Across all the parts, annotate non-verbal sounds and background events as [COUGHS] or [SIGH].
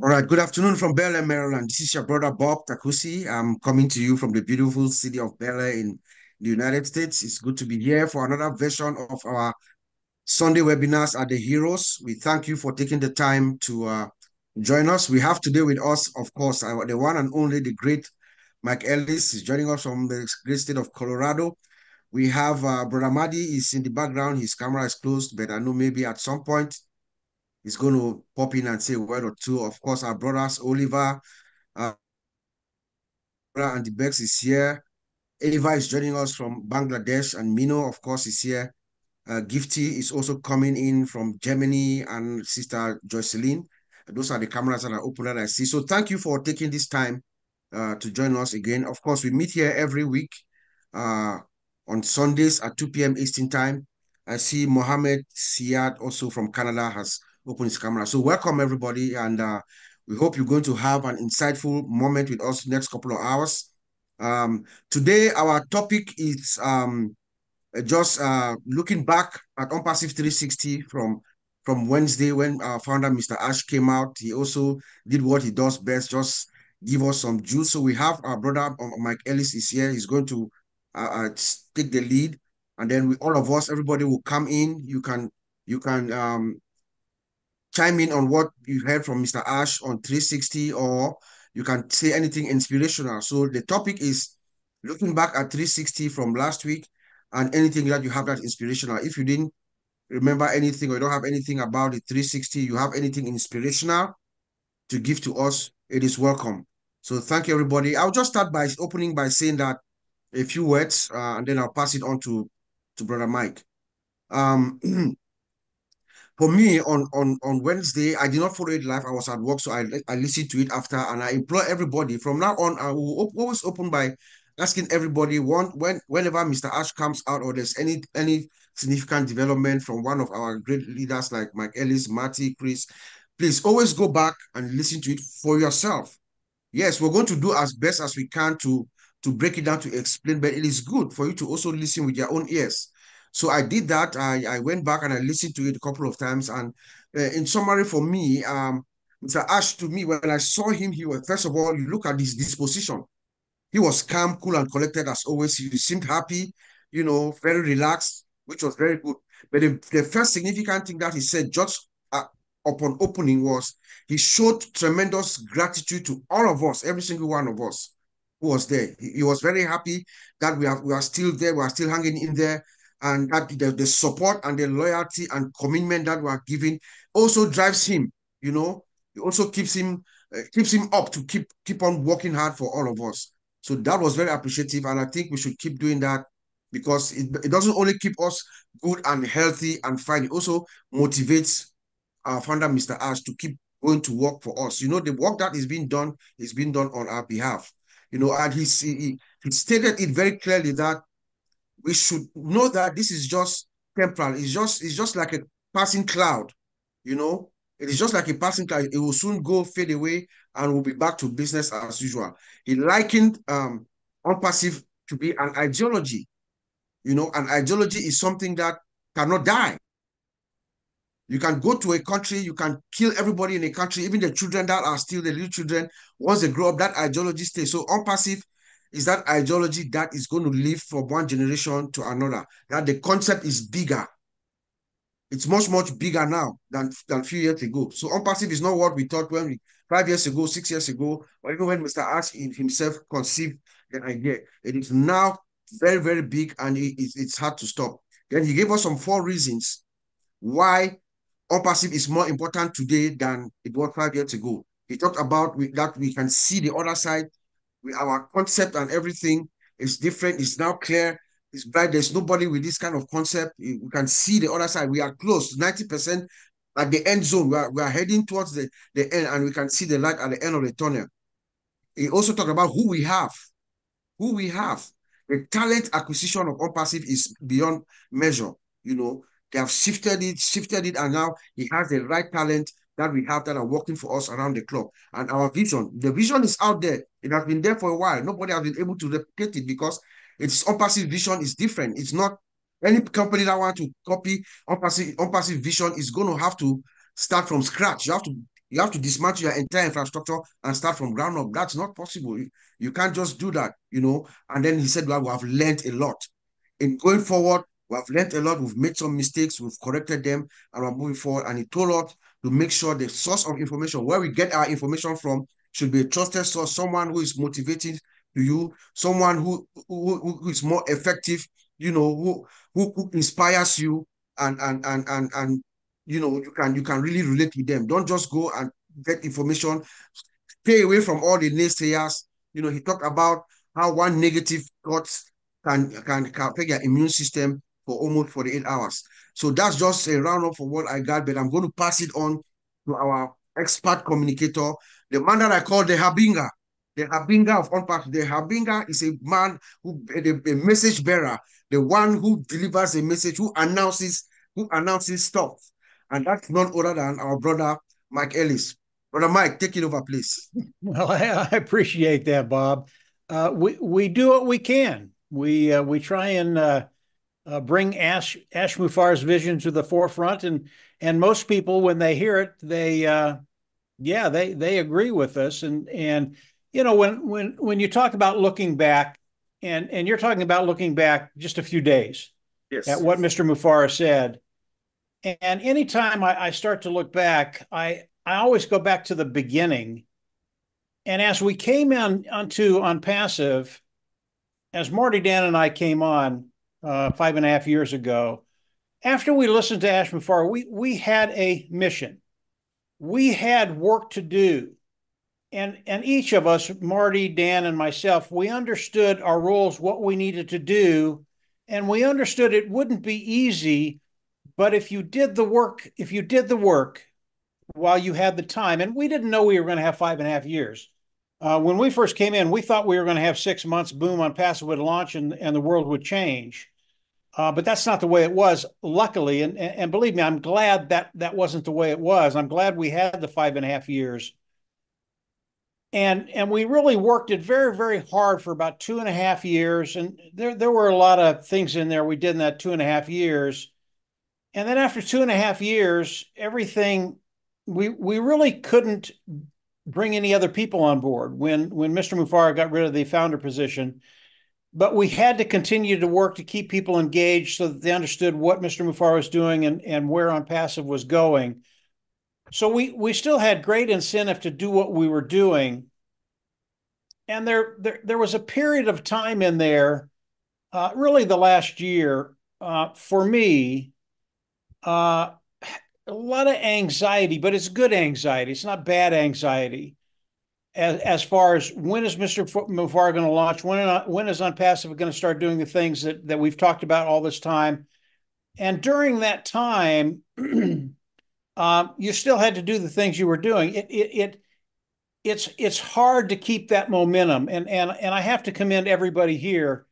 All right, good afternoon from Bel Air, Maryland. This is your brother Bob Takusi. I'm coming to you from the beautiful city of Bel Air in the United States. It's good to be here for another version of our Sunday webinars at the Heroes. We thank you for taking the time to uh, join us. We have today with us, of course, the one and only, the great Mike Ellis is joining us from the great state of Colorado. We have uh, Brother Madi is in the background. His camera is closed, but I know maybe at some point is going to pop in and say a word or two. Of course, our brothers Oliver uh, and the Bex is here. Ava is joining us from Bangladesh, and Mino, of course, is here. Uh, Gifty is also coming in from Germany, and Sister Jocelyn. Those are the cameras that are open that I see. So thank you for taking this time uh, to join us again. Of course, we meet here every week uh, on Sundays at 2 p.m. Eastern Time. I see Mohammed Siad also from Canada has open his camera. So welcome everybody, and uh, we hope you're going to have an insightful moment with us next couple of hours. Um, today, our topic is um, just uh, looking back at OnPassive 360 from from Wednesday when our founder, Mr. Ash, came out. He also did what he does best, just give us some juice. So we have our brother, um, Mike Ellis is here. He's going to uh, uh, take the lead. And then we, all of us, everybody will come in. You can you can um, chime in on what you heard from Mr. Ash on 360, or you can say anything inspirational. So the topic is looking back at 360 from last week and anything that you have that inspirational. If you didn't remember anything or you don't have anything about the 360, you have anything inspirational to give to us, it is welcome. So thank you, everybody. I'll just start by opening by saying that a few words, uh, and then I'll pass it on to, to Brother Mike. Um, [CLEARS THROAT] for me on on on Wednesday, I did not follow it live. I was at work, so I I listened to it after, and I implore everybody from now on. I will op always open by asking everybody one when whenever Mr. Ash comes out or there's any any significant development from one of our great leaders like Mike Ellis, Marty, Chris, please always go back and listen to it for yourself. Yes, we're going to do as best as we can to to break it down to explain, but it is good for you to also listen with your own ears. So I did that. I, I went back and I listened to it a couple of times. And uh, in summary, for me, um, Mr. Ash, to me, when I saw him, he was, first of all, you look at his disposition. He was calm, cool, and collected as always. He seemed happy, you know, very relaxed, which was very good. But the, the first significant thing that he said just uh, upon opening was he showed tremendous gratitude to all of us, every single one of us who was there. He, he was very happy that we are, we are still there, we are still hanging in there and that the, the support and the loyalty and commitment that we are giving also drives him, you know, it also keeps him uh, keeps him up to keep keep on working hard for all of us. So that was very appreciative, and I think we should keep doing that because it, it doesn't only keep us good and healthy and fine, it also motivates our founder, Mr. Ash, to keep going to work for us. You know, the work that is being done is being done on our behalf. You know, and he, he, he stated it very clearly that we should know that this is just temporal. It's just it's just like a passing cloud, you know. It is just like a passing cloud. It will soon go fade away, and we'll be back to business as usual. He likened um OnPassive to be an ideology. You know, an ideology is something that cannot die. You can go to a country, you can kill everybody in a country, even the children that are still the little children. Once they grow up, that ideology stays. So OnPassive is that ideology that is going to live from one generation to another. That the concept is bigger. It's much, much bigger now than, than a few years ago. So OnPassive is not what we thought when we, five years ago, six years ago, or even when Mr. Ash himself conceived the idea. It is now very, very big and it, it's hard to stop. Then he gave us some four reasons why OnPassive is more important today than it was five years ago. He talked about that we can see the other side we, our concept and everything is different. It's now clear. It's bright. There's nobody with this kind of concept. We can see the other side. We are close, 90% at the end zone. We are, we are heading towards the, the end and we can see the light at the end of the tunnel. He also talked about who we have. Who we have. The talent acquisition of OnPassive is beyond measure. You know, they have shifted it, shifted it, and now he has the right talent that we have that are working for us around the clock. And our vision, the vision is out there. It has been there for a while. Nobody has been able to replicate it because its OnPassive vision is different. It's not any company that want to copy OnPassive, OnPassive vision is going to have to start from scratch. You have to You have to dismantle your entire infrastructure and start from ground up. That's not possible. You, you can't just do that, you know. And then he said, well, we have learned a lot. In going forward, we have learned a lot. We've made some mistakes. We've corrected them and we're moving forward. And he told us to make sure the source of information, where we get our information from, should be a trusted source, someone who is motivating to you, someone who, who, who is more effective, you know, who, who, who inspires you and, and, and, and, and, you know, you can, you can really relate with them. Don't just go and get information. Stay away from all the naysayers. You know, he talked about how one negative thought can, can, can affect your immune system for almost 48 hours. So that's just a roundup for what I got, but I'm going to pass it on to our expert communicator, the man that I call the Habinga. The Habinga of Unpack. The Habinga is a man who a, message bearer, the one who delivers a message, who announces, who announces stuff. And that's none other than our brother Mike Ellis. Brother Mike, take it over, please. [LAUGHS] Well, I, I appreciate that, Bob. Uh, we we do what we can. We uh, we try and uh, uh bring Ash Ash Mufar's vision to the forefront, and and most people when they hear it, they uh, yeah they they agree with us. And and you know when when when you talk about looking back, and and you're talking about looking back just a few days yes. at what Mr. Mufar said. And anytime I, I start to look back, I I always go back to the beginning. And as we came in onto OnPassive, as Marty Dan and I came on uh, five and a half years ago, after we listened to Ash Mufareh, we we had a mission. We had work to do. And and each of us, Marty, Dan, and myself, we understood our roles, what we needed to do, and we understood it wouldn't be easy, but if you did the work, if you did the work, while you had the time. And we didn't know we were going to have five and a half years. Uh, when we first came in, we thought we were going to have six months, boom, OnPassive would launch and, and the world would change. Uh, but that's not the way it was, luckily. And, and believe me, I'm glad that that wasn't the way it was. I'm glad we had the five and a half years. And and we really worked it very, very hard for about two and a half years. And there, there were a lot of things in there we did in that two and a half years. And then after two and a half years, everything we we really couldn't bring any other people on board when when Mr. Mufareh got rid of the founder position. But we had to continue to work to keep people engaged so that they understood what Mr. Mufareh was doing and, and where OnPassive was going. So we we still had great incentive to do what we were doing. And there there, there was a period of time in there, uh, really the last year, uh, for me, uh, a lot of anxiety, but it's good anxiety. It's not bad anxiety. As, as far as when is Mr. Mufareh going to launch? When when is OnPassive going to start doing the things that that we've talked about all this time? And during that time, [CLEARS THROAT] um, you still had to do the things you were doing. It, it it it's it's hard to keep that momentum, and and and I have to commend everybody here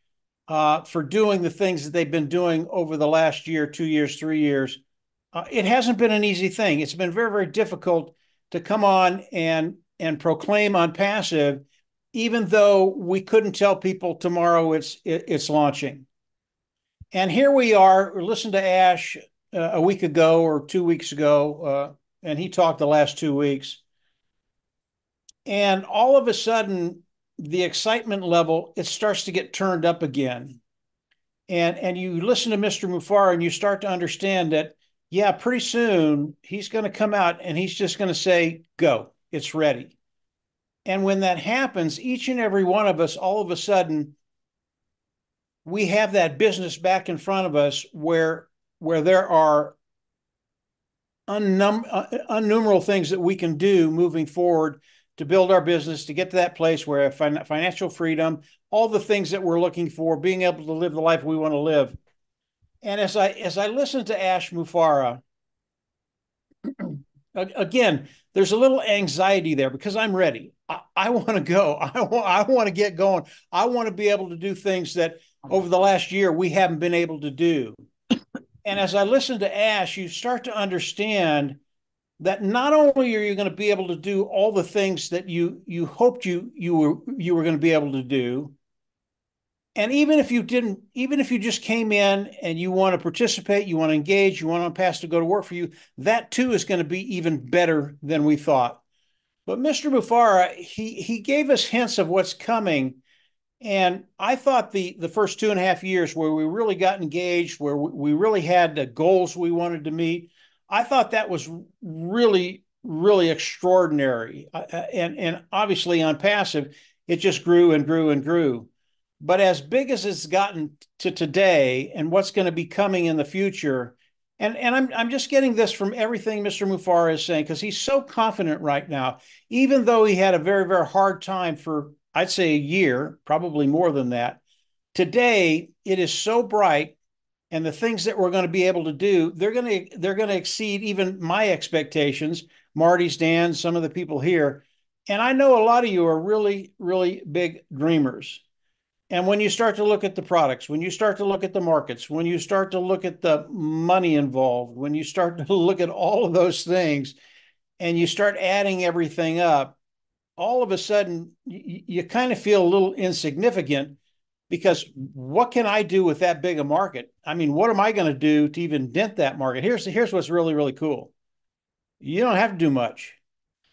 uh, for doing the things that they've been doing over the last year, two years, three years uh, it hasn't been an easy thing. It's been very, very difficult to come on and and proclaim OnPassive, even though we couldn't tell people tomorrow it's it, it's launching. And here we are. Listen to Ash uh, a week ago or two weeks ago, uh, and he talked the last two weeks. And all of a sudden, the excitement level it starts to get turned up again. And and you listen to Mr. Mufar and you start to understand that yeah, pretty soon he's going to come out and he's just going to say, go, it's ready. And when that happens, each and every one of us, all of a sudden, we have that business back in front of us where where there are unnum- uh, things that we can do moving forward to build our business to get to that place where financial freedom all the things that we're looking for being able to live the life we want to live and as I as I listen to Ash Mufareh, [CLEARS THROAT] again, there's a little anxiety there because I'm ready. I, I want to go. [LAUGHS] I want I want to get going. I want to be able to do things that over the last year we haven't been able to do. [COUGHS] And as I listen to Ash, you start to understand that not only are you going to be able to do all the things that you you hoped you you were you were going to be able to do, and even if you didn't, even if you just came in and you want to participate, you want to engage, you want on pass to go to work for you, that too is going to be even better than we thought. But Mr. Mufareh, he he gave us hints of what's coming. And I thought the the first two and a half years where we really got engaged, where we really had the goals we wanted to meet, I thought that was really really extraordinary. Uh, uh and and obviously OnPassive, it just grew and grew and grew. But as big as it's gotten to today and what's going to be coming in the future, and, and I'm, I'm just getting this from everything Mr. Mufar is saying, because he's so confident right now, even though he had a very, very hard time for, I'd say, a year, probably more than that. Today, it is so bright, and the things that we're going to be able to do, they're going to they're going to exceed even my expectations. Marty's, Dan, some of the people here, and I know a lot of you are really, really big dreamers. And when you start to look at the products, when you start to look at the markets, when you start to look at the money involved, when you start [LAUGHS] to look at all of those things and you start adding everything up, all of a sudden you, you kind of feel a little insignificant because what can I do with that big a market? I mean, what am I going to do to even dent that market? Here's here's what's really really cool. You don't have to do much.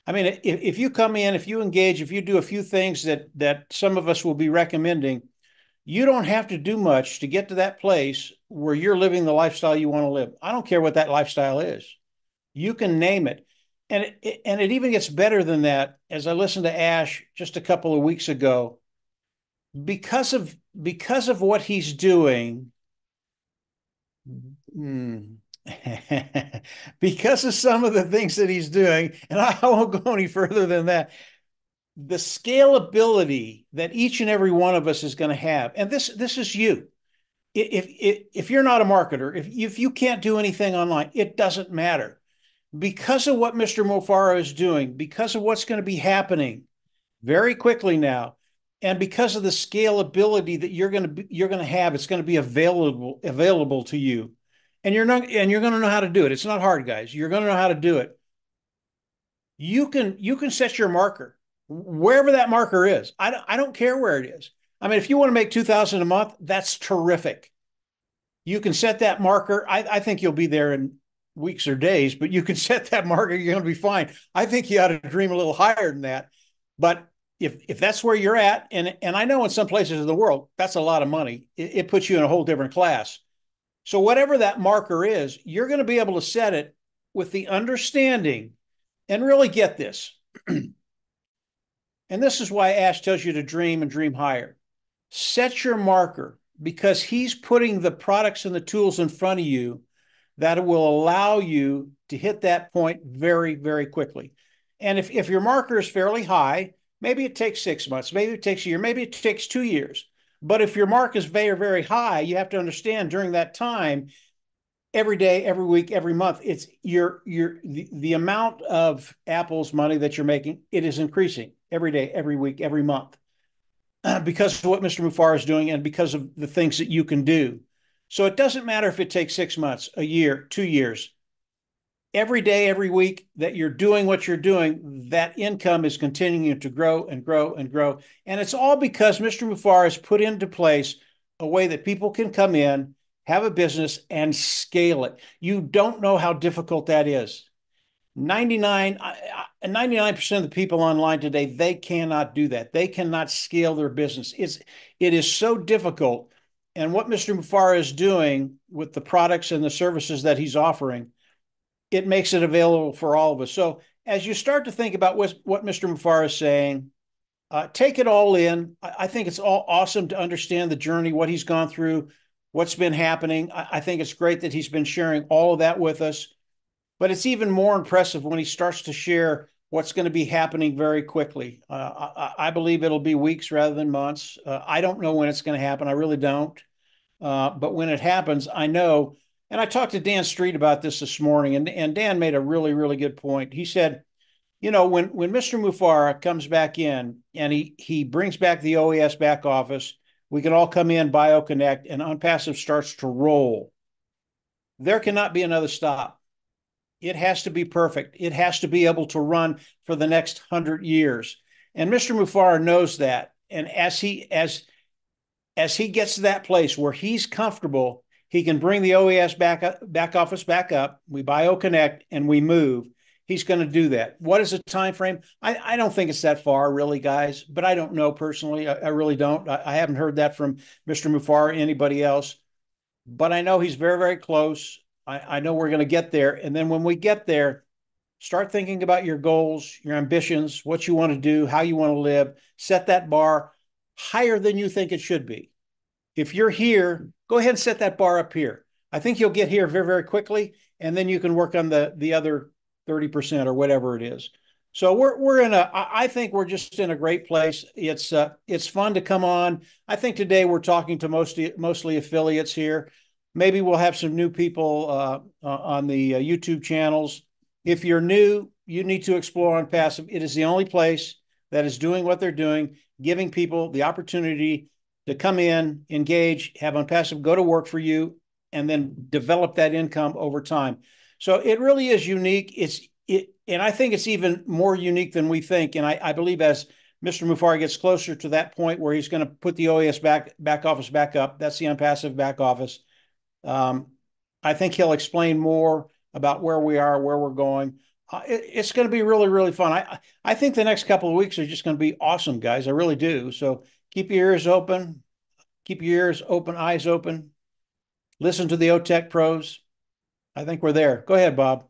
I mean, if, if you come in, if you engage, if you do a few things that that some of us will be recommending, you don't have to do much to get to that place where you're living the lifestyle you want to live. I don't care what that lifestyle is. You can name it. And it, and it even gets better than that. As I listened to Ash just a couple of weeks ago, because of because of what he's doing, hmm, [LAUGHS] because of some of the things that he's doing, and [LAUGHS] I won't go any further than that, the scalability that each and every one of us is going to have, and this this is you. If, if if you're not a marketer, if if you can't do anything online, it doesn't matter. Because of what Mr. Mufareh is doing, because of what's going to be happening very quickly now, and because of the scalability that you're going to be, you're going to have, it's going to be available available to you and you're not and you're going to know how to do it. It's not hard guys. You're going to know how to do it. You can you can set your marker wherever that marker is. I don't, I don't care where it is. I mean if you want to make 2000 a month that's terrific. You can set that marker. I, I think you'll be there in weeks or days but you can [LAUGHS] set that marker you're going to be fine. I think you ought to dream a little higher than that. But if if that's where you're at and and i know in some places in the world that's a lot of money. It, it puts you in a whole different class so, whatever that marker is, you're going to be able to set it with the understanding and really get this. [CLEARS THROAT] and this is why Ash tells you to dream and dream higher. Set your marker because he's putting the products and the tools in front of you that will allow you to hit that point very, very quickly. And if, if your marker is fairly high, maybe it takes six months, maybe it takes a year, maybe it takes two years. But if your mark is very, very high, you have to understand during that time, every day, every week, every month, it's your your the, the amount of Apple's money that you're making, it is increasing every day, every week, every month. [CLEARS THROAT] Because of what Mr. Mufar is doing and because of the things that you can do. So it doesn't matter if it takes six months, a year, two years every day, every week that you're doing what you're doing, that income is continuing to grow and grow and grow. And it's all because Mr. Mufar has put into place a way that people can come in, have a business, and scale it. You don't know how difficult that is. 99 99% of the people online today they cannot do that they cannot scale their business it's it is so difficult and what mr mufareh is doing with the products and the services that he's offering it makes it available for all of us. So as you start to think about what, what Mr. Mufareh is saying, uh, take it all in. I, I, think it's all awesome to understand the journey, what he's gone through, what's been happening. I, I think it's great that he's been sharing all of that with us. But it's even more impressive when he starts to share what's going to be happening very quickly. Uh, I, I, believe it'll be weeks rather than months. Uh, I don't know when it's going to happen. I really don't. Uh, but when it happens, I know and I talked to Dan Street about this this morning, and, and Dan made a really, really good point. He said, you know, when, when Mr. Mufareh comes back in and he, he brings back the OES back office, we can all come in, BioConnect, and OnPassive starts to roll. There cannot be another stop. It has to be perfect. It has to be able to run for the next hundred years. And Mr. Mufareh knows that. And as he as as he gets to that place where he's comfortable, he can bring the OES back up, back office back up. We BioConnect and we move. He's going to do that. What is the time frame? I, I don't think it's that far, really, guys. But I don't know personally. I, I really don't. I, I, haven't heard that from Mr. Mufar or anybody else. But I know he's very, very close. I, I know we're going to get there. And then when we get there, start thinking about your goals, your ambitions, what you want to do, how you want to live. Set that bar higher than you think it should be. If you're here, go ahead and set that bar up here. I think you'll get here very, very quickly, and then you can work on the the other 30% or whatever it is. So we're we're in a I think we're just in a great place. It's uh, it's fun to come on. I think today we're talking to mostly mostly affiliates here. Maybe we'll have some new people uh, uh, on the uh, YouTube channels. If you're new, you need to explore OnPassive. It is the only place that is doing what they're doing, giving people the opportunity to come in, engage, have OnPassive go to work for you, and then develop that income over time. So it really is unique. It's it, and I think it's even more unique than we think. And I, I believe as Mr. Mufar gets closer to that point where he's going to put the OES back back office back up, that's the OnPassive back office. Um, I think he'll explain more about where we are, where we're going. Uh, it, it's going to be really, really fun. I I think the next couple of weeks are just going to be awesome, guys. I really do. So keep your ears open, keep your ears open, eyes open. Listen to the OTEC pros. I think we're there. Go ahead, Bob.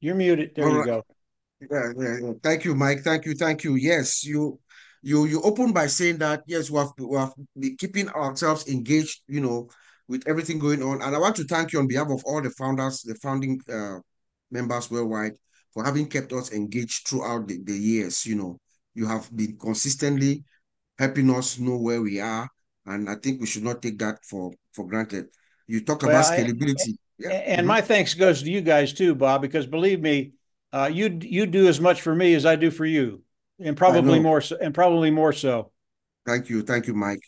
You're muted. There All you go. Yeah, yeah, yeah, Thank you, Mike. Thank you. Thank you. Yes, you you you open by saying that yes, we have we have been keeping ourselves engaged, you know, with everything going on. And I want to thank you on behalf of all the founders, the founding uh, members worldwide, for having kept us engaged throughout the, the years. You know, you have been consistently helping us know where we are and I think we should not take that for for granted. You talk well, about scalability. I, yeah. And mm-hmm. my thanks goes to you guys too, Bob, because believe me, uh, you you do as much for me as I do for you, and probably more so, and probably more so. Thank you, thank you, Mike.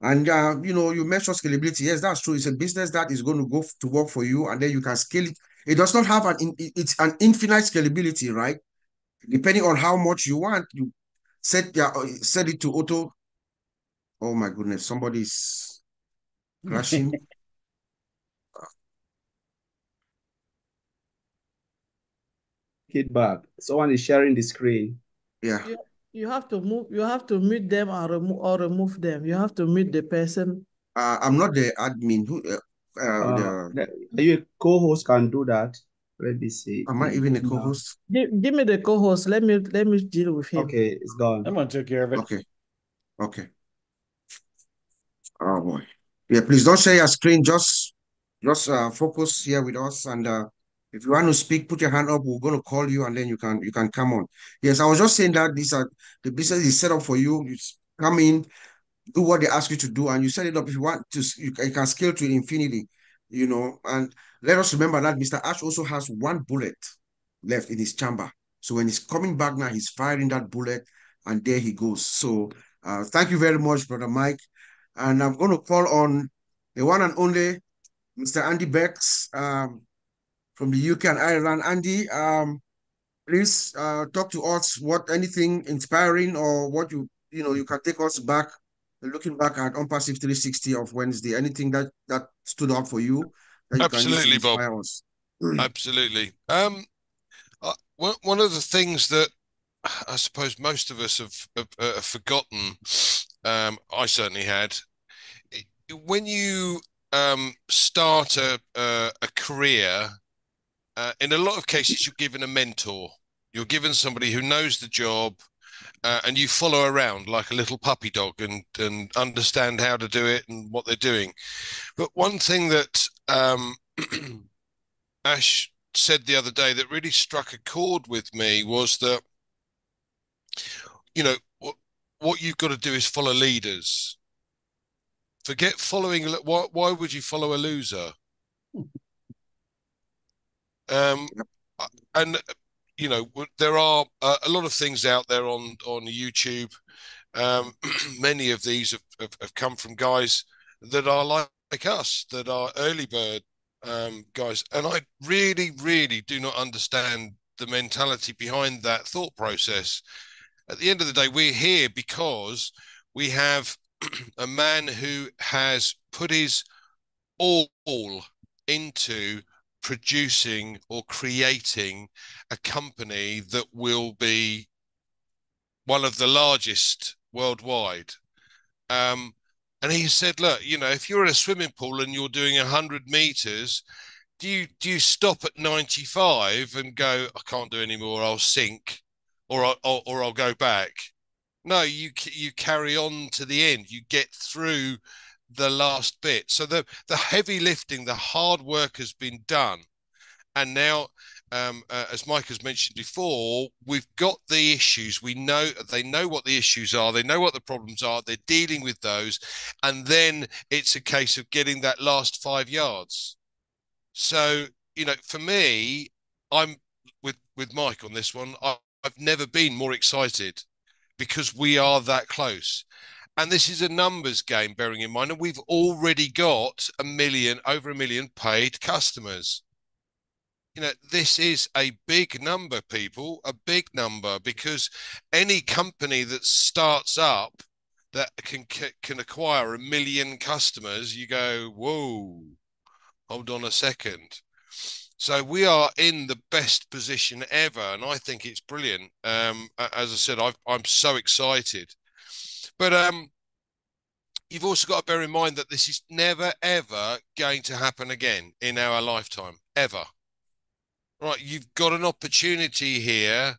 And uh, you know, you mentioned scalability. Yes, that's true. It's a business that is going to go to work for you, and then you can scale it. It does not have an it's an infinite scalability, right? Depending on how much you want, you set your set it to auto Oh my goodness, somebody's crashing. [LAUGHS] Feedback. Someone is sharing the screen. Yeah. You, you have to move. You have to mute them or remove or remove them. You have to mute the person. Uh, I'm not the admin. Who? Uh, uh, the, are you a co-host? Can do that. Let me see. Am I even a co-host? Give, give me the co-host. Let me let me deal with him. Okay, it's gone. I'm gonna take care of it. Okay. Okay. Oh boy. Yeah, please don't share your screen. Just just uh, focus here with us. And uh, if you want to speak, put your hand up. We're going to call you, and then you can you can come on. Yes, I was just saying that these are the business is set up for you. You come in, do what they ask you to do, and you set it up. If you want to, you, can scale to infinity. You know, and let us remember that Mr. Ash also has one bullet left in his chamber. So when he's coming back now, he's firing that bullet, and there he goes. So uh, thank you very much, brother Mike. And I'm going to call on the one and only Mr. Andy Becks um, from the UK and Ireland. Andy, um, please uh, talk to us what anything inspiring or what you, you know, you can take us back, looking back at OnPassive 360 of Wednesday, anything that, that stood out for you. Absolutely, Bob. [CLEARS THROAT] Absolutely. Um, uh, one of the things that I suppose most of us have, have, uh, have forgotten, um, I certainly had, when you um, start a, a, a career, uh, in a lot of cases, you're given a mentor. You're given somebody who knows the job, uh, and you follow around like a little puppy dog and and understand how to do it and what they're doing. But one thing that um, [CLEARS THROAT] Ash said the other day that really struck a chord with me was that you know what what you've got to do is follow leaders Forget following. Why, why would you follow a loser? Um, and you know there are uh, a lot of things out there on on YouTube. Um, [CLEARS THROAT] many of these have, have, have, come from guys that are like, us, that are early bird um, guys, and I really, really do not understand the mentality behind that thought process. at the end of the day, we're here because we have [CLEARS THROAT] a man who has put his all into producing or creating a company that will be one of the largest worldwide. Um, and he said, look, you know, if you're in a swimming pool and you're doing 100 meters, do you do you stop at 95 and go, I can't do any more, I'll sink, or I'll, or, I'll go back? No, you you carry on to the end. You get through the last bit. So the the heavy lifting, the hard work has been done, and now, um, uh, as Mike has mentioned before, we've got the issues. We know they know what the issues are. They know what the problems are. They're dealing with those, and then it's a case of getting that last five yards. So you know, for me, I'm with with Mike on this one. I, I've never been more excited because we are that close. And this is a numbers game, bearing in mind, and we've already got a million, over a million paid customers. You know, this is a big number, people, a big number, because any company that starts up that can can acquire a million customers, you go, whoa, hold on a second. So we are in the best position ever, and I think it's brilliant. Um, as I said, i am so excited. But um, you've also got to bear in mind that this is never ever going to happen again in our lifetime, ever. Right, you've got an opportunity here.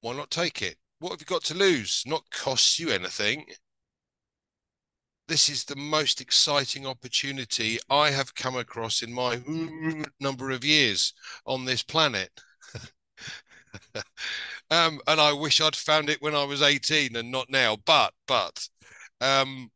Why not take it? What have you got to lose? Not cost you anything this is the most exciting opportunity I have come across in my [LAUGHS] number of years on this planet. [LAUGHS] [LAUGHS] um, and I wish I'd found it when I was 18 and not now. But, but, um,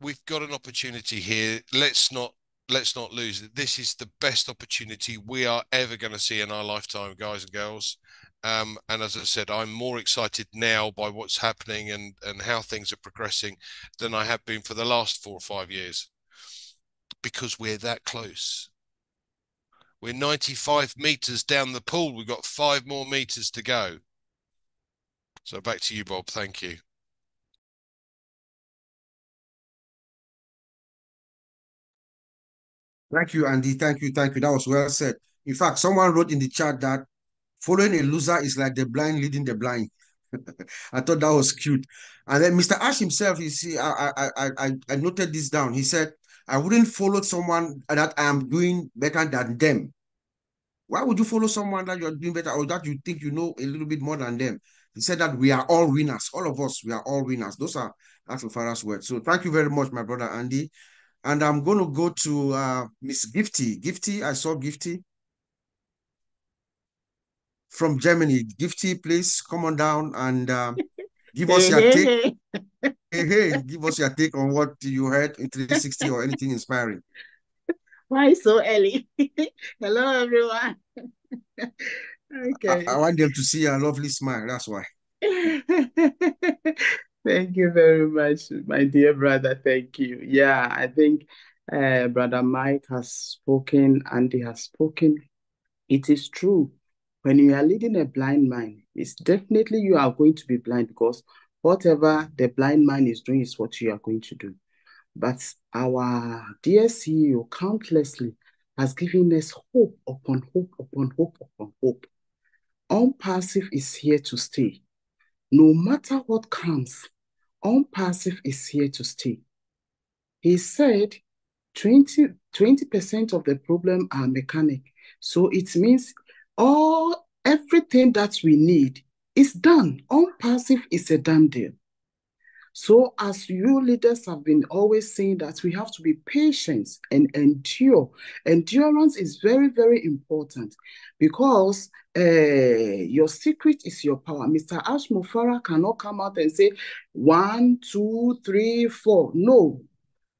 we've got an opportunity here. Let's not let's not lose it. This is the best opportunity we are ever going to see in our lifetime, guys and girls. Um, and as I said, I'm more excited now by what's happening and, and how things are progressing than I have been for the last four or five years because we're that close. We're 95 meters down the pool. We've got five more meters to go. So back to you, Bob. Thank you. Thank you, Andy. Thank you. Thank you. That was well said. In fact, someone wrote in the chat that Following a loser is like the blind leading the blind. [LAUGHS] I thought that was cute. And then Mr. Ash himself, you see, I, I, I, I noted this down. He said, I wouldn't follow someone that I am doing better than them. Why would you follow someone that you're doing better or that you think you know a little bit more than them? He said that we are all winners. All of us, we are all winners. Those are Axel Farah's words. So thank you very much, my brother Andy. And I'm going to go to uh, Miss Gifty. Gifty, I saw Gifty from Germany. Gifty, please come on down and uh, give us your take. hey, hey, give us your take on what you heard in 360 or anything inspiring. Why so early? [LAUGHS] Hello, everyone. okay. I, I, want them to see a lovely smile. That's why. [LAUGHS] Thank you very much, my dear brother. Thank you. Yeah, I think uh, Brother Mike has spoken, Andy has spoken. It is true when you are leading a blind man, it's definitely you are going to be blind because whatever the blind man is doing is what you are going to do. But our dear CEO countlessly has given us hope upon hope upon hope upon hope. OnPassive is here to stay. No matter what comes, OnPassive is here to stay. He said 20, 20% of the problem are mechanic. So it means all everything that we need is done. OnPassive is a done deal. So, as you leaders have been always saying that we have to be patient and endure. Endurance is very, very important because uh, your secret is your power. Mr. Ash Mufareh cannot come out and say one, two, three, four. No,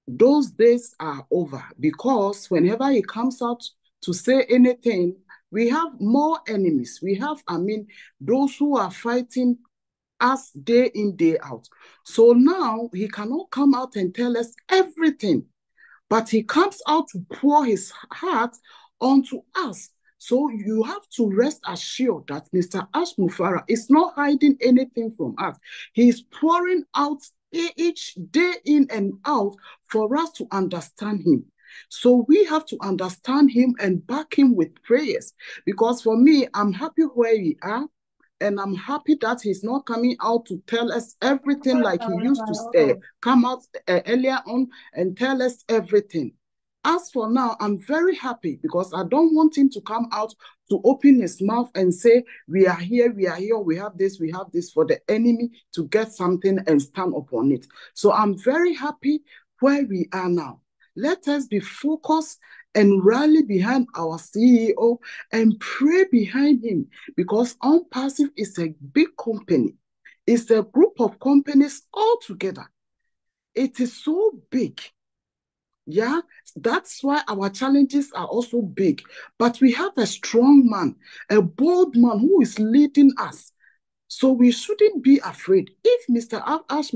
those days are over because whenever he comes out to say anything, we have more enemies. We have, I mean, those who are fighting us day in, day out. So now he cannot come out and tell us everything, but he comes out to pour his heart onto us So you have to rest assured that Mr. Ash Mufareh is not hiding anything from us. He's pouring out each day in and out for us to understand him. So we have to understand him and back him with prayers. Because for me, I'm happy where we are. And I'm happy that he's not coming out to tell us everything like he used to uh, come out uh, earlier on and tell us everything. As for now, I'm very happy because I don't want him to come out to open his mouth and say, We are here, we are here, we have this, we have this for the enemy to get something and stand upon it. So I'm very happy where we are now. Let us be focused and rally behind our CEO and pray behind him because OnPassive is a big company. It's a group of companies all together. It is so big. Yeah, that's why our challenges are also big. But we have a strong man, a bold man who is leading us. So we shouldn't be afraid. If Mr. Ash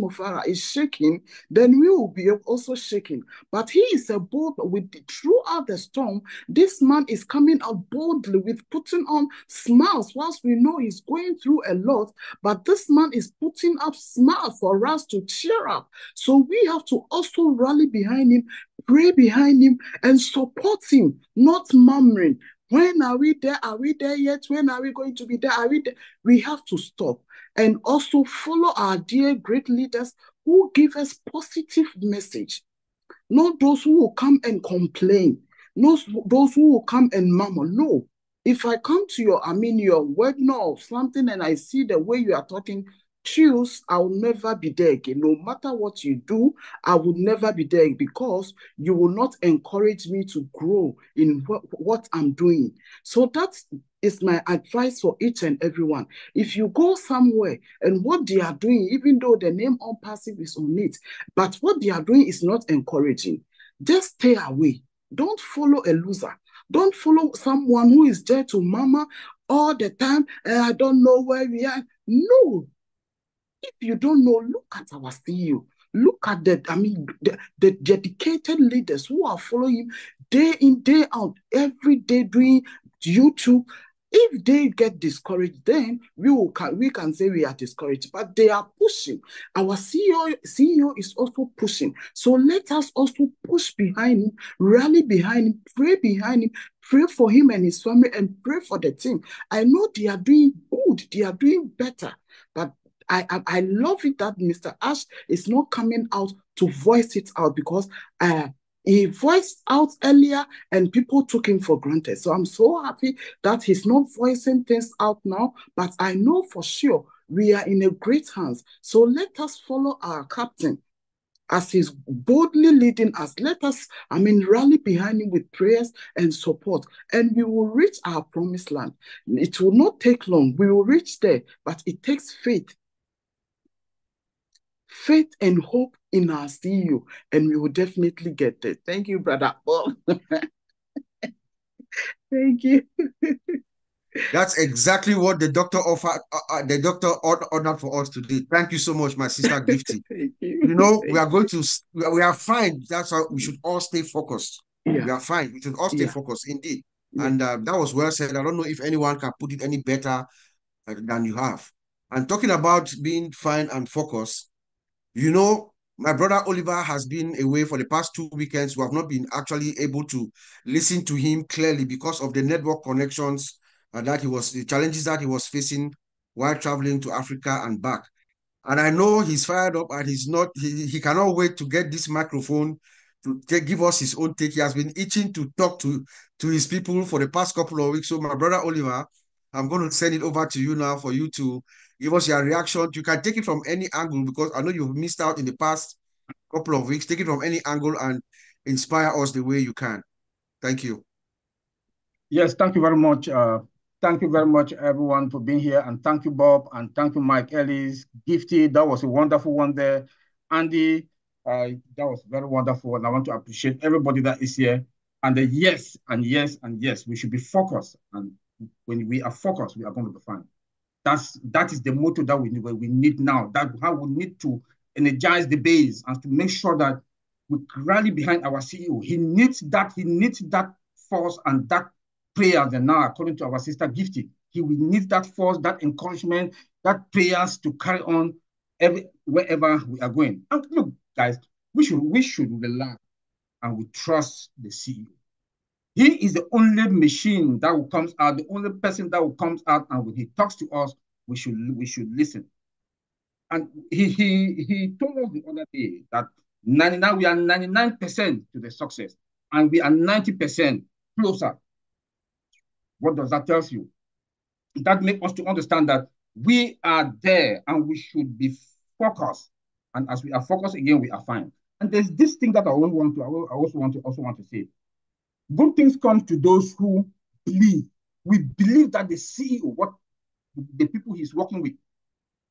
is shaking, then we will be also shaking. But he is a bold, with the, throughout the storm, this man is coming out boldly with putting on smiles whilst we know he's going through a lot. But this man is putting up smiles for us to cheer up. So we have to also rally behind him, pray behind him, and support him, not murmuring. When are we there? Are we there yet? When are we going to be there? Are we there? We have to stop and also follow our dear great leaders who give us positive message. Not those who will come and complain, not those who will come and murmur. No. If I come to your, I mean, your webinar or something, and I see the way you are talking, choose, I will never be there again. No matter what you do, I will never be there because you will not encourage me to grow in what, what I'm doing. So that is my advice for each and everyone. If you go somewhere and what they are doing, even though the name OnPassive is on it, but what they are doing is not encouraging, just stay away. Don't follow a loser. Don't follow someone who is there to mama all the time. And I don't know where we are. No, if you don't know, look at our CEO. Look at the, I mean, the, the dedicated leaders who are following him day in, day out, every day doing YouTube. If they get discouraged, then we will can, we can say we are discouraged, but they are pushing. Our CEO, CEO is also pushing. So let us also push behind him, rally behind him, pray behind him, pray for him and his family, and pray for the team. I know they are doing good, they are doing better, I, I, I love it that Mr. Ash is not coming out to voice it out because uh, he voiced out earlier and people took him for granted. So I'm so happy that he's not voicing things out now, but I know for sure we are in a great hands. So let us follow our captain as he's boldly leading us. Let us, I mean, rally behind him with prayers and support, and we will reach our promised land. It will not take long. We will reach there, but it takes faith faith and hope in our CEO, and we will definitely get there. Thank you, brother Bob. [LAUGHS] Thank you. That's exactly what the doctor offered. Uh, uh, the doctor ordered for us today. Thank you so much, my sister [LAUGHS] Gifty. you. you. know, Thank we are going to. We are fine. That's why we should all stay focused. Yeah. We are fine. We should all stay yeah. focused, indeed. Yeah. And uh, that was well said. I don't know if anyone can put it any better uh, than you have. And talking about being fine and focused, you know, my brother Oliver has been away for the past two weekends. We have not been actually able to listen to him clearly because of the network connections uh, that he was, the challenges that he was facing while traveling to Africa and back. And I know he's fired up and he's not, he, he cannot wait to get this microphone to take, give us his own take. He has been itching to talk to, to his people for the past couple of weeks. So my brother Oliver, I'm going to send it over to you now for you to give us your reaction. You can take it from any angle because I know you've missed out in the past couple of weeks. Take it from any angle and inspire us the way you can. Thank you. Yes, thank you very much. Uh, thank you very much, everyone, for being here. And thank you, Bob. And thank you, Mike Ellis. Gifty, that was a wonderful one there. Andy, uh, that was very wonderful. And I want to appreciate everybody that is here. And the yes, and yes, and yes, we should be focused. And when we are focused, we are going to be fine. That's that is the motto that we need, we need now. That how we need to energize the base and to make sure that we rally behind our CEO. He needs that. He needs that force and that prayers and now, according to our sister Gifty, he will need that force, that encouragement, that prayers to carry on every wherever we are going. And look, guys, we should we should rely and we trust the CEO. He is the only machine that will comes out, the only person that will comes out, and when he talks to us, we should we should listen. And he he he told us the other day that 99 we are 99% to the success, and we are 90% closer. What does that tell you? That makes us to understand that we are there and we should be focused. And as we are focused again, we are fine. And there's this thing that I want to I also want to also want to say. Good things come to those who believe. We believe that the CEO, what the people he's working with,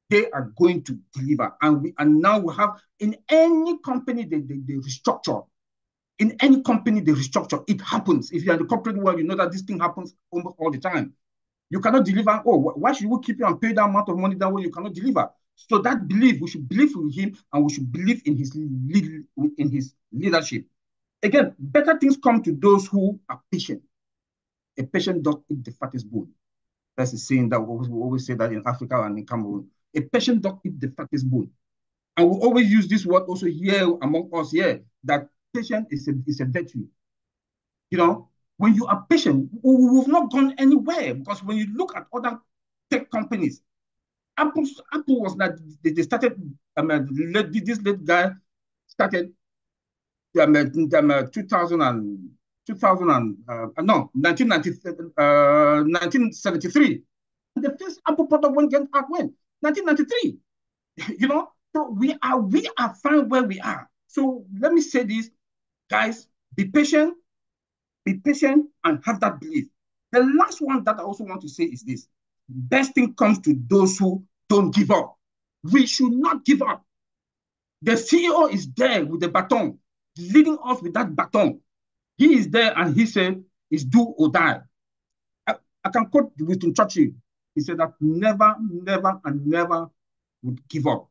they are going to deliver. And we and now we have in any company they, they, they restructure. In any company they restructure, it happens. If you're in the corporate world, you know that this thing happens almost all the time. You cannot deliver. Oh, why should we keep you and pay that amount of money that way you cannot deliver? So that belief, we should believe in him and we should believe in his in his leadership. Again, better things come to those who are patient. A patient dog eat the fattest bone. That's a saying that we always, say that in Africa and in Cameroon. A patient dog eat the fattest bone. And we always use this word also here among us here, that patient is a, is a virtue. You know, when you are patient, we've not gone anywhere because when you look at other tech companies, Apple, Apple was not, they started, I mean, this late guy started um, um, 2000 and, 2000 and, uh, no, 1990, uh, 1973. The first Apple product went out when? 1993. you know, so we are, we are fine where we are. So let me say this, guys, be patient, be patient and have that belief. The last one that I also want to say is this. Best thing comes to those who don't give up. We should not give up. The CEO is there with the baton, leading us with that baton. He is there and he said, it's do or die. I, I can quote Winston Churchill. He said that never, never, and never would give up.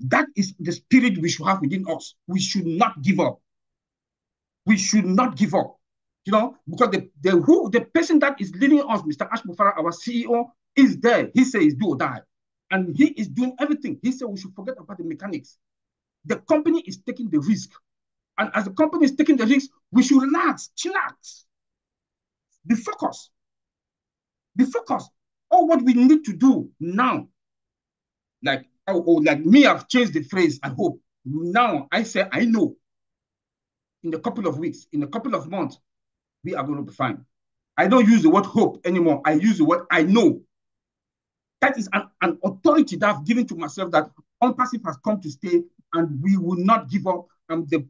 That is the spirit we should have within us. We should not give up. We should not give up. You know, because the, the who the person that is leading us, Mr. Ash Mufareh, our CEO, is there. He says do or die. And he is doing everything. He said we should forget about the mechanics. The company is taking the risk. And as the company is taking the risk, we should relax, chillax. Be focused. Be focused. All what we need to do now, like, oh, oh, like me, I've changed the phrase, I hope. Now I say, I know in a couple of weeks, in a couple of months, we are going to be fine. I don't use the word hope anymore. I use the word I know. That is an, an authority that I've given to myself that OnPassive has come to stay and we will not give up. And the,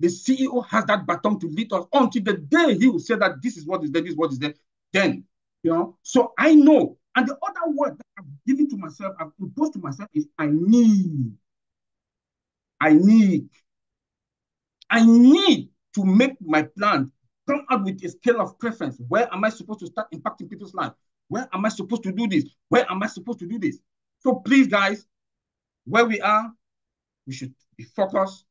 the CEO has that baton to lead us until the day he will say that this is what is there, this is what is there. Then, you know, so I know. And the other word that I've given to myself, I've imposed to myself is I need. I need. I need to make my plan come out with a scale of preference. Where am I supposed to start impacting people's life? Where am I supposed to do this? Where am I supposed to do this? So please, guys, where we are, we should be focused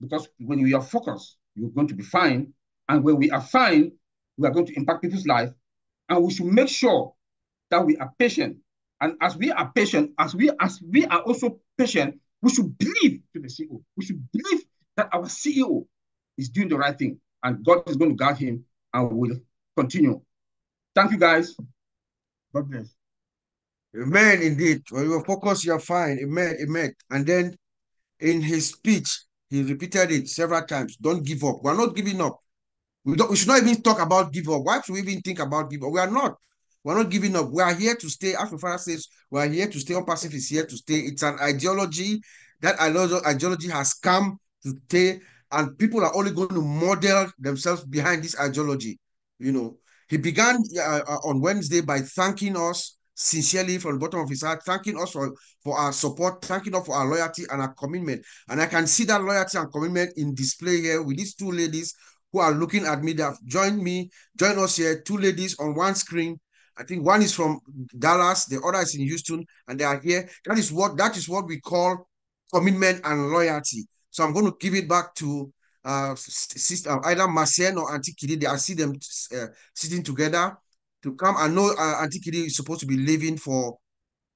because when we are focused, you're going to be fine. And when we are fine, we are going to impact people's life. And we should make sure that we are patient. And as we are patient, as we as we are also patient, we should believe to the CEO. We should believe that our CEO is doing the right thing and God is going to guide him and will continue. Thank you, guys. God bless. Amen, indeed. When you are focused, you're fine. Amen, amen. And then in his speech, he repeated it several times. Don't give up. We're not giving up. We don't we should not even talk about give up. Why should we even think about give up? We are not. We're not giving up. We are here to stay. As my father says, we are here to stay. OnPassive is here to stay. It's an ideology. That ideology has come to stay, and people are only going to model themselves behind this ideology. You know, he began uh, uh, on Wednesday by thanking us sincerely from the bottom of his heart, thanking us for, for our support, thanking us for our loyalty and our commitment. And I can see that loyalty and commitment in display here with these two ladies who are looking at me that have joined me, join us here, two ladies on one screen. I think one is from Dallas, the other is in Houston, and they are here. That is what that is what we call commitment and loyalty. So I'm going to give it back to uh, sister, either Marcien or Auntie Kitty. I see them uh, sitting together to come. I know uh, is supposed to be leaving for,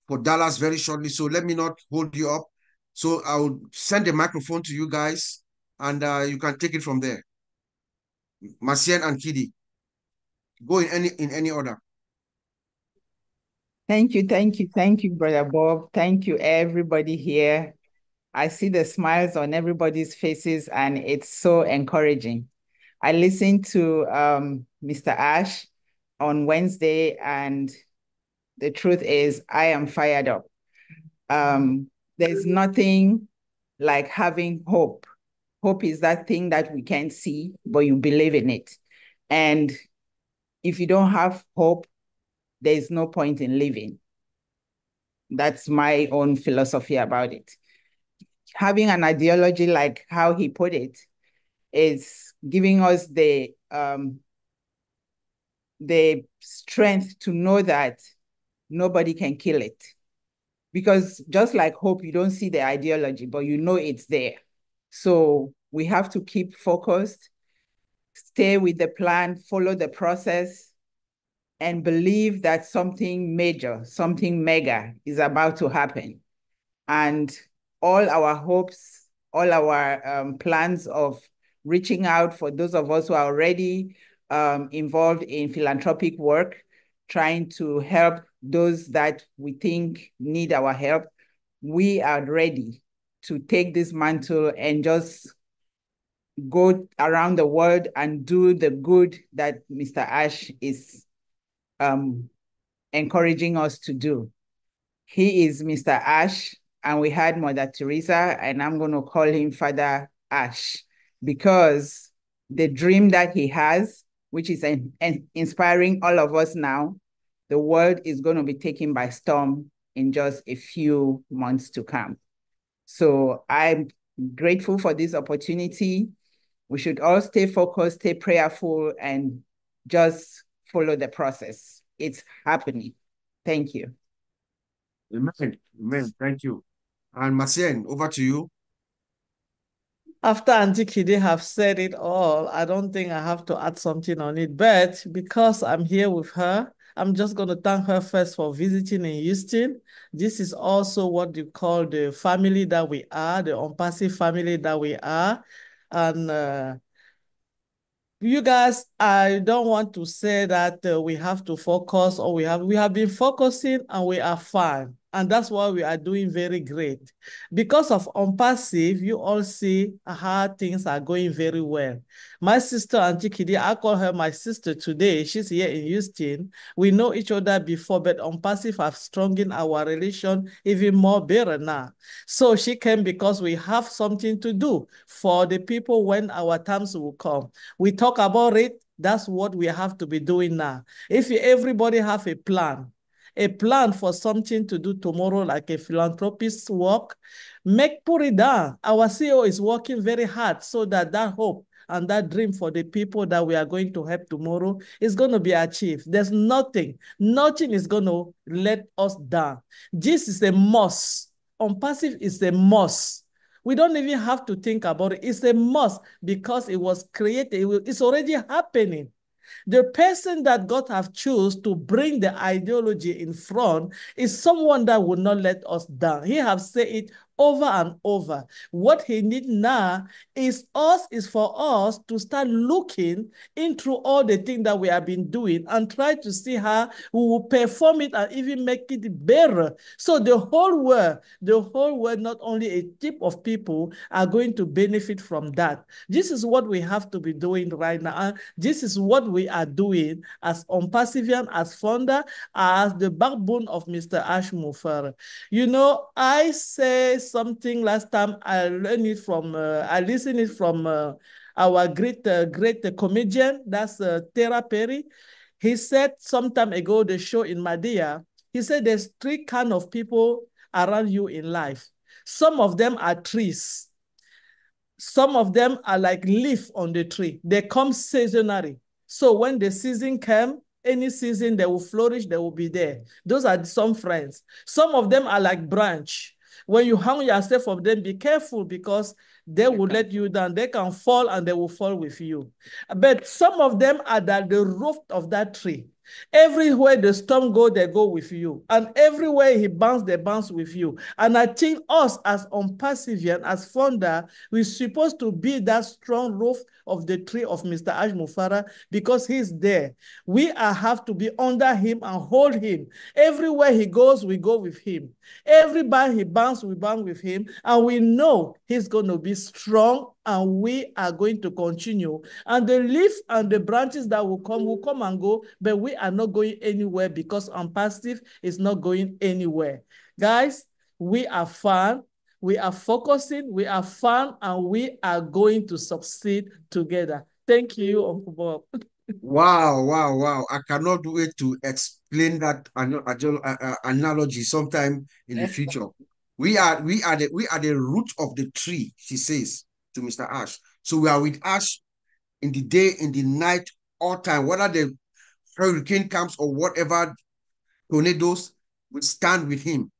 for Dallas very shortly, so let me not hold you up. So I will send the microphone to you guys, and uh, you can take it from there. Marcien and Kitty. Go in any in any order. Thank you, thank you, thank you, Brother Bob. Thank you, everybody here. I see the smiles on everybody's faces, and it's so encouraging. I listened to um, Mr. Ash on Wednesday, and the truth is, I am fired up. Um, there's nothing like having hope. Hope is that thing that we can't see, but you believe in it. And if you don't have hope, there's no point in living. That's my own philosophy about it. Having an ideology like how he put it is giving us the um, the strength to know that nobody can kill it. Because just like hope, you don't see the ideology, but you know it's there. So we have to keep focused, stay with the plan, follow the process, and believe that something major, something mega is about to happen. And all our hopes, all our um, plans of reaching out for those of us who are already um, involved in philanthropic work, trying to help those that we think need our help, we are ready to take this mantle and just go around the world and do the good that Mr. Ash is um, encouraging us to do. He is Mr. Ash, and we had Mother Teresa, and I'm going to call him Father Ash because the dream that he has, which is an, an inspiring all of us now, the world is going to be taken by storm in just a few months to come. So I'm grateful for this opportunity. We should all stay focused, stay prayerful, and just follow the process. It's happening. Thank you. Amen. Amen. Thank you. And Marcien, over to you. After Auntie Kide have said it all, I don't think I have to add something on it. But because I'm here with her, I'm just going to thank her first for visiting in Houston. This is also what you call the family that we are, the OnPassive family that we are. And uh, you guys, I don't want to say that uh, we have to focus or we have, we have been focusing and we are fine. And that's why we are doing very great. Because of OnPassive, you all see how things are going very well. My sister, Auntie Kidi, I call her my sister today. She's here in Houston. We know each other before, but OnPassive have strengthened our relation even more better now. So she came because we have something to do for the people when our times will come. We talk about it. That's what we have to be doing now. If everybody have a plan, a plan for something to do tomorrow, like a philanthropist work, make put it down. Our CEO is working very hard so that that hope and that dream for the people that we are going to help tomorrow is going to be achieved. There's nothing, nothing is going to let us down. This is a must. OnPassive is a must. We don't even have to think about it. It's a must because it was created. It's already happening. The person that God have chose to bring the ideology in front is someone that will not let us down. He have said it over and over. What he need now is us, is for us to start looking into all the things that we have been doing and try to see how we will perform it and even make it better. So the whole world, the whole world, not only a tip of people are going to benefit from that. This is what we have to be doing right now. And this is what we are doing as OnPassivian, as founder, as the backbone of Mr. Ash Mufareh. You know, I say something last time. I learned it from, uh, I listened it from uh, our great, uh, great comedian, that's uh, Tyler Perry. He said some time ago, the show in Madea, he said there's three kind of people around you in life. Some of them are trees. Some of them are like leaf on the tree. They come seasonally. So when the season comes, any season they will flourish, they will be there. Those are some friends. Some of them are like branch when you hang yourself from them, be careful because they will let you down. They can fall and they will fall with you. But some of them are at the root of that tree. Everywhere the storm go, they go with you. And everywhere he bounce, they bounce with you. And I think us as Unperseverant, as founder, we're supposed to be that strong roof of the tree of Mr. Ash Mufareh because he's there. We are, have to be under him and hold him. Everywhere he goes, we go with him. Everybody he bounce, we bounce with him. And we know he's going to be strong and we are going to continue. And the leaf and the branches that will come will come and go, but we are not going anywhere because OnPassive is not going anywhere. Guys, we are fun, we are focusing, we are fun, and we are going to succeed together. Thank you, Uncle Bob. wow, wow, wow. I cannot wait to explain that analogy sometime in the [LAUGHS] future. We are we are the we are the root of the tree, she says to Mr. Ash. So we are with Ash in the day, in the night, all time, whether the hurricane comes or whatever tornadoes, we stand with him.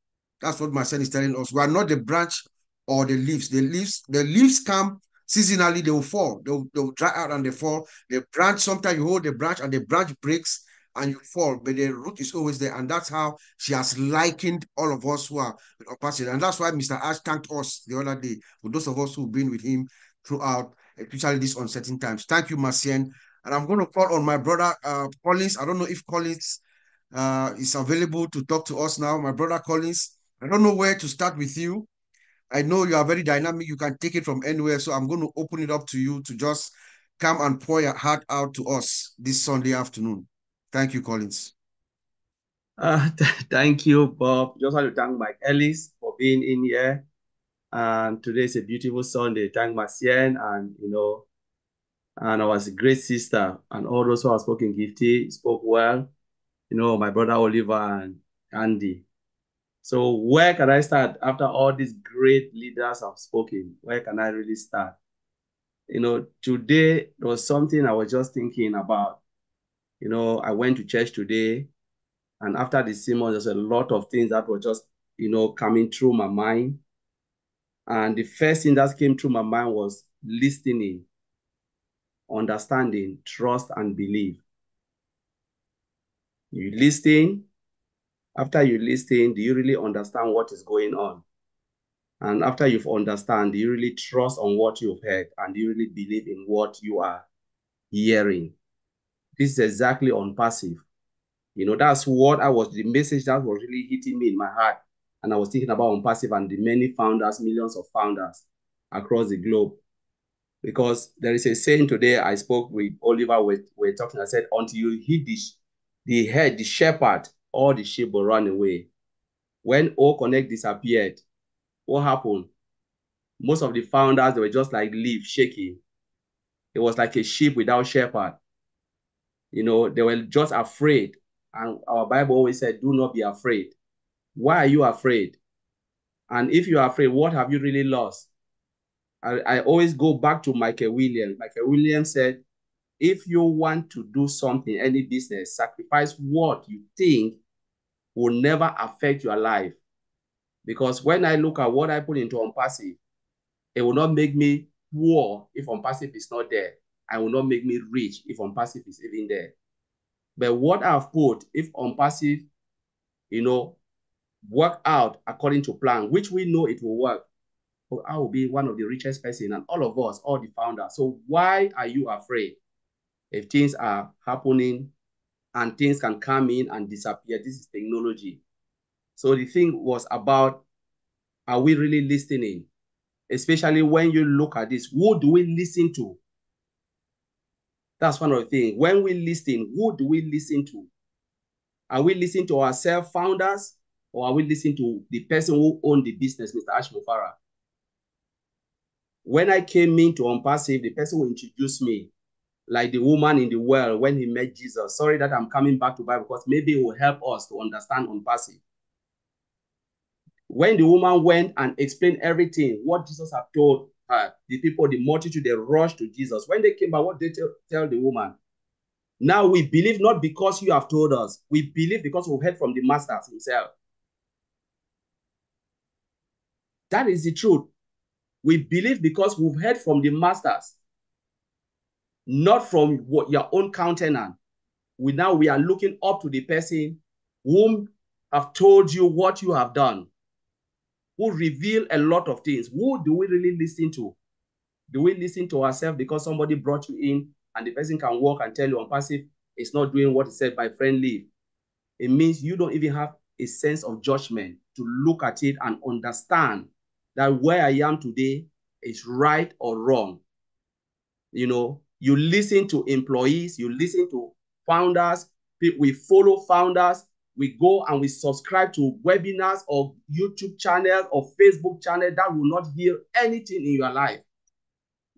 That's what my son is telling us. We are not the branch or the leaves. The leaves, the leaves come seasonally, they will fall. They'll, they'll dry out and they fall. The branch, sometimes you hold the branch and the branch breaks and you fall, but the root is always there. And that's how she has likened all of us who are with. And that's why Mr. Ash thanked us the other day for those of us who've been with him throughout, especially these uncertain times. Thank you, Marcien. And I'm going to call on my brother uh, Collins. I don't know if Collins uh, is available to talk to us now. My brother Collins, I don't know where to start with you. I know you are very dynamic. You can take it from anywhere. So I'm going to open it up to you to just come and pour your heart out to us this Sunday afternoon. Thank you, Collins. Uh, [LAUGHS] thank you, Bob. Just want to thank Mike Ellis for being in here. And today is a beautiful Sunday. Thank Marcien and, you know, and our great sister and all those who have spoken gifty, spoke well. You know, my brother Oliver and Andy. So where can I start after all these great leaders have spoken? Where can I really start? You know, today there was something I was just thinking about you know, I went to church today, and after the sermon, there's a lot of things that were just, you know, coming through my mind. And the first thing that came through my mind was listening, understanding, trust, and believe. You listen. After you listen, do you really understand what is going on? And after you've understand, do you really trust on what you've heard? And do you really believe in what you are hearing? This is exactly OnPassive. You know, that's what I was, the message that was really hitting me in my heart. And I was thinking about OnPassive and the many founders, millions of founders across the globe. Because there is a saying today, I spoke with Oliver, we were talking, I said, until you hit the, the head, the shepherd, all the sheep will run away. When O-Connect disappeared, what happened? Most of the founders, they were just like leaves shaking. It was like a sheep without shepherd. You know, they were just afraid. And our Bible always said, do not be afraid. Why are you afraid? And if you are afraid, what have you really lost? I, I always go back to Michael Williams. Michael Williams said, if you want to do something, any business, sacrifice what you think will never affect your life. Because when I look at what I put into OnPassive, it will not make me poor if OnPassive is not there. I will not make me rich if OnPassive is even there. But what I've put, if OnPassive, you know, work out according to plan, which we know it will work, I will be one of the richest person and all of us, all the founders. So why are you afraid? If things are happening and things can come in and disappear, this is technology. So the thing was about, are we really listening? Especially when you look at this, who do we listen to? That's one of the things. When we listen, who do we listen to? Are we listening to ourselves, founders, or are we listening to the person who owned the business, Mr. Ash Mufareh? When I came into OnPassive, the person who introduced me, like the woman in the well when he met Jesus. Sorry that I'm coming back to Bible because maybe it will help us to understand OnPassive. When the woman went and explained everything, what Jesus had told uh, the people, the multitude, they rushed to Jesus. When they came back, what they tell, the woman? Now we believe not because you have told us, we believe because we've heard from the master himself. That is the truth. We believe because we've heard from the masters, not from what your own countenance. We now we are looking up to the person whom have told you what you have done, who reveal a lot of things. Who do we really listen to? Do we listen to ourselves because somebody brought you in and the person can walk and tell you OnPassive it's not doing what he said by friend leave? It means you don't even have a sense of judgment to look at it and understand that where I am today is right or wrong. You know, you listen to employees, you listen to founders, we follow founders, we go and we subscribe to webinars or YouTube channels or Facebook channel that will not heal anything in your life.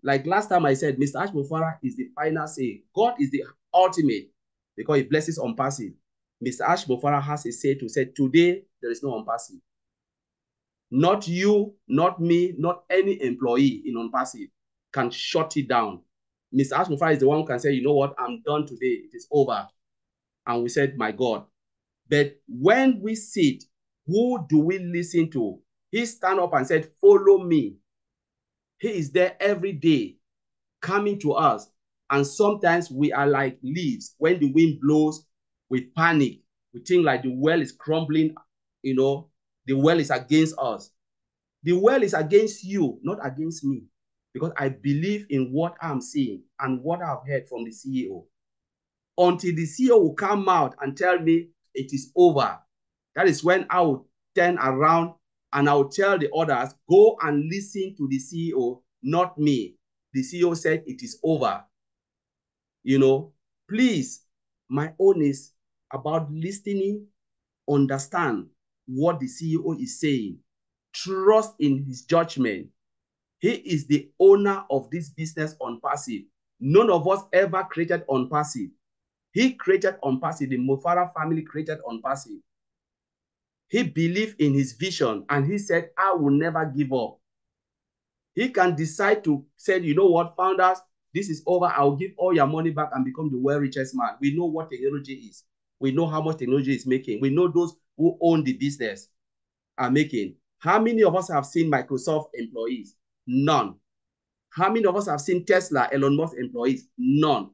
Like last time I said, Mr. Ash is the final say. God is the ultimate because he blesses OnPassive. Mr. Ash has a say to say, today there is no OnPassive. Not you, not me, not any employee in OnPassive can shut it down. Mr. Ash is the one who can say, you know what, I'm done today. It is over. And we said, my God. But when we sit, who do we listen to? He stand up and said, follow me. He is there every day coming to us. And sometimes we are like leaves. When the wind blows, we panic. We think like the well is crumbling, you know, the well is against us. The well is against you, not against me, because I believe in what I'm seeing and what I've heard from the CEO. Until the CEO will come out and tell me it is over, that is when I will turn around and I will tell the others, go and listen to the CEO, not me. The CEO said it is over. You know, please, my own is about listening, understand what the CEO is saying, trust in his judgment. He is the owner of this business OnPassive. None of us ever created OnPassive. He created OnPassive. The Mufareh family created OnPassive. He believed in his vision and he said, I will never give up. He can decide to say, you know what, founders, this is over. I'll give all your money back and become the world richest man. We know what technology is. We know how much technology is making. We know those who own the business are making. How many of us have seen Microsoft employees? None. How many of us have seen Tesla, Elon Musk employees? None.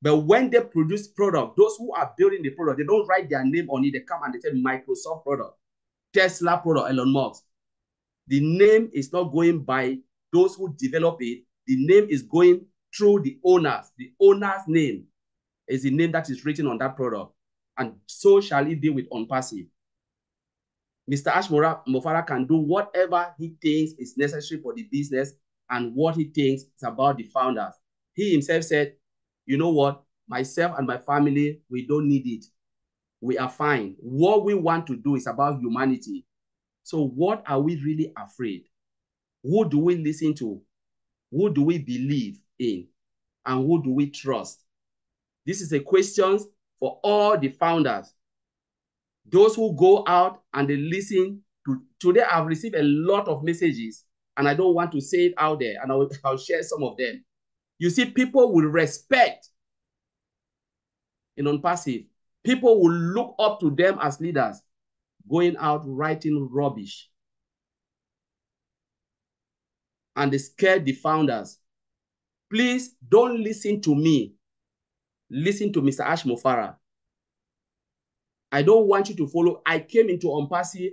But when they produce product, those who are building the product, they don't write their name on it. They come and they say Microsoft product, Tesla product, Elon Musk. The name is not going by those who develop it. The name is going through the owners. The owner's name is the name that is written on that product and so shall it be with OnPassive. Mr. Ash Mufareh can do whatever he thinks is necessary for the business and what he thinks is about the founders. He himself said, you know what, myself and my family, we don't need it. We are fine. What we want to do is about humanity. So what are we really afraid? Who do we listen to? Who do we believe in? And who do we trust? This is a question for all the founders. Those who go out and they listen to, today I've received a lot of messages and I don't want to say it out there and I'll, [LAUGHS] I'll share some of them. You see, people will respect in OnPassive. People will look up to them as leaders, going out writing rubbish. And they scare the founders. Please don't listen to me listen to Mr. Ash Mufareh. I don't want you to follow. I came into OnPassive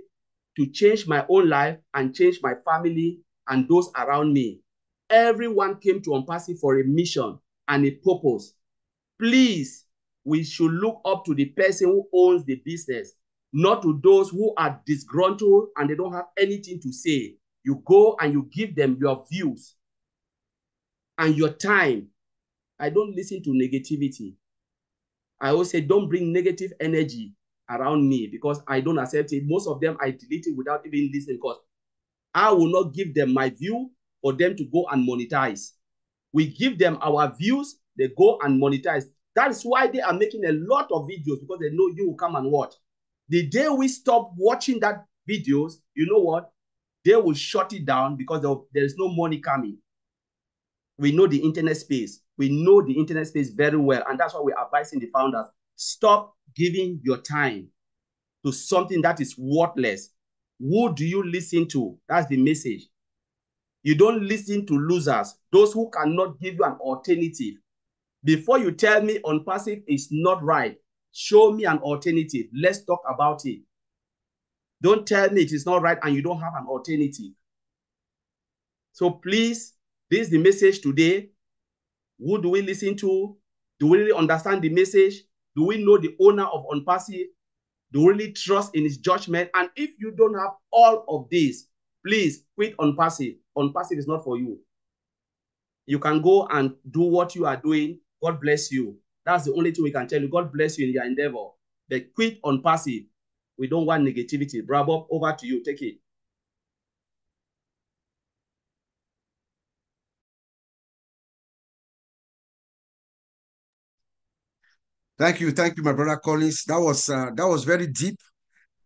to change my own life and change my family and those around me. Everyone came to OnPassive for a mission and a purpose. Please, we should look up to the person who owns the business, not to those who are disgruntled and they don't have anything to say. You go and you give them your views and your time I don't listen to negativity. I always say, don't bring negative energy around me because I don't accept it. Most of them I delete it without even listening because I will not give them my view for them to go and monetize. We give them our views, they go and monetize. That's why they are making a lot of videos because they know you will come and watch. The day we stop watching that videos, you know what? They will shut it down because there is no money coming. We know the internet space. We know the internet space very well. And that's why we're advising the founders, stop giving your time to something that is worthless. Who do you listen to? That's the message. You don't listen to losers, those who cannot give you an alternative. Before you tell me OnPassive is not right, show me an alternative. Let's talk about it. Don't tell me it is not right and you don't have an alternative. So please, this is the message today. Who do we listen to? Do we really understand the message? Do we know the owner of OnPassive? Do we really trust in his judgment? And if you don't have all of this, please quit OnPassive. OnPassive is not for you. You can go and do what you are doing. God bless you. That's the only thing we can tell you. God bless you in your endeavor. But quit OnPassive. We don't want negativity. Bravo, over to you. Take it. Thank you, thank you, my brother Collins. That was uh, that was very deep,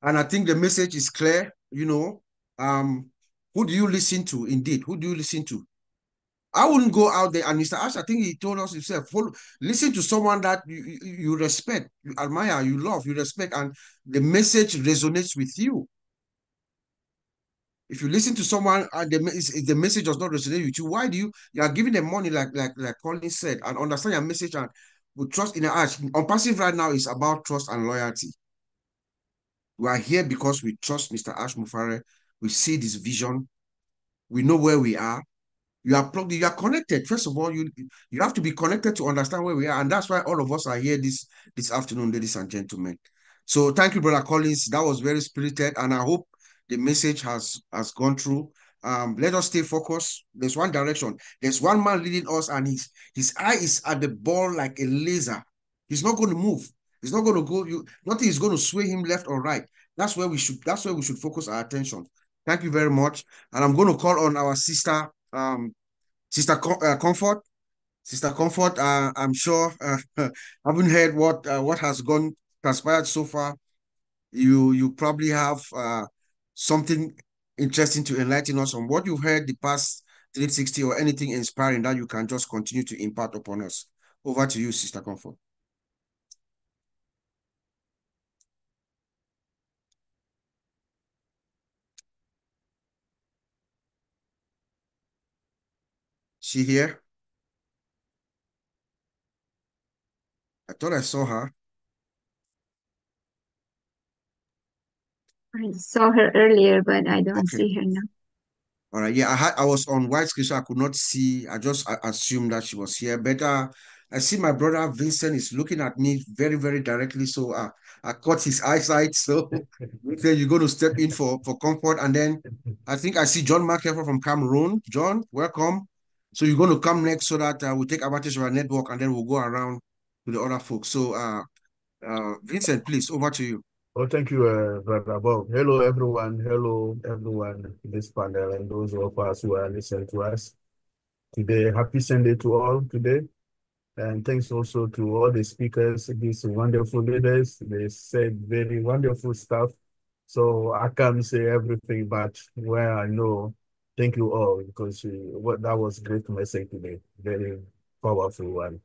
and I think the message is clear. You know, um, who do you listen to? Indeed, who do you listen to? I wouldn't go out there and Mr. Ash, I think he told us himself, follow, listen to someone that you, you, respect, you admire, you love, you respect, and the message resonates with you. If you listen to someone and the, the message does not resonate with you, why do you you are giving them money like like like Colin said and understand your message and trust in the Ash. OnPassive right now is about trust and loyalty. We are here because we trust Mr. Ash Mufareh. We see this vision. We know where we are. You are plugged you are connected. First of all you you have to be connected to understand where we are. And that's why all of us are here this this afternoon ladies and gentlemen. So thank you brother collins. That was very spirited. And i hope the message has has gone through. Um let us stay focused. There's one direction. There's one man leading us and his his eye is at the ball like a laser. He's not going to move. He's not going to go you nothing is going to sway him left or right. That's where we should that's where we should focus our attention thank you very much and i'm going to call on our sister um, Sister Com uh, Comfort, Sister Comfort, uh, I'm sure, uh, [LAUGHS] haven't heard what uh, what has gone transpired so far. You you probably have uh, something interesting to enlighten us on what you've heard the past 360 or anything inspiring that you can just continue to impart upon us. Over to you, Sister Comfort. She here? I thought I saw her. I saw her earlier, but I don't Okay. see her now. All right. Yeah, I had I was on white screen, so I could not see. I just I assumed that she was here. But uh, I see my brother Vincent is looking at me very, very directly. So uh, I caught his eyesight. So [LAUGHS] Vincent, you're going to step in for for comfort. And then I think I see John McEver from Cameroon. John, welcome. So you're going to come next so that uh, we take advantage of our network and then we'll go around to the other folks. So uh, uh, Vincent, please, over to you. Oh, thank you, uh, Brother Bob. Hello, everyone. Hello, everyone in this panel and those of us who are listening to us today. Happy Sunday to all today. And thanks also to all the speakers, these wonderful leaders. They said very wonderful stuff. So I can't say everything, but where I know, thank you all because uh, what that was great message today. Very powerful one.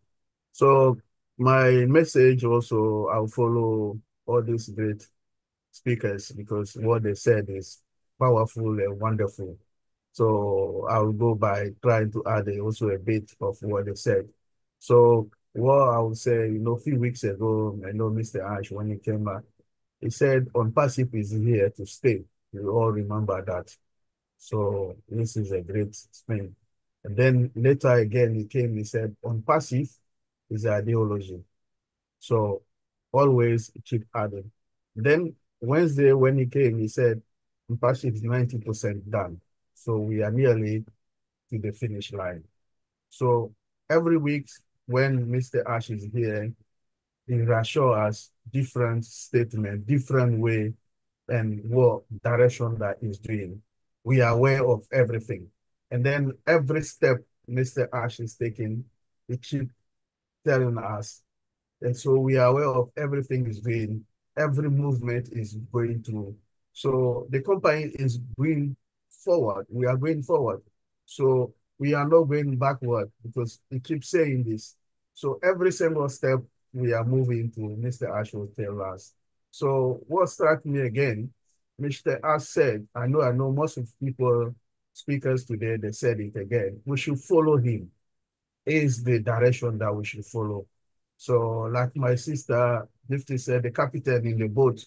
So my message also, I'll follow all these great speakers because what they said is powerful and wonderful. So I'll go by trying to add also a bit of what they said. So what I would say, you know, a few weeks ago, I know Mr. Ash, when he came back, he said OnPassive is here to stay. You all remember that. So this is a great thing. And then later again, he came, he said OnPassive is ideology. So always keep adding. Then Wednesday, when he came, he said, OnPassive is 90% done. So we are nearly to the finish line. So every week when Mr. Ash is here, he reassures us different statement, different way and what direction that he's doing. We are aware of everything. And then every step Mr. Ash is taking, he keep telling us and so we are aware of everything is doing, every movement is going through. So the company is going forward. We are going forward. So we are not going backward because he keeps saying this. So every single step we are moving to, Mr. Ash will tell us. So what struck me again, Mr. Ash said, I know, I know most of people speakers today, they said it again. We should follow him. Is the direction that we should follow. So, like my sister Gifty said, the captain in the boat,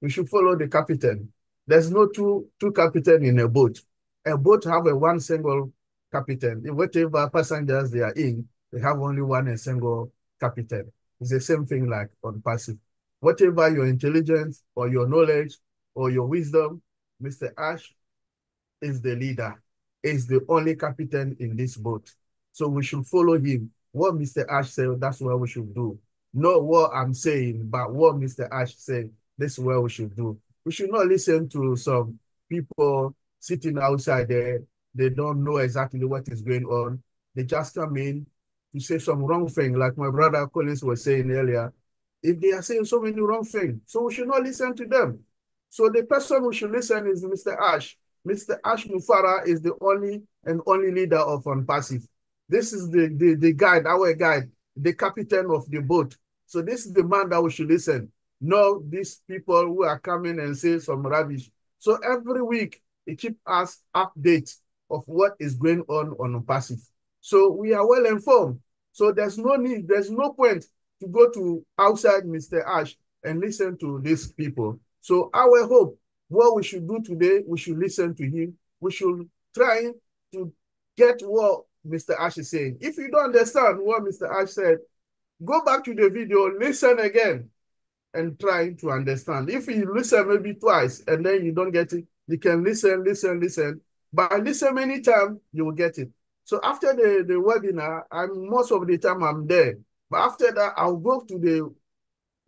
we should follow the captain. There's no two two captain in a boat. A boat have a one single captain. Whatever passengers they are in, they have only one and single captain. It's the same thing like OnPassive. Whatever your intelligence or your knowledge or your wisdom, Mr. Ash is the leader, is the only captain in this boat. So we should follow him. What Mr. Ash said, that's what we should do. Not what I'm saying, but what Mr. Ash said, this is what we should do. We should not listen to some people sitting outside there. They don't know exactly what is going on. They just come in to say some wrong thing, like my brother Collins was saying earlier. If they are saying so many wrong things, so we should not listen to them. So the person who should listen is Mr. Ash. Mr. Ash Mufareh is the only and only leader of OnPassive. This is the, the, the guide, our guide, the captain of the boat. So this is the man that we should listen. No, these people who are coming and say some rubbish. So every week, he keep us update of what is going on on OnPassive. So we are well informed. So there's no need, there's no point to go to outside Mr. Ash and listen to these people. So our hope, what we should do today, we should listen to him. We should try to get what Mr. Ash is saying. If you don't understand what Mr. Ash said, go back to the video, listen again, and try to understand. If you listen maybe twice and then you don't get it, you can listen, listen, listen. But listen many times, you will get it. So after the, the webinar, I'm most of the time I'm there. But after that, I'll go to the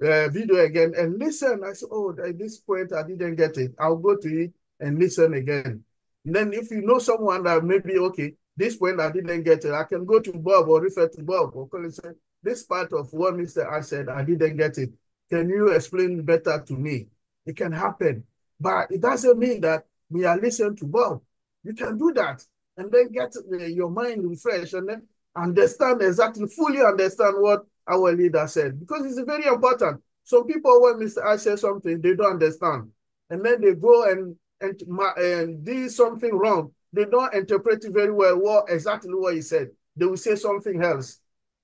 uh, video again and listen. I said, oh, at this point, I didn't get it. I'll go to it and listen again. And then if you know someone that maybe, okay, this point I didn't get it, I can go to Bob or refer to Bob or call and say, this part of what Mr. I said, I didn't get it. Can you explain better to me? It can happen. But it doesn't mean that we are listening to Bob. You can do that and then get your mind refreshed and then understand exactly, fully understand what our leader said because it's very important. So people, when Mr. I says something, they don't understand. And then they go and, and, and do something wrong. They don't interpret it very well what exactly what he said. They will say something else.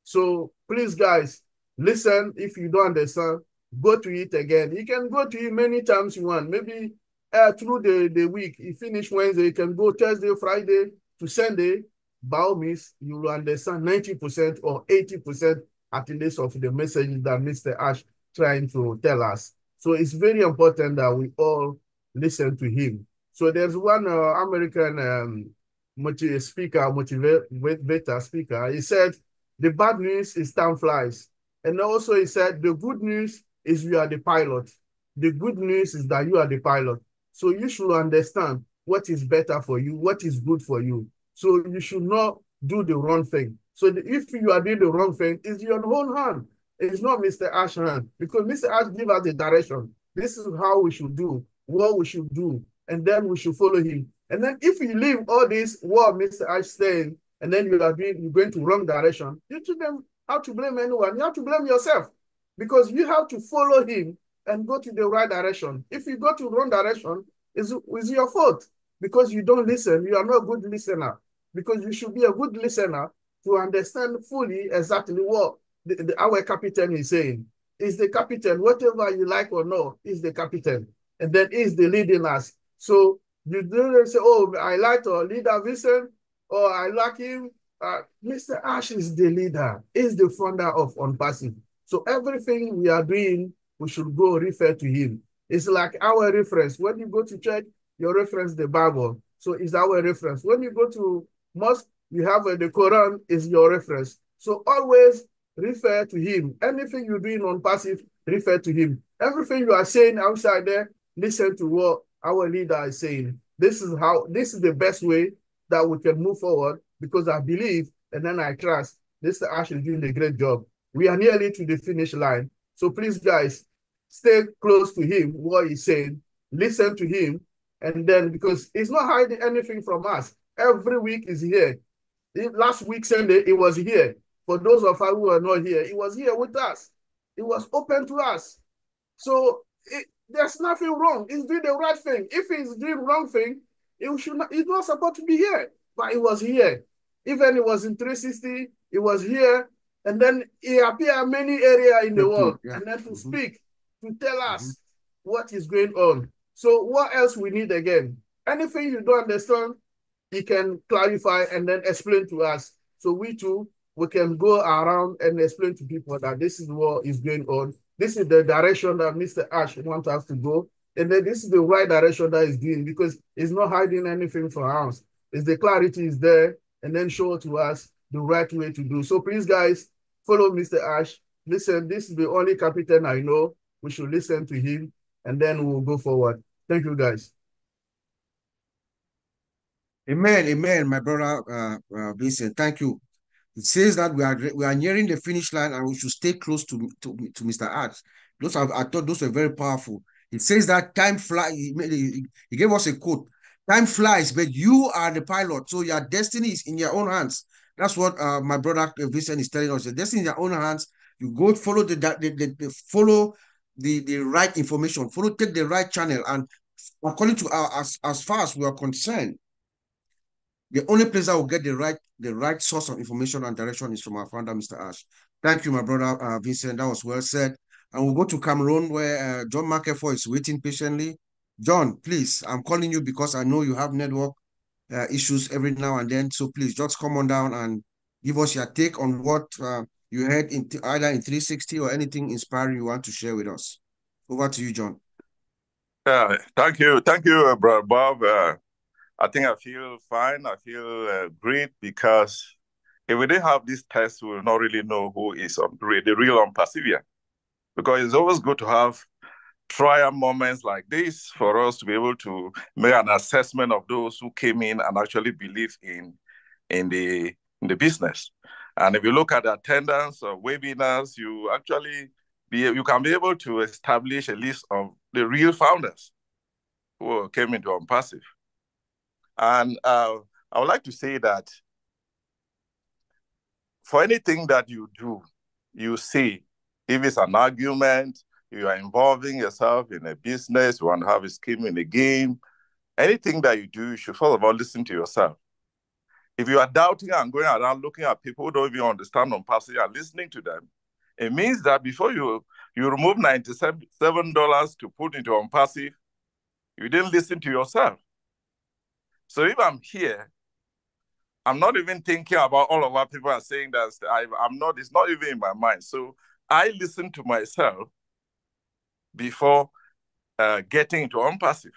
So please, guys, listen. If you don't understand, go to it again. You can go to it many times you want. Maybe uh, through the, the week, you finish Wednesday, you can go Thursday, Friday to Sunday. By all means, you will understand 90% or 80% at least of the message that Mr. Ash trying to tell us. So it's very important that we all listen to him. So there's one uh, American um, motiv speaker, motivator speaker. He said, the bad news is time flies. And also he said, the good news is you are the pilot. The good news is that you are the pilot. So you should understand what is better for you, what is good for you. So you should not do the wrong thing. So if you are doing the wrong thing, it's your own hand. It's not Mr. Ash's hand because Mr. Ash give us the direction. This is how we should do, what we should do, and then we should follow him. And then if you leave all this what Mr. Ash saying, and then you are doing, you're going to wrong direction, you shouldn't have to blame anyone. You have to blame yourself because you have to follow him and go to the right direction. If you go to wrong direction, it's, it's your fault because you don't listen. You are not a good listener because you should be a good listener to understand fully exactly what the, the, our captain is saying. Is the captain, whatever you like or not, is the captain. And then is the leading us. So you don't say, oh, I like to leader Vincent, or I like him. Uh, Mr. Ash is the leader, is the founder of OnPassive. So everything we are doing, we should go refer to him. It's like our reference. When you go to church, your reference the Bible. So it's our reference. When you go to mosque, you have uh, the Quran is your reference. So always refer to him. Anything you're doing OnPassive, refer to him. Everything you are saying outside there, listen to what our leader is saying. This is how this is the best way that we can move forward because I believe and then I trust Mr. Ash is doing a great job. We are nearly to the finish line. So please, guys, stay close to him, what he's saying, listen to him, and then because he's not hiding anything from us. Every week is here last week Sunday, it was here. For those of us who are not here, it was here with us. It was open to us. So it, there's nothing wrong. He's doing the right thing. If he's doing wrong thing, It should not, it's not supposed to be here, but it was here. Even it was in 360, it was here. And then it appeared many areas in the world. Yeah. And then to mm -hmm. speak, to tell us mm -hmm. what is going on. So what else we need again? Anything you don't understand, he can clarify and then explain to us. So we too, we can go around and explain to people that this is what is going on. This is the direction that Mr. Ash wants us to go. And then this is the right direction that he's doing because he's not hiding anything from us. It's the clarity is there and then show to us the right way to do. So please, guys, follow Mr. Ash. Listen, this is the only captain I know. We should listen to him and then we'll go forward. Thank you, guys. Amen, amen, my brother uh, uh, Vincent. Thank you. It says that we are we are nearing the finish line and we should stay close to to, to Mr. Ash. Those are, I thought those were very powerful. It says that time flies. He, he gave us a quote. Time flies, but you are the pilot. So your destiny is in your own hands. That's what uh, my brother Vincent is telling us. The destiny in your own hands. You go follow the, the, the, the follow the, the right information, follow take the right channel, and according to our as as far as we are concerned, the only place I will get the right the right source of information and direction is from our founder, Mr. Ash. Thank you, my brother uh, Vincent. That was well said. And we'll go to Cameroon where uh, John McEfor is waiting patiently. John, please, I'm calling you because I know you have network uh, issues every now and then. So please just come on down and give us your take on what uh, you heard in either in 360 or anything inspiring you want to share with us. Over to you, John. Yeah, thank you. Thank you, uh, brother Bob. I think I feel fine. I feel uh, great because if we didn't have this test, we will not really know who is on, the real on Persevere. Because it's always good to have trial moments like this for us to be able to make an assessment of those who came in and actually believe in in the in the business. And if you look at the attendance of webinars, you actually be you can be able to establish a list of the real founders who came into OnPassive. And uh, I would like to say that for anything that you do, you see, if it's an argument, you are involving yourself in a business, you want to have a scheme in a game, anything that you do, you should first of all listen to yourself. If you are doubting and going around looking at people who don't even understand OnPassive and listening to them, it means that before you you remove $97 to put into OnPassive, you didn't listen to yourself. So if I'm here, I'm not even thinking about all of what people are saying that I, am not, it's not even in my mind. So I listen to myself before uh, getting into OnPassive.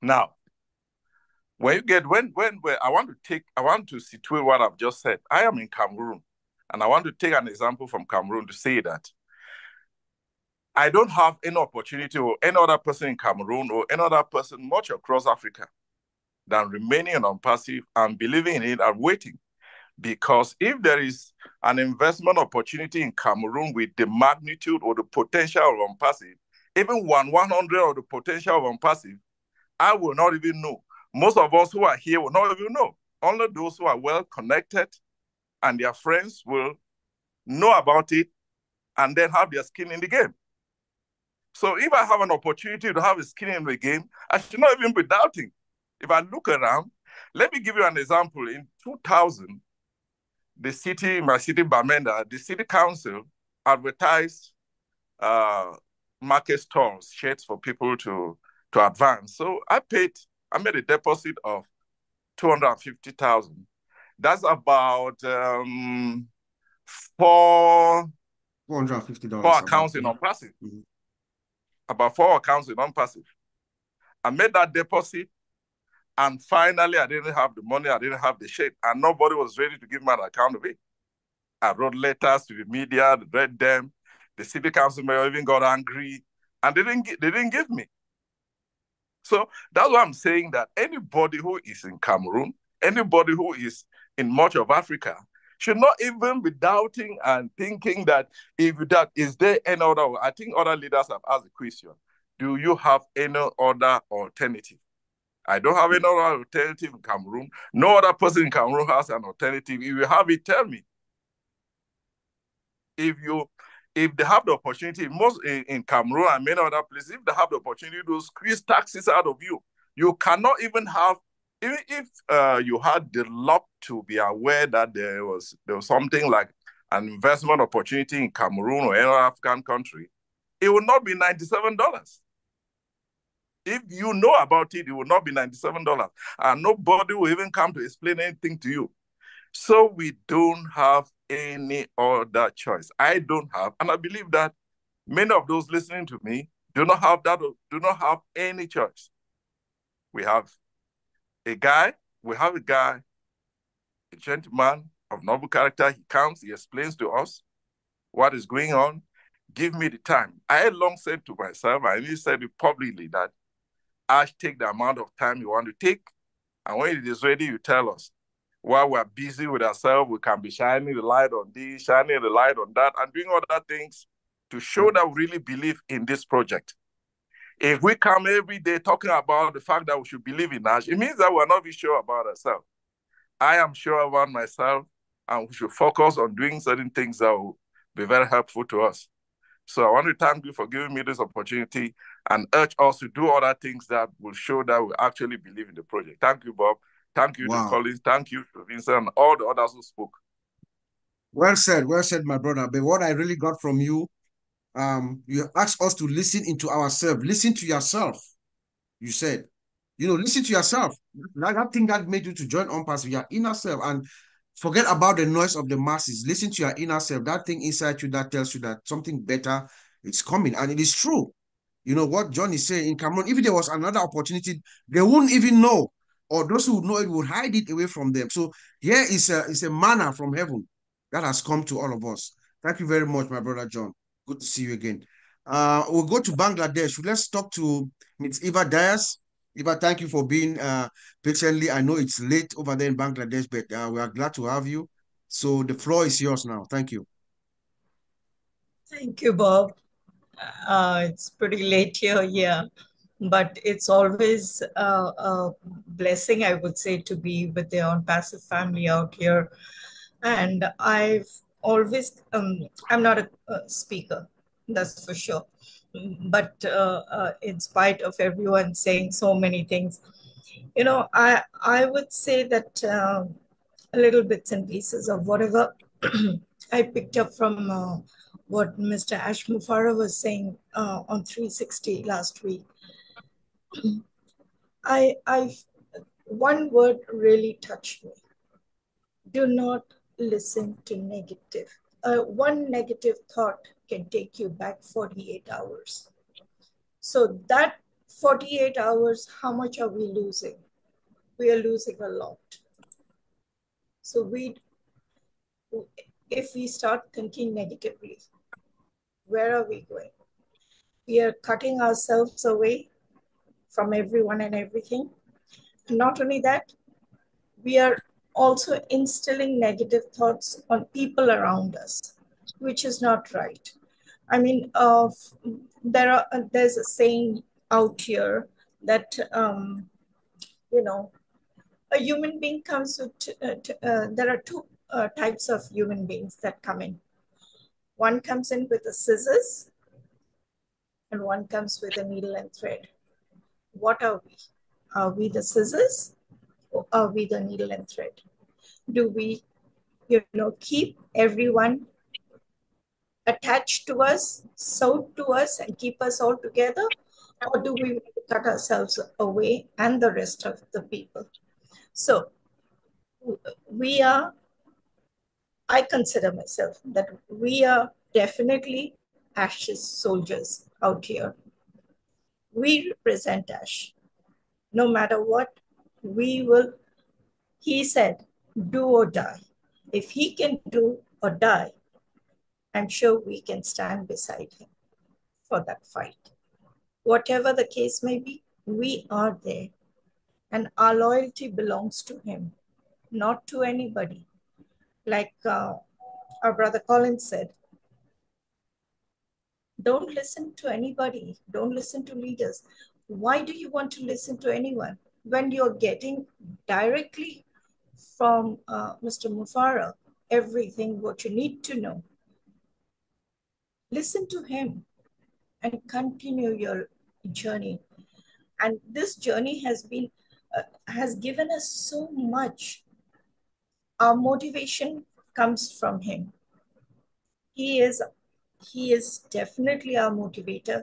Now, when you get, when, when, when I want to take, I want to situate what I've just said. I am in Cameroon, and I want to take an example from Cameroon to say that I don't have any opportunity or any other person in Cameroon or any other person much across Africa than remaining OnPassive and believing in it and waiting. Because if there is an investment opportunity in Cameroon with the magnitude or the potential of OnPassive, even one 100 of the potential of OnPassive, I will not even know. Most of us who are here will not even know. Only those who are well connected and their friends will know about it and then have their skin in the game. So if I have an opportunity to have a skin in the game, I should not even be doubting if I look around, let me give you an example. In 2000, the city, my city, Bamenda, the city council advertised uh, market stalls, sheds for people to, to advance. So I paid, I made a deposit of 250,000. That's about um, four, $450. Four accounts in OnPassive. Mm -hmm. About four accounts in OnPassive. I made that deposit and finally, I didn't have the money, I didn't have the shape, and nobody was ready to give me an account of it. I wrote letters to the media, read them. The city council mayor even got angry, and they didn't, they didn't give me. So that's why I'm saying that anybody who is in Cameroon, anybody who is in much of Africa, should not even be doubting and thinking that if that is there any other. I think other leaders have asked the question: Do you have any other alternative? I don't have any other alternative in Cameroon. No other person in Cameroon has an alternative. If you have it, tell me. If you if they have the opportunity, most in, in Cameroon and many other places, if they have the opportunity to squeeze taxes out of you, You cannot even have, even if uh, you had the luck to be aware that there was there was something like an investment opportunity in Cameroon or any African country, it would not be $97. If you know about it, it will not be $97. And nobody will even come to explain anything to you. So we don't have any other choice. I don't have, and I believe that many of those listening to me do not have that, do not have any choice. We have a guy, we have a guy, a gentleman of noble character. He comes, he explains to us what is going on. Give me the time. I had long said to myself, I even said it publicly that Take the amount of time you want to take. And when it is ready, you tell us. While we're busy with ourselves, we can be shining the light on this, shining the light on that, and doing other things to show that we really believe in this project. If we come every day talking about the fact that we should believe in Ash, it means that we're not be sure about ourselves. I am sure about myself, and we should focus on doing certain things that will be very helpful to us. So I want to thank you for giving me this opportunity and urge us to do other things that will show that we actually believe in the project. Thank you, Bob. Thank you wow. to Collins. Thank you to Vincent and all the others who spoke. Well said, well said, my brother. But what I really got from you, um, you asked us to listen into ourselves. Listen to yourself. You said, you know, listen to yourself. That, that thing that made you to join ONPAS with your inner self and forget about the noise of the masses. Listen to your inner self. That thing inside you that tells you that something better is coming. And it is true. You know what John is saying in Cameroon, if there was another opportunity, they wouldn't even know. Or those who know it would hide it away from them. So here is a, is a manna from heaven that has come to all of us. Thank you very much, my brother John. Good to see you again. Uh, we'll go to Bangladesh. Let's talk to Ms. Eva Dias. Eva, thank you for being uh, patiently. I know it's late over there in Bangladesh, but uh, we are glad to have you. So the floor is yours now. Thank you. Thank you, Bob. Uh, it's pretty late here, yeah. But it's always uh, a blessing, I would say, to be with the OnPassive family out here. And I've always, um, I'm not a, a speaker, that's for sure but uh, uh, in spite of everyone saying so many things, you know, I I would say that uh, a little bits and pieces of whatever [CLEARS THROAT] I picked up from uh, what Mr. Ash Mufareh was saying uh, on 360 last week. I I one word really touched me. Do not listen to negative. Uh, one negative thought can take you back 48 hours. So that 48 hours, how much are we losing? We are losing a lot. So we, if we start thinking negatively, where are we going? We are cutting ourselves away from everyone and everything. Not only that, we are also instilling negative thoughts on people around us, which is not right. I mean, uh, there are uh, there's a saying out here that um, you know a human being comes with uh, uh, there are two uh, types of human beings that come in. One comes in with the scissors, and one comes with a needle and thread. What are we? Are we the scissors, or are we the needle and thread? Do we, you know, keep everyone attached to us, sewed to us, and keep us all together? Or do we cut ourselves away and the rest of the people? So we are, I consider myself that we are definitely Ash's soldiers out here. We represent Ash. No matter what, we will, he said, do or die. If he can do or die, I'm sure we can stand beside him for that fight. Whatever the case may be, we are there. And our loyalty belongs to him, not to anybody. Like uh, our brother Colin said, don't listen to anybody. Don't listen to leaders. Why do you want to listen to anyone when you're getting directly from uh, Mr. Mufareh everything what you need to know? Listen to him and continue your journey. And this journey has been, uh, has given us so much. Our motivation comes from him. He is, he is definitely our motivator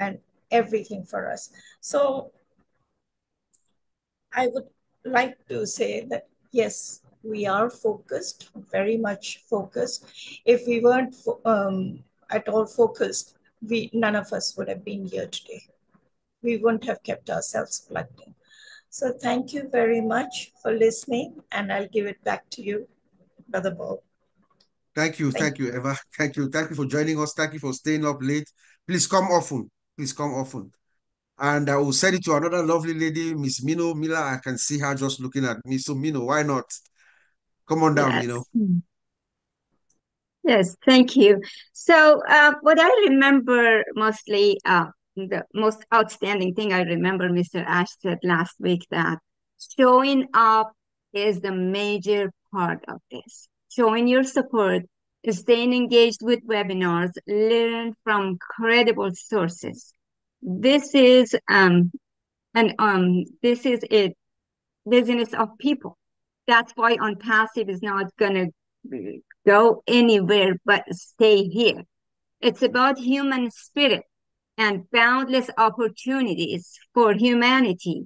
and everything for us. So I would like to say that yes, we are focused, very much focused. If we weren't um, at all focused, we none of us would have been here today. We wouldn't have kept ourselves plugged in. So thank you very much for listening, and I'll give it back to you, Brother Bob. Thank you, thank, thank you, Eva. Thank you, thank you for joining us. Thank you for staying up late. Please come often. Please come often. And I will send it to another lovely lady, Miss Mino Miller. I can see her just looking at me. So Mino, why not? Come on down, yes. Mino. Yes, thank you. So uh, what I remember mostly, uh, the most outstanding thing I remember Mr. Ash said last week that showing up is the major part of this. Showing your support, staying engaged with webinars, learn from credible sources. This is um and um this is a business of people. That's why OnPassive is not gonna go anywhere but stay here. It's about human spirit and boundless opportunities for humanity.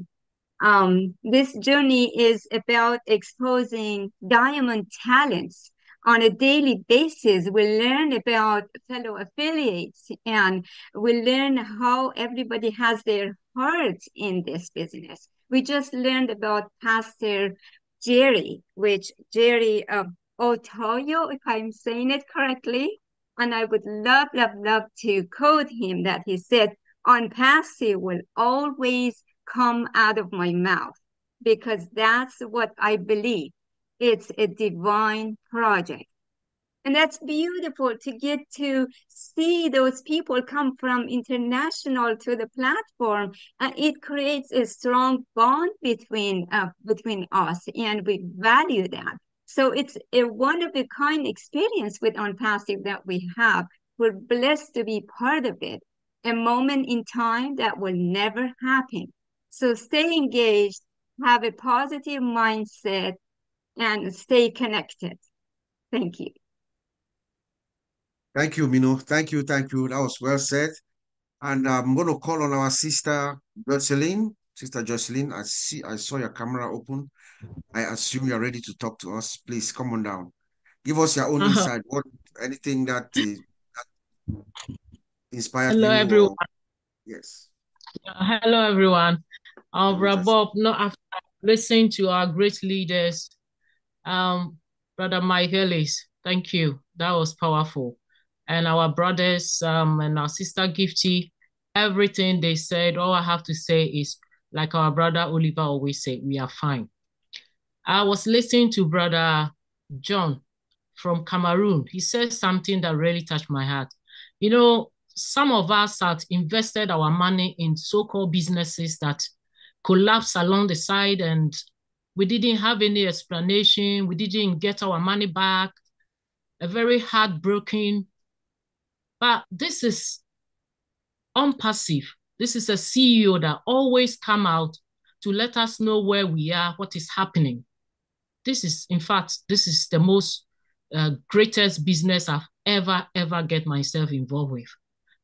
Um, this journey is about exposing diamond talents on a daily basis. We learn about fellow affiliates and we learn how everybody has their hearts in this business. We just learned about Pastor Jerry, which Jerry uh, Otoyo, if I'm saying it correctly. And I would love, love, love to quote him that he said, OnPassive will always come out of my mouth because that's what I believe. It's a divine project. And that's beautiful to get to see those people come from international to the platform. And it creates a strong bond between, uh, between us and we value that. So it's a one of a kind experience with OnPassive that we have. We're blessed to be part of it, a moment in time that will never happen. So stay engaged, have a positive mindset, and stay connected. Thank you. Thank you, Mino. Thank you, thank you. That was well said. And I'm going to call on our sister Jocelyn. Sister Jocelyn, I see I saw your camera open. I assume you're ready to talk to us. Please come on down. Give us your own uh -huh. insight. What anything that, uh, that inspired Hello, you? everyone. Or... Yes. Uh, hello, everyone. Uh, Bob, no, after listening to our great leaders, um, Brother Mike Ellis, thank you. That was powerful. And our brothers um, and our sister Gifty, everything they said, all I have to say is, like our brother Oliver always said, we are fine. I was listening to Brother John from Cameroon. He said something that really touched my heart. You know, some of us had invested our money in so-called businesses that collapsed along the side and we didn't have any explanation. We didn't get our money back. A very heartbroken. But this is OnPassive. This is a CEO that always come out to let us know where we are, what is happening. This is, in fact, this is the most uh, greatest business I've ever, ever get myself involved with.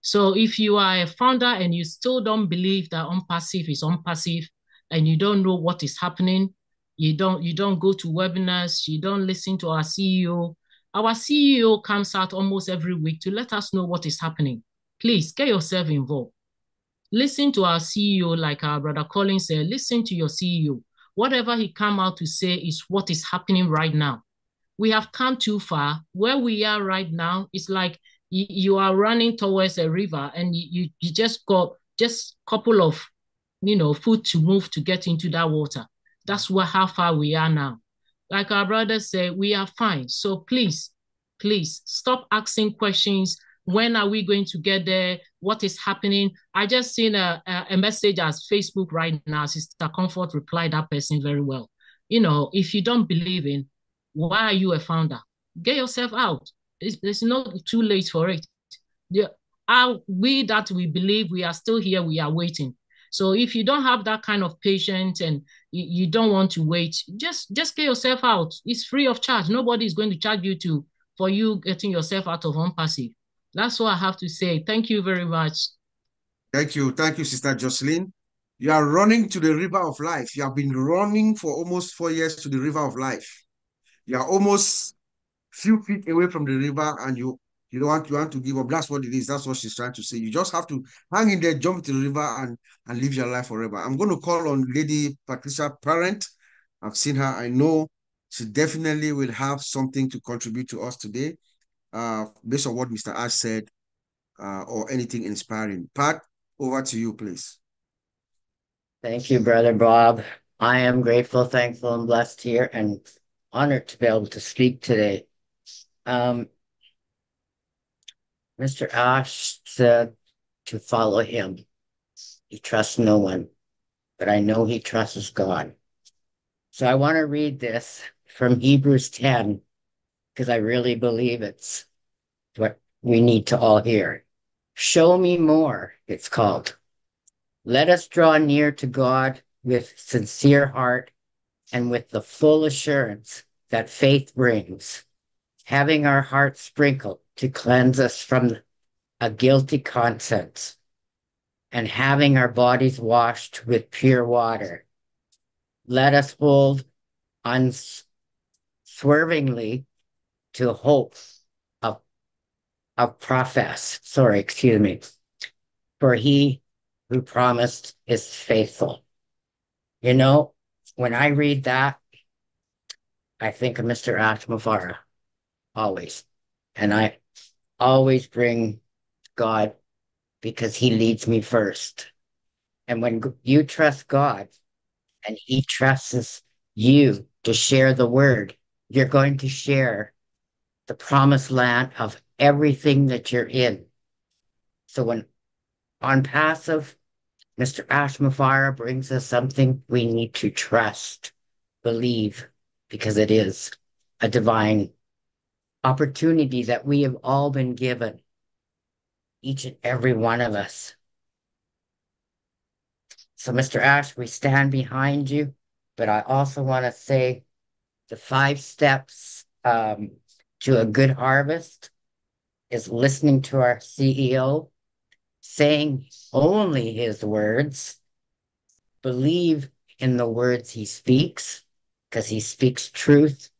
So if you are a founder and you still don't believe that OnPassive is OnPassive and you don't know what is happening, you don't you don't go to webinars, you don't listen to our CEO. Our CEO comes out almost every week to let us know what is happening. Please get yourself involved. Listen to our CEO, like our brother Colin said, listen to your CEO. Whatever he come out to say is what is happening right now. We have come too far. Where we are right now is like you, are running towards a river and you, you, you just got just couple of, you know, foot to move to get into that water. That's where how far we are now. Like our brother said, we are fine. So please, please stop asking questions. When are we going to get there? What is happening? I just seen a, a message as Facebook right now. Sister Comfort replied that person very well. You know, if you don't believe in, why are you a founder? Get yourself out. It's, it's not too late for it. Are we that we believe we are still here, we are waiting. So if you don't have that kind of patience and you, you don't want to wait, just just get yourself out. It's free of charge. Nobody is going to charge you to for you getting yourself out of OnPassive. That's what I have to say. Thank you very much. Thank you. Thank you, Sister Jocelyn. You are running to the river of life. You have been running for almost four years to the river of life. You are almost few feet away from the river and you you don't want you want to give up. That's what it is. That's what she's trying to say. You just have to hang in there, jump to the river, and and live your life forever. I'm going to call on Lady Patricia Parent. I've seen her. I know she definitely will have something to contribute to us today, uh, based on what Mr. Ash said, uh, or anything inspiring. Pat, over to you, please. Thank you, Brother Bob. I am grateful, thankful, and blessed here, and honored to be able to speak today. Um, Mr. Ash said to follow him. He trusts no one, but I know he trusts God. So I want to read this from Hebrews 10 because I really believe it's what we need to all hear. Show me more, it's called. Let us draw near to God with sincere heart and with the full assurance that faith brings, having our hearts sprinkled to cleanse us from a guilty conscience and having our bodies washed with pure water. Let us hold unswervingly to hope of, uh, of profess. Sorry, excuse me. For he who promised is faithful. You know, when I read that, I think of Mr. Mufareh, always. And I always bring God because he leads me first. And when you trust God and he trusts you to share the word, you're going to share the promised land of everything that you're in. So when OnPassive, Mr. Ash brings us something we need to trust, believe, because it is a divine opportunity that we have all been given, each and every one of us. So, Mr. Ash, we stand behind you, but I also want to say the five steps um, to a good harvest is listening to our CEO, saying only his words, believe in the words he speaks, because he speaks truth,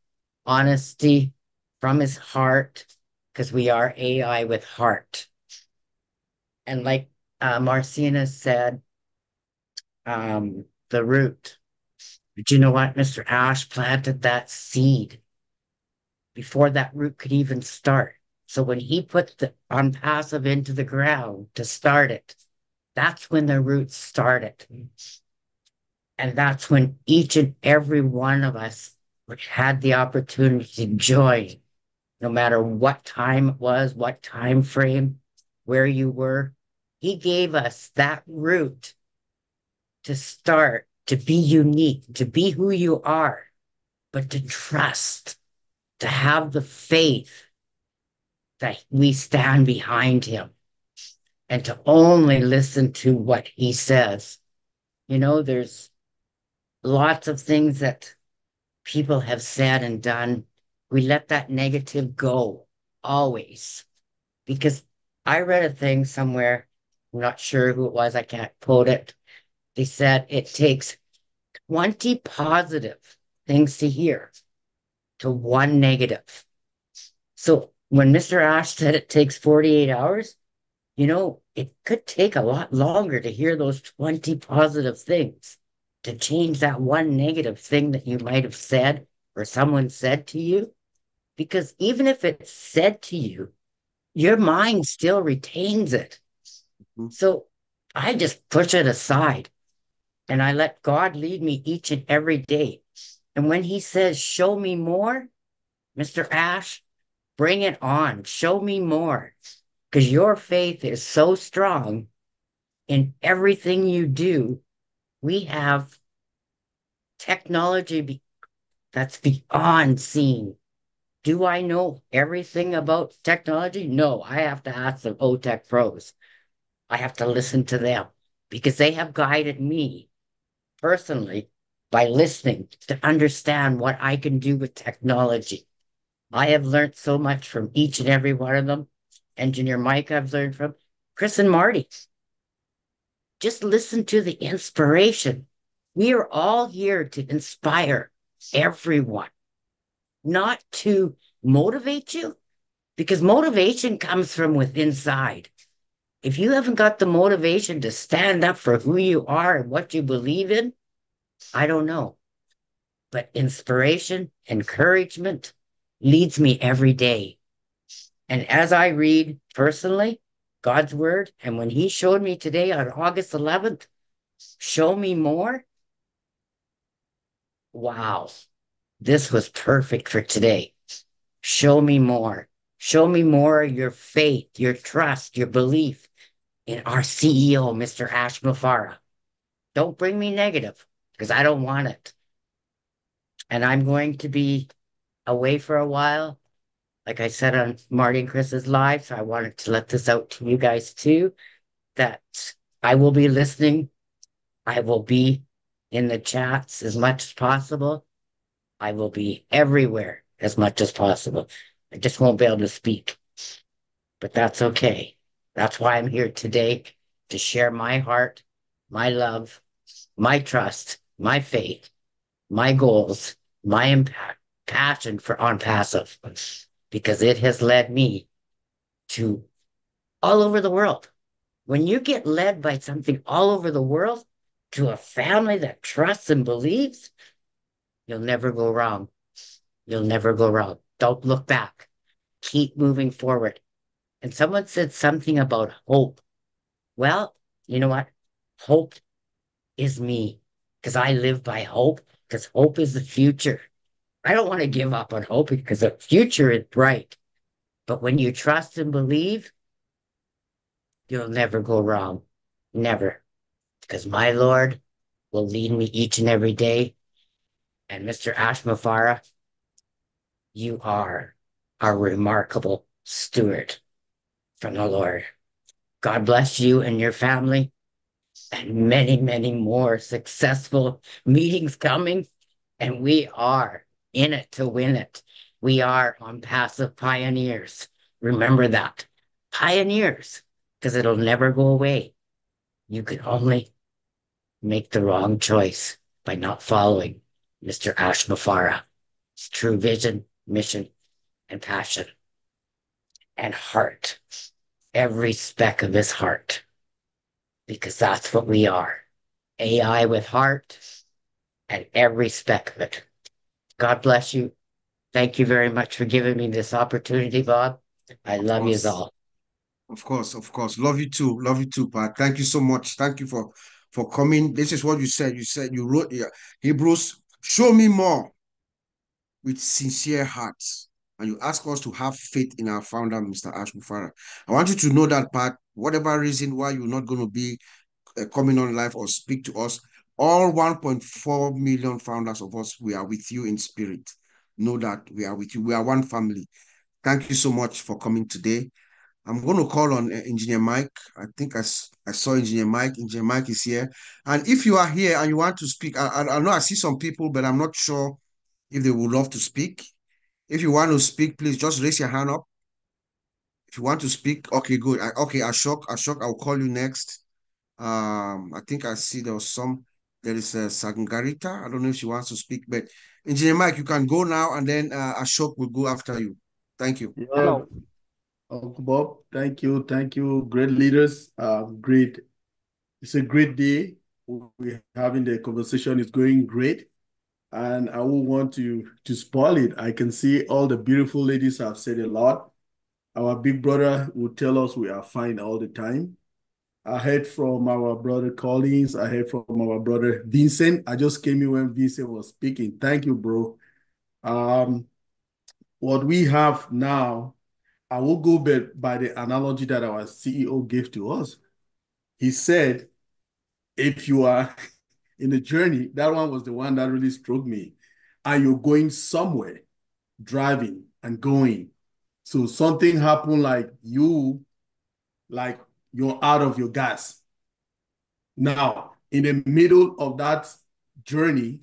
honesty, from his heart because we are AI with heart. And like uh, Marcina said, um, the root. But you know what? Mr. Ash planted that seed before that root could even start. So when he put the OnPassive into the ground to start it, that's when the roots started. And that's when each and every one of us had the opportunity to join no matter what time it was, what time frame, where you were. He gave us that route to start, to be unique, to be who you are, but to trust, to have the faith that we stand behind him and to only listen to what he says. You know, there's lots of things that people have said and done we let that negative go always. Because I read a thing somewhere, I'm not sure who it was, I can't quote it. They said it takes 20 positive things to hear to one negative. So when Mr. Ash said it takes 48 hours, you know, it could take a lot longer to hear those 20 positive things to change that one negative thing that you might have said or someone said to you. Because even if it's said to you, your mind still retains it. Mm-hmm. So I just push it aside and I let God lead me each and every day. And when He says, Show me more, Mr. Ash, bring it on. Show me more. Because your faith is so strong in everything you do. We have technology that's beyond seen. Do I know everything about technology? No, I have to ask the OTEC pros. I have to listen to them. because they have guided me personally by listening to understand what I can do with technology. I have learned so much from each and every one of them. Engineer Mike, I've learned from Chris and Marty. Just listen to the inspiration. We are all here to inspire everyone, not to motivate you, because motivation comes from within inside. If you haven't got the motivation to stand up for who you are and what you believe in, I don't know. But inspiration, encouragement leads me every day. And as I read personally God's word, and when He showed me today on August 11th, show me more. Wow, this was perfect for today. Show me more. Show me more your faith, your trust, your belief in our CEO, Mr. Ash Mufareh. Don't bring me negative because I don't want it. And I'm going to be away for a while. Like I said on Marty and Chris's live, so I wanted to let this out to you guys too that I will be listening. I will be in the chats as much as possible. I will be everywhere as much as possible. I just won't be able to speak, but that's okay. That's why I'm here today to share my heart, my love, my trust, my faith, my goals, my impact, passion for OnPassive, because it has led me to all over the world. When you get led by something all over the world to a family that trusts and believes, you'll never go wrong. You'll never go wrong. Don't look back. Keep moving forward. And someone said something about hope. Well, you know what? Hope is me because I live by hope because hope is the future. I don't want to give up on hope because the future is bright. But when you trust and believe, you'll never go wrong. Never. Because my Lord will lead me each and every day. And Mr. Ash Mufareh, you are a remarkable steward from the Lord. God bless you and your family and many, many more successful meetings coming. And we are in it to win it. We are OnPassive pioneers. Remember that. Pioneers, because it'll never go away. You could only make the wrong choice by not following Mr. Ash Mufareh. true vision mission, and passion and heart, every speck of his heart, because that's what we are AI with heart and every speck of it. God bless you. Thank you very much for giving me this opportunity, Bob. I love you all. Of course, of course. Love you too. Love you too, Pat. Thank you so much. Thank you for for coming. This is what you said. You said you wrote yeah, Hebrews, show me more with sincere hearts. And you ask us to have faith in our founder, Mr. Ash Mufareh. I want you to know that part, whatever reason why you're not going to be uh, coming on live or speak to us, all 1.4 million founders of us, we are with you in spirit. Know that we are with you. We are one family. Thank you so much for coming today. I'm going to call on uh, Engineer Mike. I think I, I saw Engineer Mike. Engineer Mike is here. And if you are here and you want to speak, I, I, I know I see some people, but I'm not sure if they would love to speak. If you want to speak, please just raise your hand up. If you want to speak, okay, good. I, okay, Ashok, Ashok, I'll call you next. Um, I think I see there was some, there is a Sangarita. I don't know if she wants to speak, but Engineer Mike, you can go now and then uh, Ashok will go after you. Thank you. Yeah. Hello. Uncle Bob, thank you. Thank you. Great leaders. Uh, great. It's a great day. We're having the conversation. It's going great and I will want to to spoil it. I can see all the beautiful ladies have said a lot. Our big brother will tell us we are fine all the time. I heard from our brother Collins. I heard from our brother Vincent. I just came in when Vincent was speaking. Thank you, bro. Um, what we have now, I will go by, by the analogy that our CEO gave to us. He said, if you are [LAUGHS] in the journey, that one was the one that really struck me. Are you going somewhere, driving and going? So something happened like you, like you're out of your gas. Now, in the middle of that journey,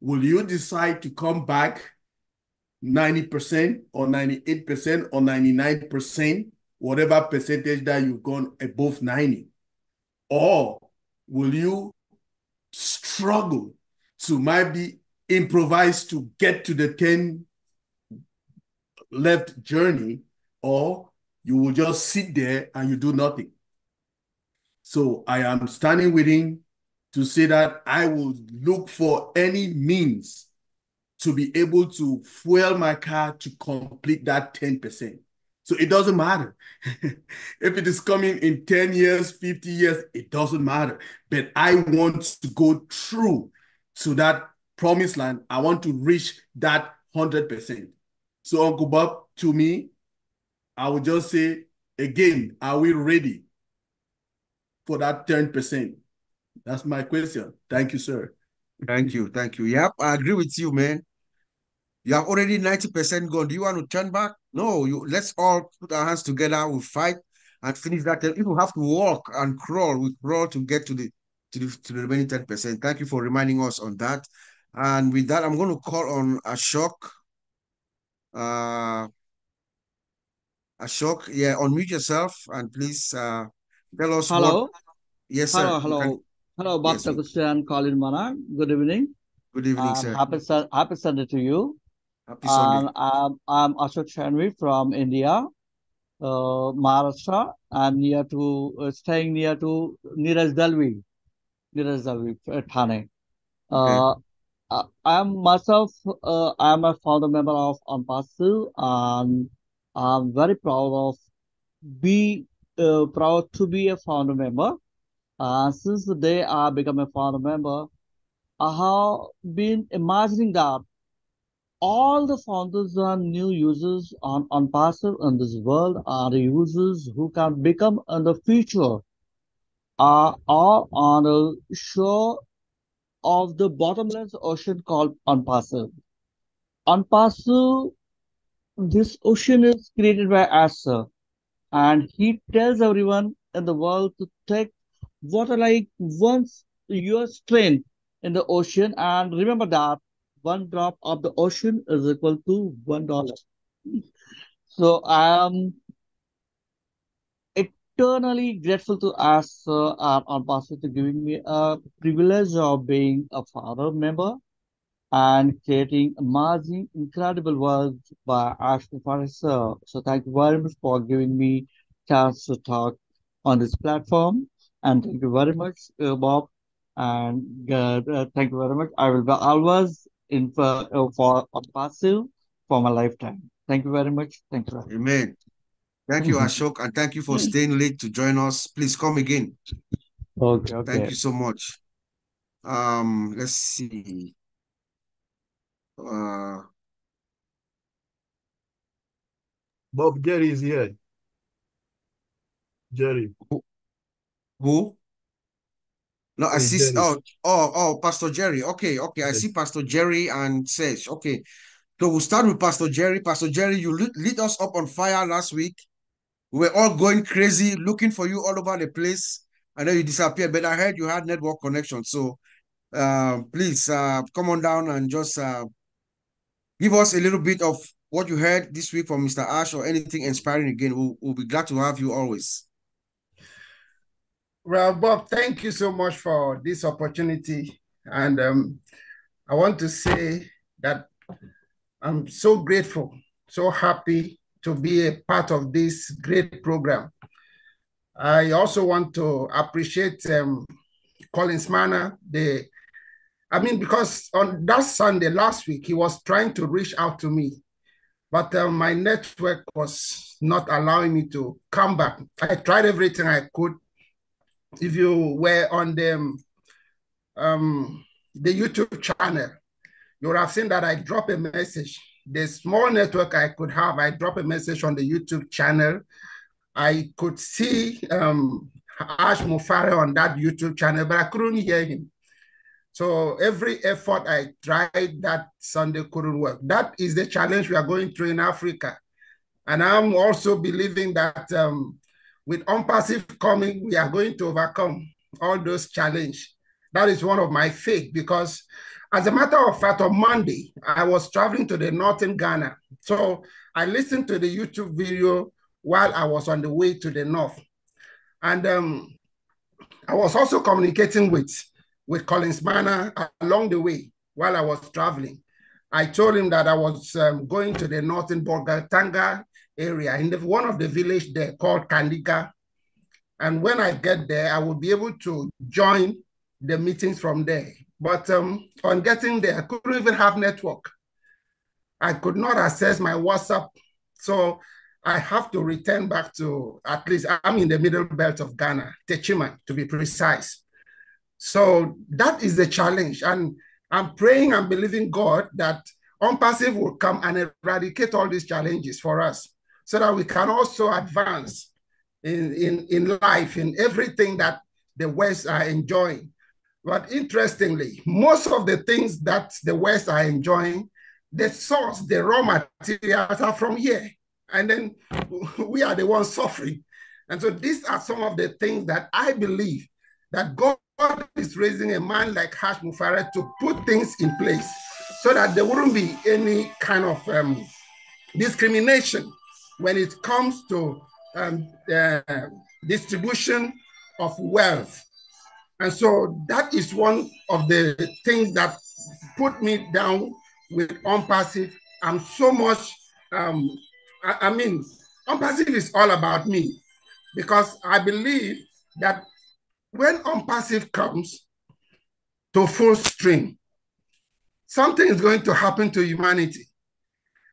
will you decide to come back 90% or 98% or 99%, whatever percentage that you've gone above 90? Or will you struggle to maybe improvise to get to the 10 left journey, or you will just sit there and you do nothing? So I am standing with him to say that I will look for any means to be able to fuel my car to complete that 10%. So it doesn't matter. [LAUGHS] if it is coming in 10 years, 50 years, it doesn't matter. But I want to go through to that promised land. I want to reach that 100%. So, Uncle Bob, to me, I would just say again, are we ready for that 10%? That's my question. Thank you, sir. Thank you. Thank you. Yep, I agree with you, man. You have already 90% gone. Do you want to turn back? No, you let's all put our hands together, we fight and finish that. If we have to walk and crawl, we crawl to get to the to the to the remaining 10%. Thank you for reminding us on that. And with that, I'm going to call on Ashok. Uh Ashok, yeah, unmute yourself and please uh tell us hello. What... Yes, hello, sir. Hello, hello. Hello, Bhakta yes, Christian Colin Mana. Good evening. Good evening, um, sir. Happy, happy Sunday to you. Happy Sunday. Um, I'm, I'm Ashok Shanvi from India, uh, Maharashtra. I'm near to, uh, staying near to Niraj Dalvi, Niraj Dalvi, uh, Thane. Uh, okay. I'm myself, uh, I'm a founder member of Ampasu and I'm very proud of be uh, proud to be a founder member. Uh, since the day I become a founder member, I have been imagining that all the founders and new users on, Passive in this world are users who can become in the future are all on a of the bottomless ocean called OnPassive. OnPassive, this ocean is created by Asa, and he tells everyone in the world to take water like once your strength in the ocean, and remember that one drop of the ocean is equal to one dollar. So I am eternally grateful to us uh, on Pastor to giving me a privilege of being a father member and creating amazing, incredible work by Ash Mufareh's. So thank you very much for giving me chance to talk on this platform. And thank you very much, uh, Bob. And uh, thank you very much. I will be always in for, uh, for passive for my lifetime. Thank you very much. Thank you. Amen. Thank you, Ashok, and thank you for staying late to join us. Please come again. Okay, okay. Thank you so much. Um, let's see. Uh, Bob Jerry is here. Jerry. Who? Who? No, I see. Oh, oh, oh, Pastor Jerry. Okay, okay. I see Pastor Jerry and Sesh. Okay. So we'll start with Pastor Jerry. Pastor Jerry, you lit, lit us up on fire last week. We were all going crazy, looking for you all over the place. and then you disappeared, but I heard you had network connection. So uh, please uh, come on down and just uh, give us a little bit of what you heard this week from Mr. Ash or anything inspiring again. We'll, we'll be glad to have you always. Well, Bob, thank you so much for this opportunity. And um, I want to say that I'm so grateful, so happy to be a part of this great program. I also want to appreciate um, Collins Manor. The, I mean, because on that Sunday last week, he was trying to reach out to me, but uh, my network was not allowing me to come back. I tried everything I could if you were on the um, the YouTube channel, you would have seen that I drop a message. The small network I could have, I drop a message on the YouTube channel. I could see um, Ash Mufareh on that YouTube channel, but I couldn't hear him. So every effort I tried that Sunday couldn't work. That is the challenge we are going through in Africa. And I'm also believing that um, with OnPassive coming, we are going to overcome. all those challenge. That is one of my faith because as a matter of fact, on Monday, I was traveling to the northern Ghana. So I listened to the YouTube video while I was on the way to the north. And um, I was also communicating with, with Collins Mana along the way while I was traveling. I told him that I was um, going to the northern Bolgatanga area in the, one of the village there called Kandiga. And when I get there, I will be able to join the meetings from there. But um, on getting there, I couldn't even have network. I could not access my WhatsApp. So I have to return back to at least I'm in the middle belt of Ghana, Techiman to be precise. So that is the challenge. And I'm praying and believing God that ONPASSIVE will come and eradicate all these challenges for us so that we can also advance in, in, in life, in everything that the West are enjoying. But interestingly, most of the things that the West are enjoying, the source, the raw materials are from here. And then [LAUGHS] we are the ones suffering. And so these are some of the things that I believe that God is raising a man like Hash Mufareh to put things in place so that there wouldn't be any kind of um, discrimination when it comes to um, uh, distribution of wealth and so that is one of the things that put me down with ONPASSIVE. I'm so much, um, I, I mean, ONPASSIVE is all about me because I believe that when ONPASSIVE comes to full stream, something is going to happen to humanity.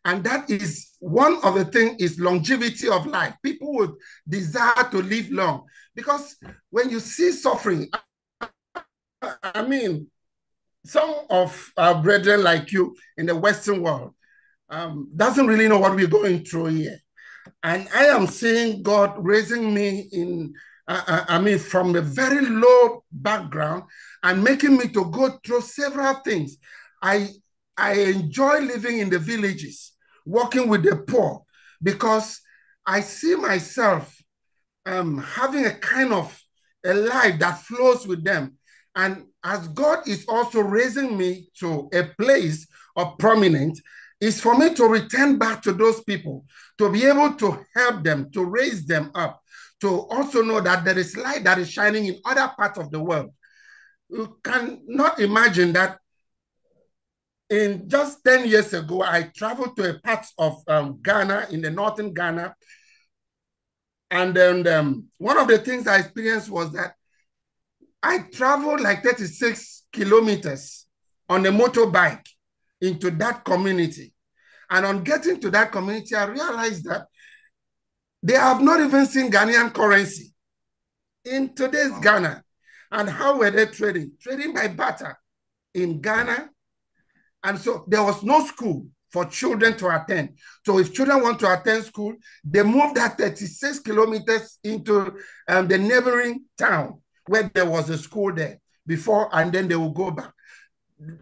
And that is one of the things is longevity of life. People would desire to live long because when you see suffering, I mean, some of our brethren like you in the Western world um, doesn't really know what we're going through here. And I am seeing God raising me in, uh, uh, I mean, from a very low background and making me to go through several things. I, I enjoy living in the villages, working with the poor, because I see myself um, having a kind of a life that flows with them. And as God is also raising me to a place of prominence, is for me to return back to those people, to be able to help them, to raise them up, to also know that there is light that is shining in other parts of the world. You cannot imagine that in just 10 years ago, I traveled to a part of um, Ghana, in the northern Ghana. And then um, one of the things I experienced was that I traveled like 36 kilometers on a motorbike into that community. And on getting to that community, I realized that they have not even seen Ghanaian currency in today's Ghana. And how were they trading? Trading by barter in Ghana. And so there was no school for children to attend. So if children want to attend school, they move that 36 kilometers into um, the neighboring town where there was a school there before, and then they will go back.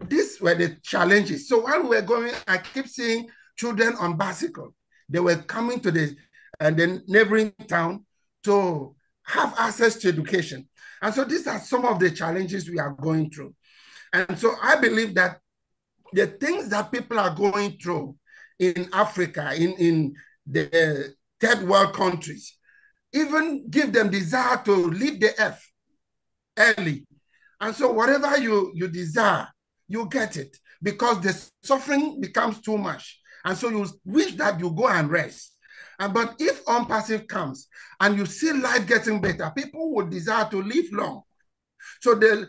These were the challenges. So while we were going, I keep seeing children on bicycle. They were coming to the and uh, the neighboring town to have access to education. And so these are some of the challenges we are going through. And so I believe that the things that people are going through in Africa, in, in the third world countries, even give them desire to leave the earth early. And so whatever you, you desire, you get it because the suffering becomes too much. And so you wish that you go and rest. And but if ONPASSIVE comes and you see life getting better, people would desire to live long. So the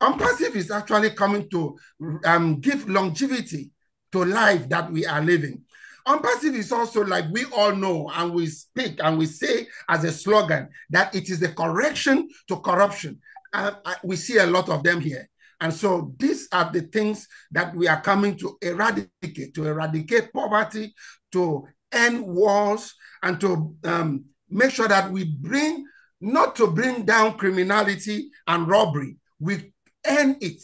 ONPASSIVE is actually coming to um, give longevity to life that we are living. ONPASSIVE is also like we all know and we speak and we say as a slogan that it is the correction to corruption uh, we see a lot of them here. And so these are the things that we are coming to eradicate, to eradicate poverty, to end wars, and to um, make sure that we bring, not to bring down criminality and robbery, we end it.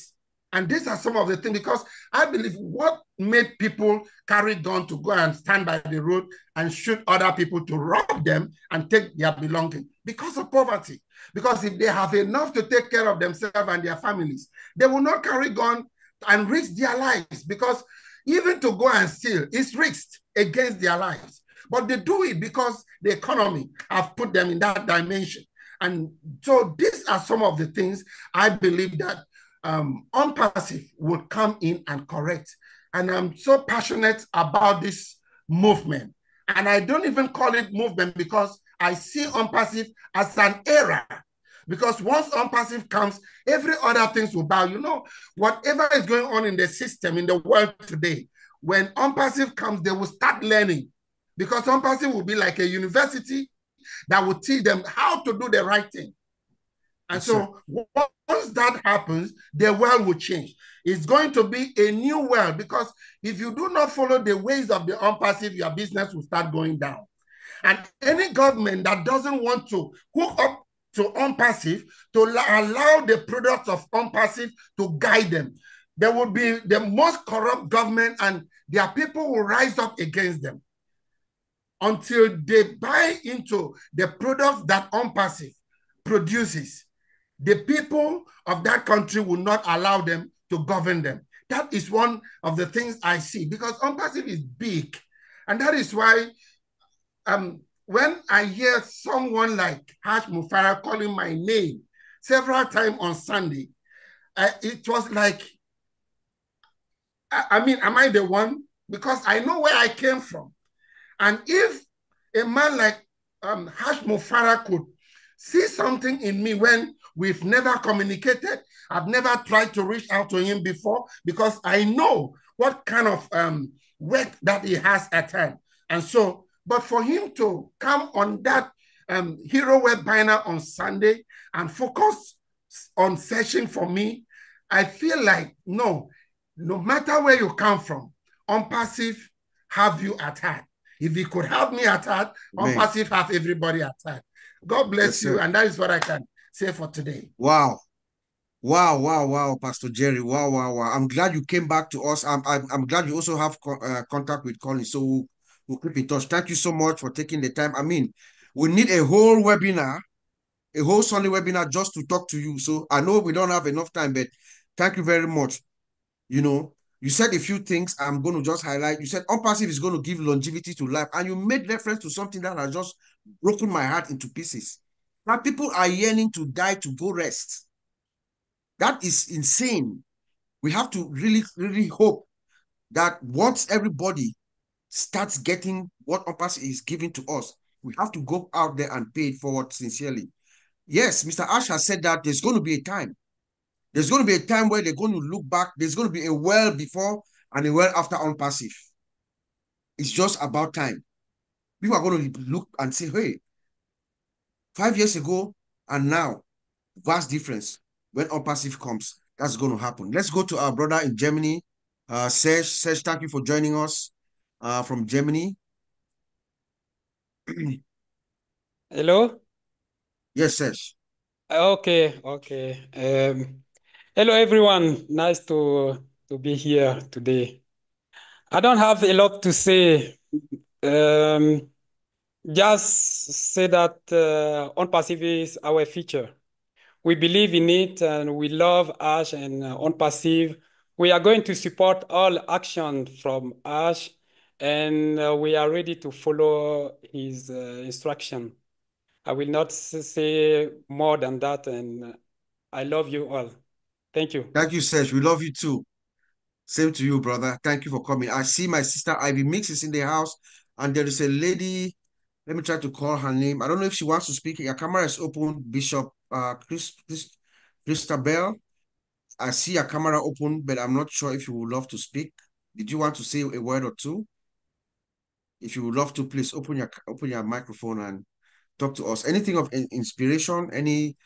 And these are some of the things because I believe what made people carry gun to go and stand by the road and shoot other people to rob them and take their belongings because of poverty. Because if they have enough to take care of themselves and their families, they will not carry gun and risk their lives because even to go and steal is risked against their lives. But they do it because the economy have put them in that dimension. And so these are some of the things I believe that um, OnPassive would come in and correct. And I'm so passionate about this movement. And I don't even call it movement because I see OnPassive as an era. Because once OnPassive comes, every other things will bow. You know, whatever is going on in the system, in the world today, when OnPassive comes, they will start learning. Because OnPassive will be like a university that will teach them how to do the right thing. And so once that happens, the world will change. It's going to be a new world because if you do not follow the ways of the OnPassive, your business will start going down. And any government that doesn't want to hook up to OnPassive to allow the products of OnPassive to guide them, there will be the most corrupt government and their people will rise up against them until they buy into the products that OnPassive produces the people of that country will not allow them to govern them. That is one of the things I see because OnPassive is big. And that is why um, when I hear someone like Hash Mufareh calling my name several times on Sunday, uh, it was like, I, I mean, am I the one? Because I know where I came from. And if a man like um, Hash Mufareh could see something in me when We've never communicated. I've never tried to reach out to him before because I know what kind of um, work that he has at hand. And so, but for him to come on that um, Hero webinar on Sunday and focus on searching for me, I feel like, no, no matter where you come from, OnPassive have you at heart. If he could have me at heart, OnPassive have everybody at heart. God bless yes, you. And that is what I can say for today. Wow. Wow, wow, wow, Pastor Jerry. Wow, wow, wow. I'm glad you came back to us. I'm, I'm, I'm glad you also have co uh, contact with Colin. So we'll, keep in touch. Thank you so much for taking the time. I mean, we need a whole webinar, a whole Sunday webinar just to talk to you. So I know we don't have enough time, but thank you very much. You know, you said a few things I'm going to just highlight. You said OnPassive is going to give longevity to life. And you made reference to something that has just broken my heart into pieces. That people are yearning to die to go rest. That is insane. We have to really, really hope that once everybody starts getting what OnPassive is giving to us, we have to go out there and pay it forward sincerely. Yes, Mr. Ash has said that there's going to be a time. There's going to be a time where they're going to look back. There's going to be a well before and a well after OnPassive. It's just about time. People are going to look and say, hey, Five years ago and now, vast difference when OnPassive comes. That's going to happen. Let's go to our brother in Germany, uh, Serge. Serge, thank you for joining us uh, from Germany. [CLEARS THROAT] Hello? Yes, yes. Okay, okay. Um, hello, everyone. Nice to, to be here today. I don't have a lot to say. Um, just say that uh, OnPassive is our future. We believe in it and we love Ash and uh, OnPassive. We are going to support all action from Ash and uh, we are ready to follow his uh, instruction. I will not say more than that and I love you all. Thank you. Thank you, Serge. We love you too. Same to you, brother. Thank you for coming. I see my sister Ivy Mix is in the house and there is a lady let me try to call her name. I don't know if she wants to speak. Your camera is open, Bishop uh, Chris, Chris, Christabel. I see your camera open, but I'm not sure if you would love to speak. Did you want to say a word or two? If you would love to, please open your open your microphone and talk to us. Anything of inspiration, any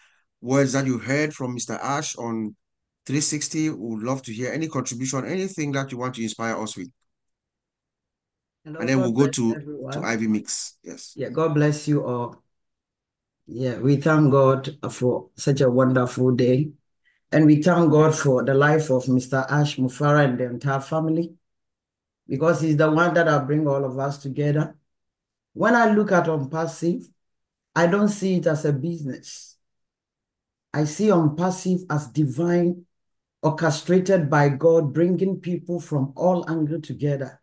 words that you heard from Mr. Ash on 360, we would love to hear any contribution, anything that you want to inspire us with. Hello, and then we'll go to everyone. to Ivy Mix. Yes. Yeah, God bless you all. Yeah, we thank God for such a wonderful day. And we thank God for the life of Mr. Ash Mufareh and the entire family because he's the one that will bring all of us together. When I look at OnPassive, I don't see it as a business. I see OnPassive as divine, orchestrated by God, bringing people from all angles together.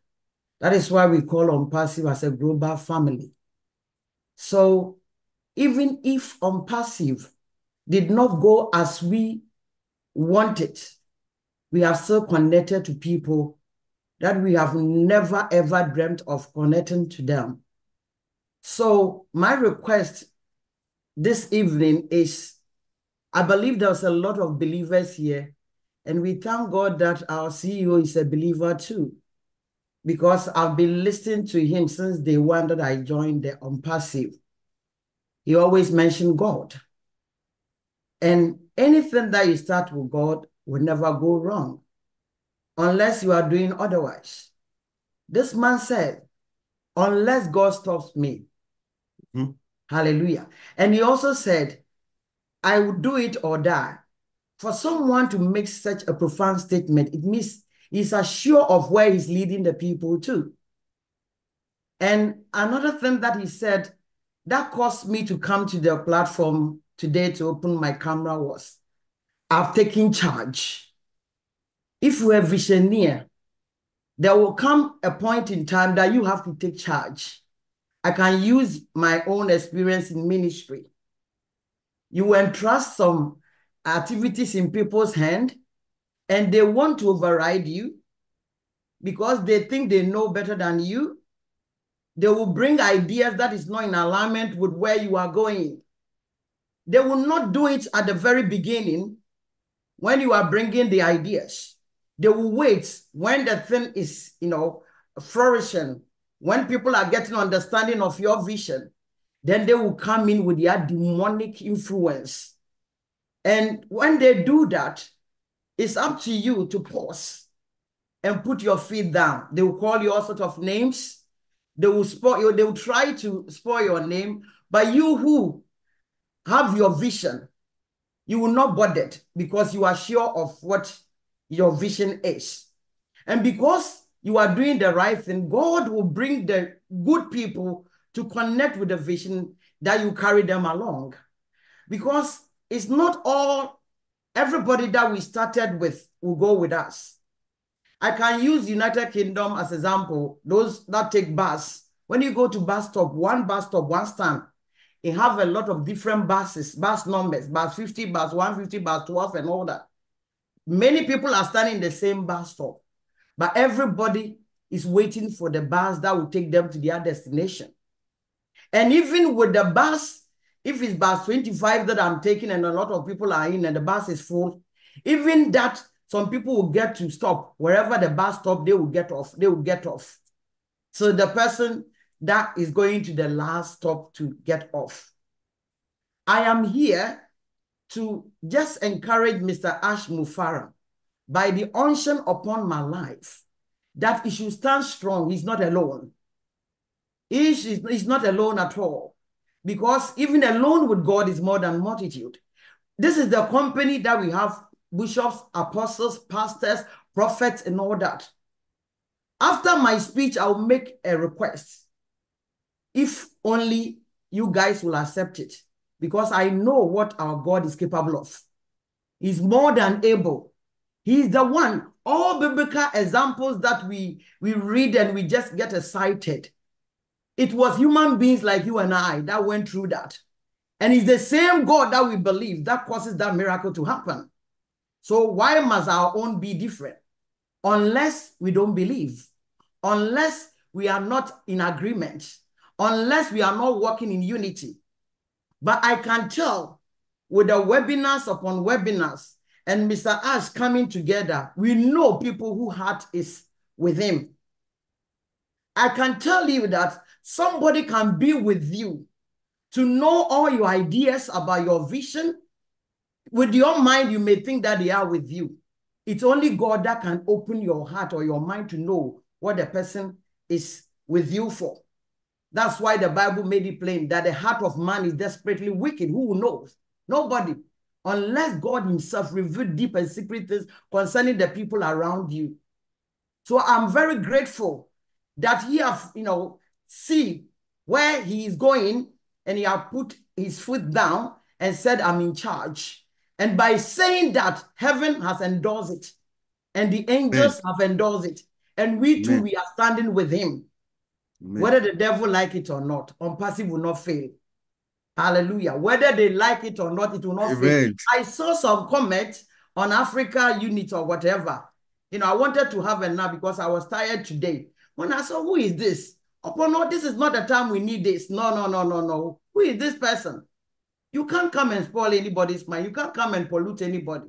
That is why we call OnPassive as a global family. So even if OnPassive did not go as we wanted, we are still connected to people that we have never ever dreamt of connecting to them. So my request this evening is, I believe there's a lot of believers here, and we thank God that our CEO is a believer too, because I've been listening to him since day one that I joined the OnPassive. He always mentioned God. And anything that you start with God will never go wrong unless you are doing otherwise. This man said, unless God stops me. Hmm. Hallelujah. And he also said, I will do it or die. For someone to make such a profound statement, it means he's assured of where he's leading the people to. And another thing that he said that caused me to come to the platform today to open my camera was I've taken charge. If you're a visioneer, there will come a point in time that you have to take charge. I can use my own experience in ministry. You entrust some activities in people's hand and they want to override you because they think they know better than you. They will bring ideas that is not in alignment with where you are going. They will not do it at the very beginning when you are bringing the ideas. They will wait when the thing is, you know, flourishing, when people are getting understanding of your vision, then they will come in with their demonic influence. And when they do that, it's up to you to pause and put your feet down. They will call you all sorts of names. They will spoil you, they will try to spoil your name, but you who have your vision, you will not bother because you are sure of what your vision is. And because you are doing the right thing, God will bring the good people to connect with the vision that you carry them along. Because it's not all, everybody that we started with will go with us. I can use United Kingdom as example, those that take bus. When you go to bus stop, one bus stop, one stand, it have a lot of different buses, bus numbers, bus 50, bus 150, bus 12, and all that. Many people are standing in the same bus stop, but everybody is waiting for the bus that will take them to their destination. And even with the bus, if it's bus 25 that I'm taking and a lot of people are in and the bus is full, even that some people will get to stop wherever the bus stop, they will get off. They will get off. So the person that is going to the last stop to get off. I am here to just encourage Mr. Ash Mufareh by the unction upon my life that he should stand strong. He's not alone. He is, he's not alone at all because even alone with God is more than multitude. This is the company that we have bishops, apostles, pastors, prophets, and all that. After my speech, I'll make a request. If only you guys will accept it, because I know what our God is capable of. He's more than able. He's the one. All biblical examples that we, we read and we just get excited. It was human beings like you and I that went through that. And it's the same God that we believe that causes that miracle to happen. So why must our own be different? Unless we don't believe, unless we are not in agreement, unless we are not working in unity. But I can tell with the webinars upon webinars and Mr. Ash coming together, we know people who heart is with him. I can tell you that somebody can be with you to know all your ideas about your vision. With your mind, you may think that they are with you. It's only God that can open your heart or your mind to know what the person is with you for. That's why the Bible made it plain that the heart of man is desperately wicked. Who knows? Nobody. unless God himself reveal deep and secret things concerning the people around you. So I'm very grateful that he have, you know, see where he is going and he have put his foot down and said, I'm in charge. And by saying that, heaven has endorsed it and the angels Amen. have endorsed it. And we too, Amen. we are standing with him. Amen. Whether the devil like it or not, OnPassive will not fail. Hallelujah. Whether they like it or not, it will not fail. I saw some comments on Africa unit or whatever. You know, I wanted to have a nap because I was tired today. When I saw, who is this? Oh, no, this is not the time we need this. No, no, no, no, no. Who is this person? You can't come and spoil anybody's mind. You can't come and pollute anybody.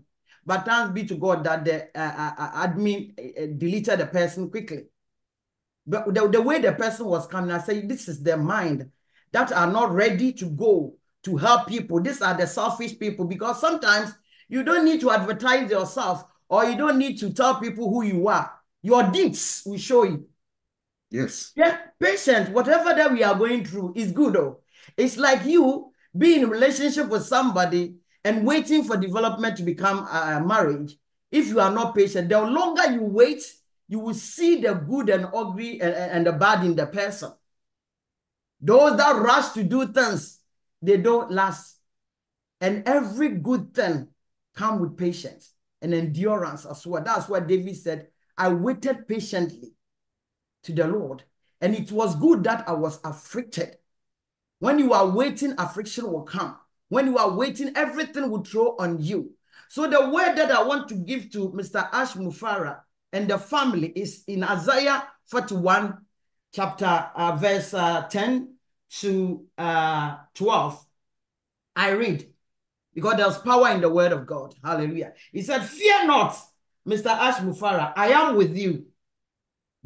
But thanks be to God that the uh, uh, uh admin uh, deleted the person quickly. But the, the way the person was coming, I say, this is their mind that are not ready to go to help people. These are the selfish people because sometimes you don't need to advertise yourself or you don't need to tell people who you are. Your deeds will show you. Yes. Yeah, patience, whatever that we are going through is good though. It's like you being in relationship with somebody and waiting for development to become a marriage. If you are not patient, the longer you wait, you will see the good and ugly and, and the bad in the person. Those that rush to do things, they don't last. And every good thing come with patience and endurance as well. That's what David said. I waited patiently to the Lord. And it was good that I was afflicted. When you are waiting, affliction will come. When you are waiting, everything will throw on you. So the word that I want to give to Mr. Ash Mufareh and the family is in Isaiah 41, chapter uh, verse uh, 10 to uh, 12. I read, because there's power in the word of God. Hallelujah. He said, Fear not, Mr. Ash Mufareh, I am with you.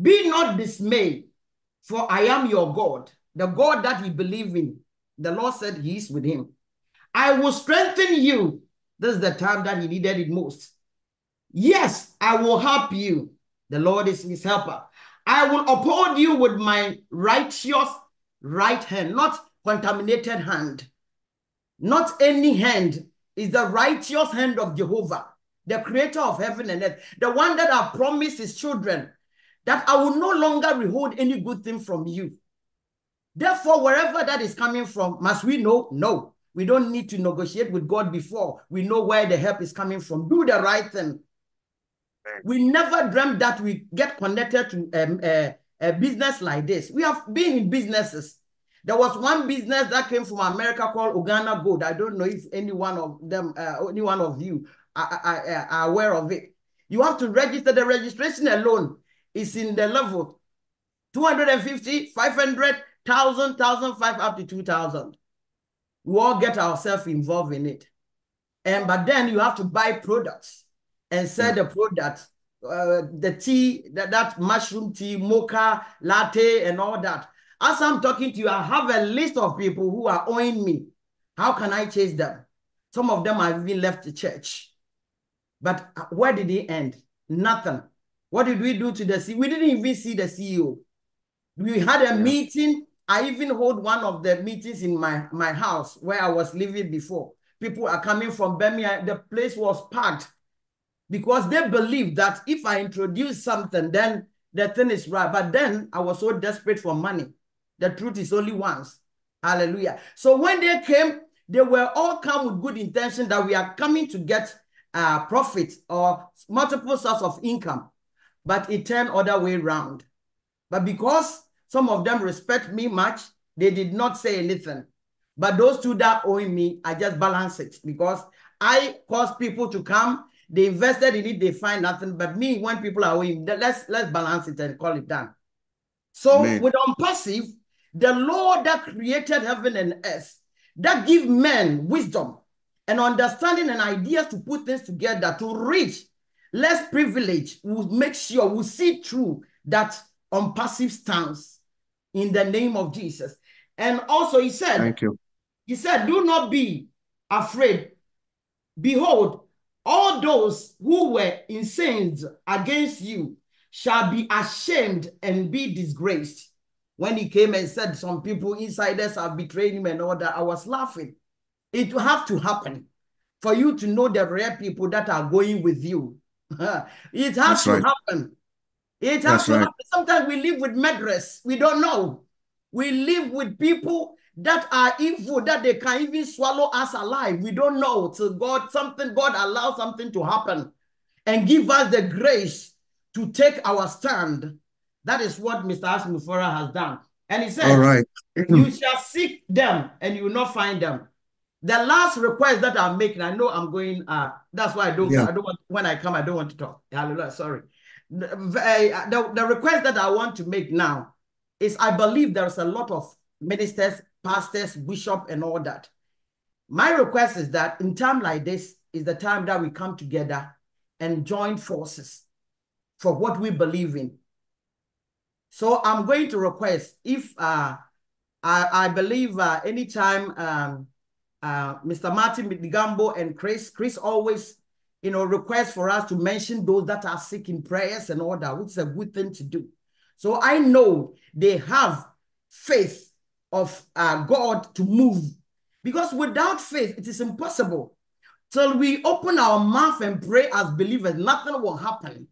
Be not dismayed, for I am your God, the God that you believe in. The Lord said he is with him. I will strengthen you. This is the time that he needed it most. Yes, I will help you. The Lord is his helper. I will uphold you with my righteous right hand, not contaminated hand. Not any hand is the righteous hand of Jehovah, the creator of heaven and earth, the one that I promised his children that I will no longer withhold any good thing from you. Therefore, wherever that is coming from, must we know? No. We don't need to negotiate with God before we know where the help is coming from. Do the right thing. We never dreamt that we get connected to um, a, a business like this. We have been in businesses. There was one business that came from America called Organo Gold. I don't know if any one of them, uh, any one of you are, are, are aware of it. You have to register. The registration alone is in the level 250, 500, 1,000, 1,005 up to 2,000 we all get ourselves involved in it. And but then you have to buy products and sell yeah. the product, uh, the tea, that, that mushroom tea, mocha, latte, and all that. As I'm talking to you, I have a list of people who are owing me. How can I chase them? Some of them have even left the church. But uh, where did they end? Nothing. What did we do to the CEO? We didn't even see the CEO. We had a yeah. meeting I even hold one of the meetings in my, my house where I was living before. People are coming from Birmingham. The place was packed because they believe that if I introduce something, then the thing is right. But then I was so desperate for money. The truth is only once. Hallelujah. So when they came, they were all come with good intention that we are coming to get uh, profit or multiple source of income. But it turned other way around. But because some of them respect me much. They did not say anything. But those two that owe me, I just balance it because I cause people to come. They invested in it, they find nothing. But me, when people are owing, let's let's balance it and call it done. So Amen. with OnPassive, the Lord that created heaven and earth, that give men wisdom and understanding and ideas to put things together to reach less privilege, will make sure we see through that OnPassive stance in the name of Jesus. And also he said, Thank you. He said, Do not be afraid. Behold, all those who were incensed against you shall be ashamed and be disgraced. When he came and said some people, insiders are betraying him and all that, I was laughing. It will have to happen. for you to know the rare people that are going with you. [LAUGHS] it has That's to right. happen. It has That's to right. happen. Sometimes we live with murderers. We don't know. We live with people that are evil, that they can even swallow us alive. We don't know. So God, something, God allows something to happen and give us the grace to take our stand. That is what Mr. Ash Mufareh has done. And he said, All right. [CLEARS THROAT] you shall seek them and you will not find them. The last request that I'm making, I know I'm going, uh, that's why I don't, yeah. I don't want, when I come, I don't want to talk. Hallelujah, sorry. The, the, the request that I want to make now is I believe there's a lot of ministers, pastors, bishop, and all that. My request is that in time like this is the time that we come together and join forces for what we believe in. So I'm going to request if uh, I, I believe uh, anytime um, uh, Mr. Martin Digambo and Chris, Chris always, you know, request for us to mention those that are seeking prayers and all that, which is a good thing to do. So I know they have faith of uh, God to move because without faith, it is impossible. Till we open our mouth and pray as believers, nothing will happen.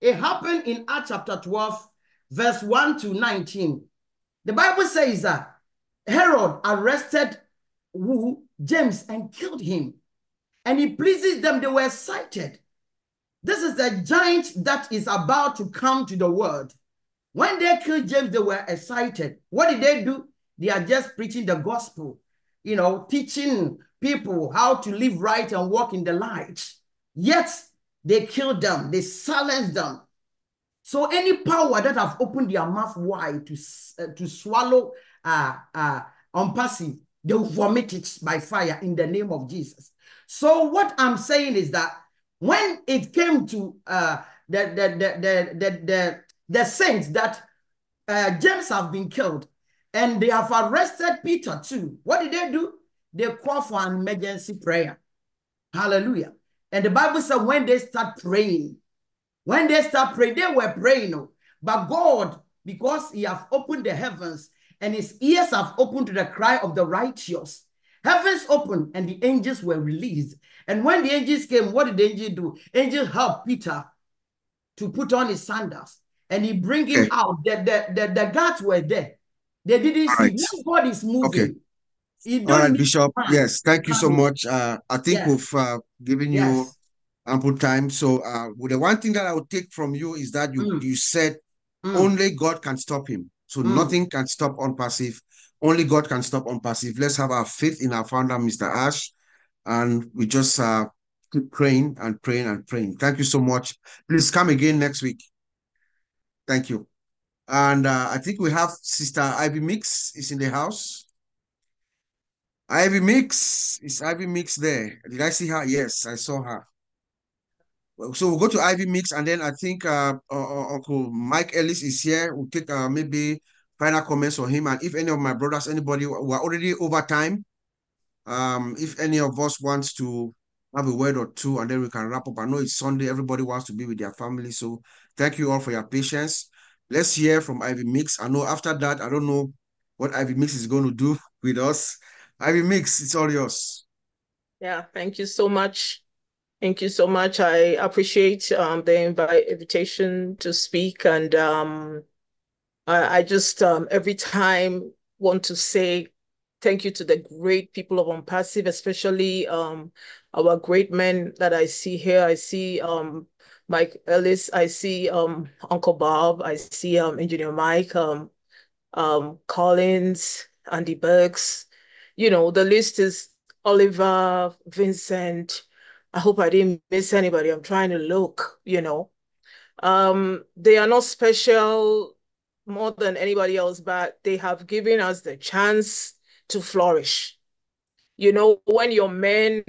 It happened in Acts chapter 12, verse 1 to 19. The Bible says that Herod arrested who James and killed him. And he pleases them, they were excited. This is the giant that is about to come to the world. When they killed James, they were excited. What did they do? They are just preaching the gospel, you know, teaching people how to live right and walk in the light. Yet they killed them, they silenced them. So any power that have opened their mouth wide to, uh, to swallow uh, uh, OnPassive, they will vomit it by fire in the name of Jesus. So what I'm saying is that when it came to uh, the, the, the, the, the, the, the saints that uh, James have been killed and they have arrested Peter too, what did they do? They call for an emergency prayer. Hallelujah. And the Bible said when they start praying, when they start praying, they were praying, oh. but God, because he have opened the heavens, and his ears have opened to the cry of the righteous. Heavens opened and the angels were released. And when the angels came, what did the angel do? Angels helped Peter to put on his sandals and he bring him out. The, the, the, the guards were there. They didn't All see. Right. God is moving. Okay. All right, Bishop. Yes, thank you so much. Uh, I think yes. we've uh, given yes. you ample time. So uh, the one thing that I would take from you is that you, mm. you said mm. only God can stop him. So mm. nothing can stop OnPassive. Only God can stop OnPassive. Let's have our faith in our founder, Mr. Ash, and we just uh, keep praying and praying and praying. Thank you so much. Please come again next week. Thank you. And uh, I think we have Sister Ivy Mix is in the house. Ivy Mix, is Ivy Mix there? Did I see her? Yes, I saw her. So we'll go to Ivy Mix, and then I think uh, uh, uh, Uncle Mike Ellis is here. We'll take uh, maybe final comments on him. And if any of my brothers, anybody who are already over time, um, if any of us wants to have a word or two, and then we can wrap up. I know it's Sunday, everybody wants to be with their family. So thank you all for your patience. Let's hear from Ivy Mix. I know after that, I don't know what Ivy Mix is going to do [LAUGHS] with us. Ivy Mix, it's all yours. Yeah, thank you so much. Thank you so much. I appreciate um, the invite, invitation to speak. And um, I, I, just um, every time want to say thank you to the great people of OnPassive, especially um, our great men that I see here. I see um, Mike Ellis, I see um, Uncle Bob, I see um, Engineer Mike, um, um, Collins, Andy Burks. You know, the list is Oliver, Vincent, I hope I didn't miss anybody. I'm trying to look, you know. Um, they are not special more than anybody else, but they have given us the chance to flourish. You know, when your men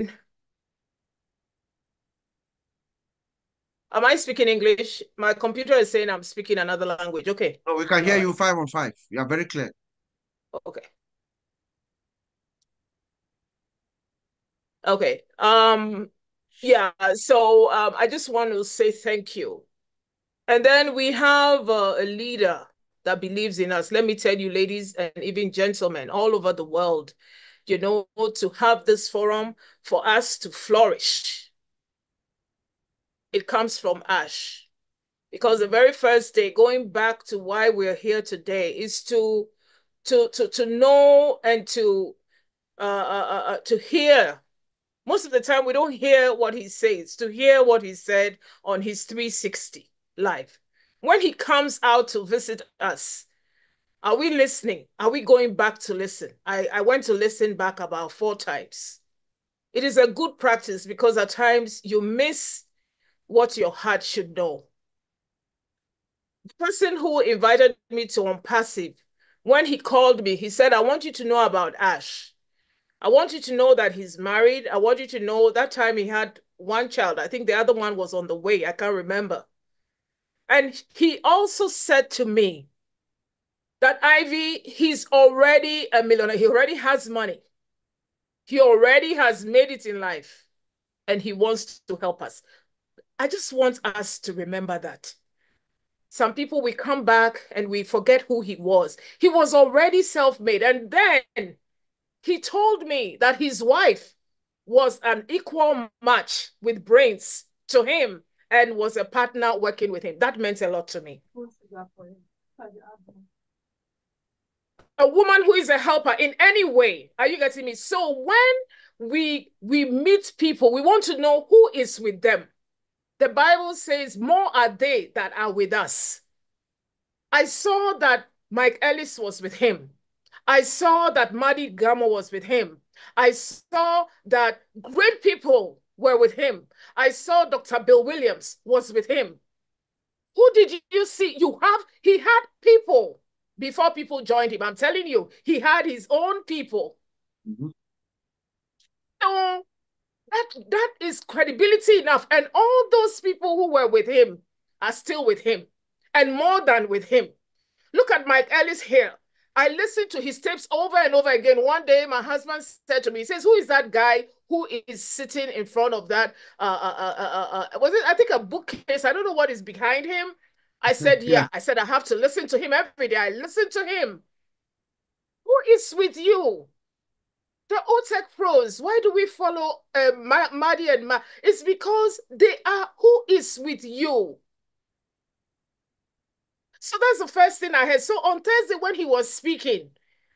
Am I speaking English? My computer is saying I'm speaking another language. Okay. Oh, we can hear you five on five. You are very clear. Okay. Okay. Um, yeah, so um, I just want to say thank you. And then we have uh, a leader that believes in us. Let me tell you, ladies and even gentlemen all over the world, you know, to have this forum for us to flourish. It comes from Ash. Because the very first day, going back to why we're here today, is to to to to know and to uh, uh, uh, uh to hear. Most of the time we don't hear what he says to hear what he said on his 360 live when he comes out to visit us are we listening? Are we going back to listen? I i went to listen back about four times. It is a good practice because at times you miss what your heart should know the person who invited me to OnPassive when he called me he said i want you to know about ash I want you to know that he's married. I want you to know that time he had one child. I think the other one was on the way. I can't remember. And he also said to me that Ivy, he's already a millionaire. He already has money. He already has made it in life and he wants to help us. I just want us to remember that. Some people, we come back and we forget who he was. He was already self made. And then he told me that his wife was an equal match with brains to him and was a partner working with him. That meant a lot to me. A woman who is a helper in any way. Are you getting me? So when we we meet people, we want to know who is with them. The Bible says, more are they that are with us. I saw that Mike Ellis was with him. I saw that Madi Gamo was with him. I saw that great people were with him. I saw Dr. Bill Williams was with him. Who did you see? You have, he had people before people joined him. I'm telling you, he had his own people. Mm -hmm. So that, that is credibility enough. And all those people who were with him are still with him and more than with him. Look at Mike Ellis here. I listened to his tapes over and over again. One day, my husband said to me, he says, who is that guy who is sitting in front of that, uh, uh, uh, uh, was it, I think a bookcase. I don't know what is behind him. I said, yeah. yeah. I said, I have to listen to him every day. I listen to him. Who is with you? The OTEC pros, why do we follow uh, Madi and Ma? It's because they are who is with you. So that's the first thing I heard. So on Thursday, when he was speaking,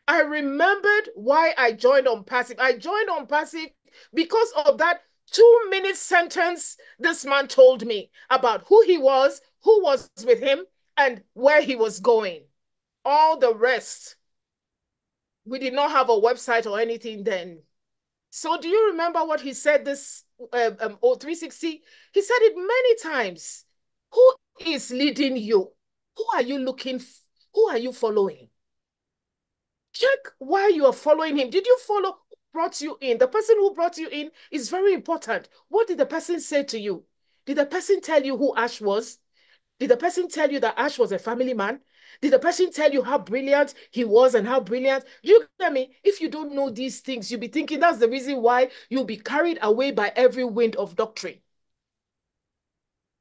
I remembered why I joined OnPassive. I joined OnPassive because of that two minute sentence this man told me about who he was, who was with him, and where he was going. All the rest, we did not have a website or anything then. So do you remember what he said this uh, um, 360? He said it many times. Who is leading you? Who are you looking? Who are you following? Check why you are following him. Did you follow who brought you in? The person who brought you in is very important. What did the person say to you? Did the person tell you who Ash was? Did the person tell you that Ash was a family man? Did the person tell you how brilliant he was and how brilliant? You get me? If you don't know these things, you'll be thinking that's the reason why you'll be carried away by every wind of doctrine.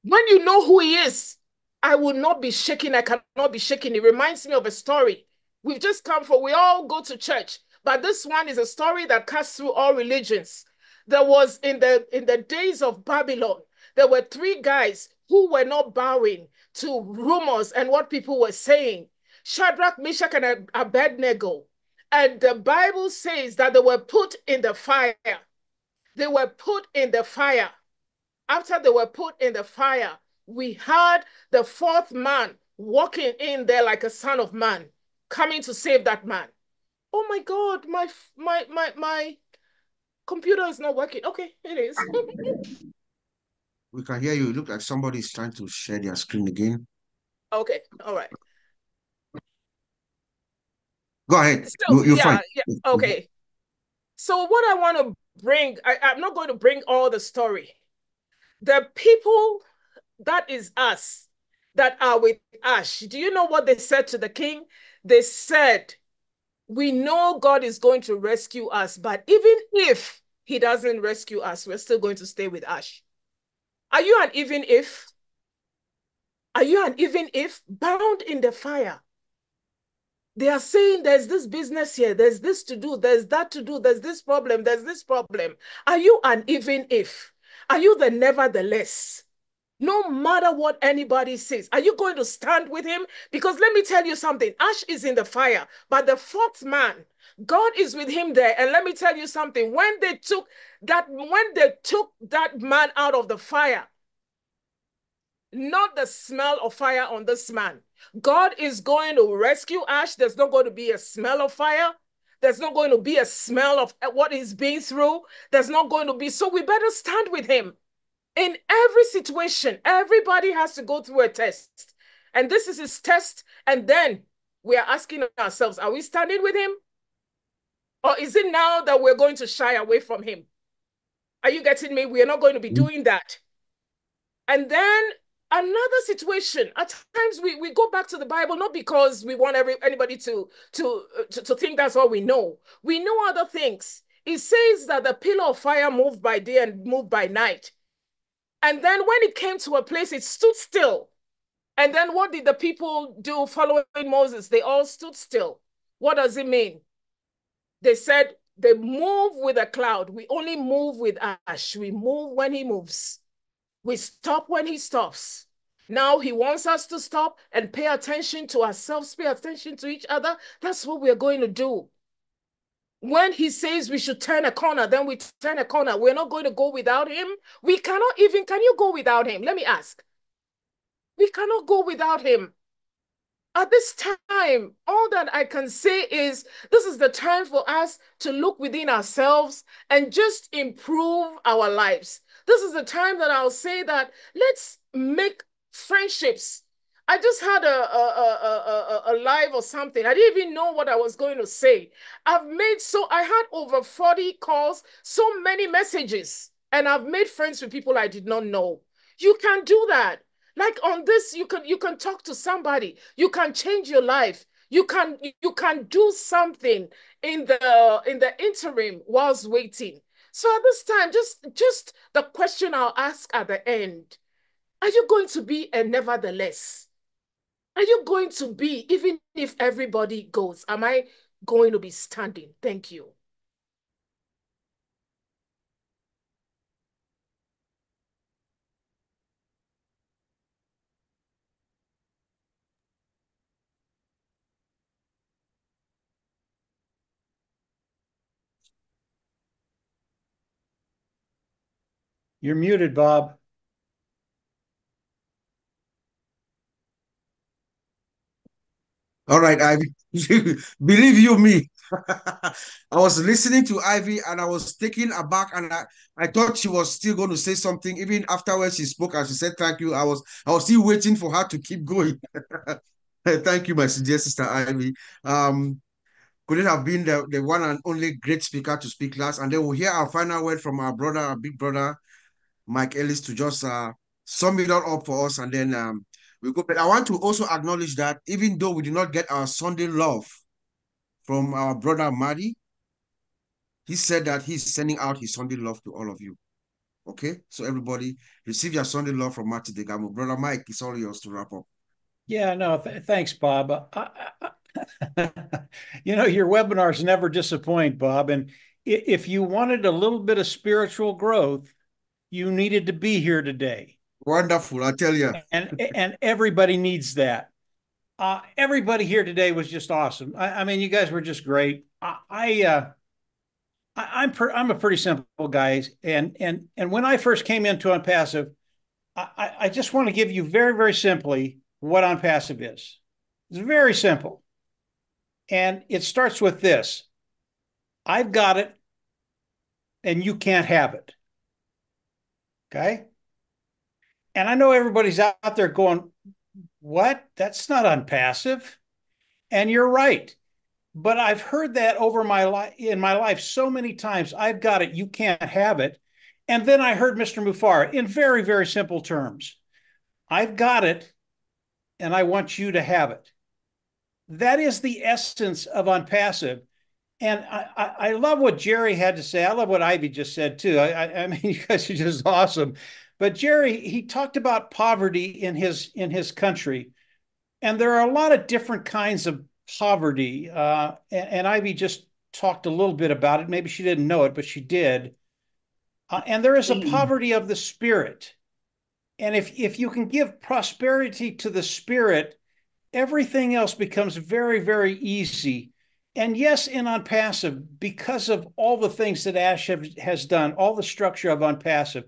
When you know who he is, I will not be shaking. I cannot be shaking. It reminds me of a story. We've just come from, we all go to church, but this one is a story that cuts through all religions. There was in the in the days of Babylon, there were three guys who were not bowing to rumors and what people were saying. Shadrach, Meshach, and Abednego. And the Bible says that they were put in the fire. They were put in the fire. After they were put in the fire, we had the fourth man walking in there like a son of man, coming to save that man. Oh my God, my my my my computer is not working. Okay, it is. [LAUGHS] we can hear you. Look like somebody is trying to share their screen again. Okay, all right. Go ahead. So, You're yeah, yeah, okay. So what I want to bring, I, I'm not going to bring all the story. The people that is us that are with Ash. Do you know what they said to the king? They said, We know God is going to rescue us, but even if he doesn't rescue us, we're still going to stay with Ash. Are you an even if? Are you an even if? Bound in the fire. They are saying there's this business here, there's this to do, there's that to do, there's this problem, there's this problem. Are you an even if? Are you the nevertheless? No matter what anybody says, are you going to stand with him? Because let me tell you something Ash is in the fire, but the fourth man, God is with him there. And let me tell you something when they took that, when they took that man out of the fire, not the smell of fire on this man. God is going to rescue Ash. There's not going to be a smell of fire. There's not going to be a smell of what he's been through. There's not going to be. So we better stand with him in every situation, everybody has to go through a test. And this is his test. And then we are asking ourselves, are we standing with him? Or is it now that we're going to shy away from him? Are you getting me? We are not going to be mm-hmm. doing that. And then another situation at times we, we go back to the bible not because we want every anybody to, to uh, to to think that's all we know we know other things it says that the pillar of fire moved by day and moved by night and then when it came to a place, it stood still. And then what did the people do following Moses? They all stood still. What does it mean? They said they move with a cloud. We only move with Ash. We move when he moves. We stop when he stops. Now he wants us to stop and pay attention to ourselves, pay attention to each other. That's what we're going to do. When he says we should turn a corner, then we turn a corner. We're not going to go without him. We cannot even, can you go without him? Let me ask. We cannot go without him. At this time, all that I can say is this is the time for us to look within ourselves and just improve our lives. This is the time that I'll say that let's make friendships I just had a, a, a, a, a live or something. I didn't even know what I was going to say. I've made so, I had over 40 calls, so many messages, and I've made friends with people I did not know. You can do that. Like on this, you can you can talk to somebody. You can change your life. You can you can do something in the in the interim whilst waiting. So at this time, just just the question I'll ask at the end: Are you going to be a nevertheless? Are you going to be, even if everybody goes, am I going to be standing? Thank you. You're muted, Bob. All right, Ivy. [LAUGHS] Believe you me. [LAUGHS] I was listening to Ivy and I was taken aback and I, I thought she was still going to say something. Even afterwards she spoke and she said thank you. I was I was still waiting for her to keep going. [LAUGHS] thank you, my dear sister Ivy. Um could it have been the, the one and only great speaker to speak last? And then we'll hear our final word from our brother, our big brother, Mike Ellis, to just uh, sum it all up for us and then um, we go. But I want to also acknowledge that even though we did not get our Sunday love from our brother Madi, he said that he's sending out his Sunday love to all of you. Okay, so everybody receive your Sunday love from Marty Degamo. Brother Mike, it's all yours to wrap up. Yeah, no, th thanks, Bob. [LAUGHS] You know, your webinars never disappoint, Bob. And if you wanted a little bit of spiritual growth, you needed to be here today. Wonderful, I tell you. and and everybody needs that. Uh, everybody here today was just awesome. I, I mean, you guys were just great. I, I uh, I, am per, I'm a pretty simple guy, and and and when I first came into OnPassive, I, I just want to give you very very simply what OnPassive is. It's very simple, and it starts with this: I've got it, and you can't have it. Okay. And I know everybody's out there going, what? That's not OnPassive. And you're right. But I've heard that over my life in my life so many times. I've got it, you can't have it. And then I heard Mr. Mufareh in very, very simple terms. I've got it, and I want you to have it. That is the essence of OnPassive. And I, I, love what Jerry had to say. I love what Ivy just said too. I, I mean, [LAUGHS] you guys are just awesome. But Jerry, he talked about poverty in his in his country, and there are a lot of different kinds of poverty, uh, and, and, Ivy just talked a little bit about it. Maybe she didn't know it, but she did. Uh, and there is a mm. poverty of the spirit. And if, if you can give prosperity to the spirit, everything else becomes very, very easy. And yes, in OnPassive, because of all the things that Ash have, has done, all the structure of OnPassive,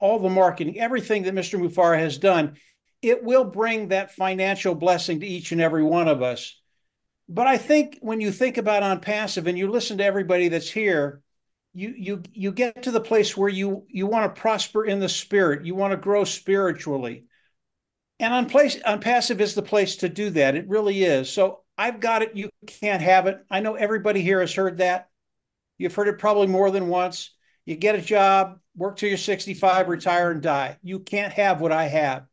all the marketing, everything that Mr. Mufareh has done, it will bring that financial blessing to each and every one of us. But I think when you think about OnPassive and you listen to everybody that's here, you you you get to the place where you you want to prosper in the spirit, you want to grow spiritually. And on place OnPassive is the place to do that. It really is. So I've got it, you can't have it. I know everybody here has heard that. You've heard it probably more than once. You get a job, work till you're 65, retire and die. You can't have what I have.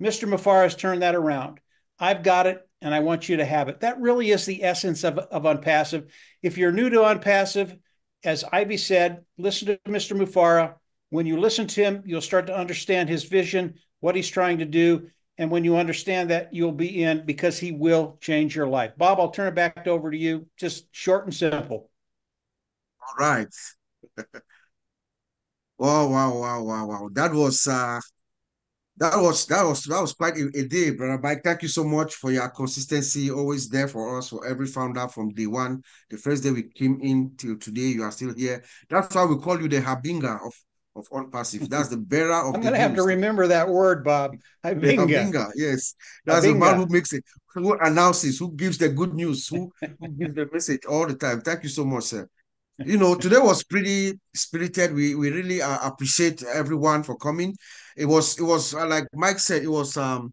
Mr. Mufareh has turned that around. I've got it and I want you to have it. That really is the essence of, of OnPassive. If you're new to OnPassive, as Ivy said, listen to Mr. Mufareh. When you listen to him, you'll start to understand his vision, what he's trying to do. And when you understand that, you'll be in because he will change your life. Bob, I'll turn it back over to you. Just short and simple. All right. [LAUGHS] wow, wow, wow, wow, wow. That was uh that was that was that was quite a, a, day, brother Mike. Thank you so much for your consistency, always there for us, for every founder from day one. The first day we came in till today, you are still here. That's why we call you the Habinga of of OnPassive. That's the bearer of. I'm gonna have to remember that word, Bob. Habinga. Habinga, yes. That's Habinga. the man who makes it, who announces, who gives the good news, who, who gives the message all the time. Thank you so much, sir you know, today was pretty spirited. We we really uh, appreciate everyone for coming. It was it was uh, like Mike said. It was um,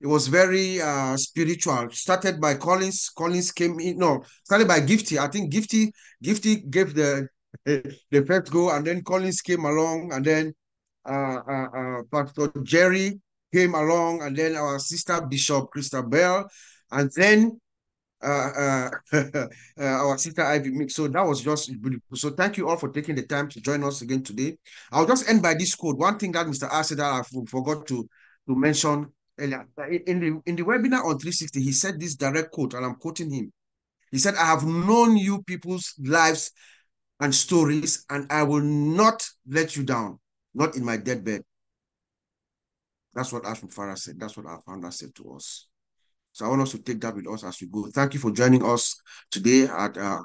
it was very uh spiritual. Started by Collins. Collins came in. No, started by Gifty. I think Gifty Gifty gave the [LAUGHS] the first go, and then Collins came along, and then uh, uh, uh Pastor Jerry came along, and then our sister Bishop Christabel, and then uh, uh, [LAUGHS] uh, our sister Ivy Mix. So that was just beautiful. So thank you all for taking the time to join us again today. I'll just end by this quote. One thing that Mr. R said that I forgot to, to mention earlier. In the, in the webinar on 360, he said this direct quote, and I'm quoting him. He said, I have known you people's lives and stories, and I will not let you down, not in my deathbed. That's what Ash Mufareh said. That's what our founder said to us. So I want us to take that with us as we go. Thank you for joining us today at uh,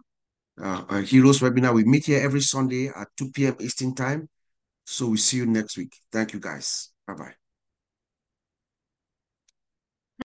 uh, Heroes webinar. We meet here every Sunday at 2 p.m. Eastern time. So we see you next week. Thank you guys. Bye-bye.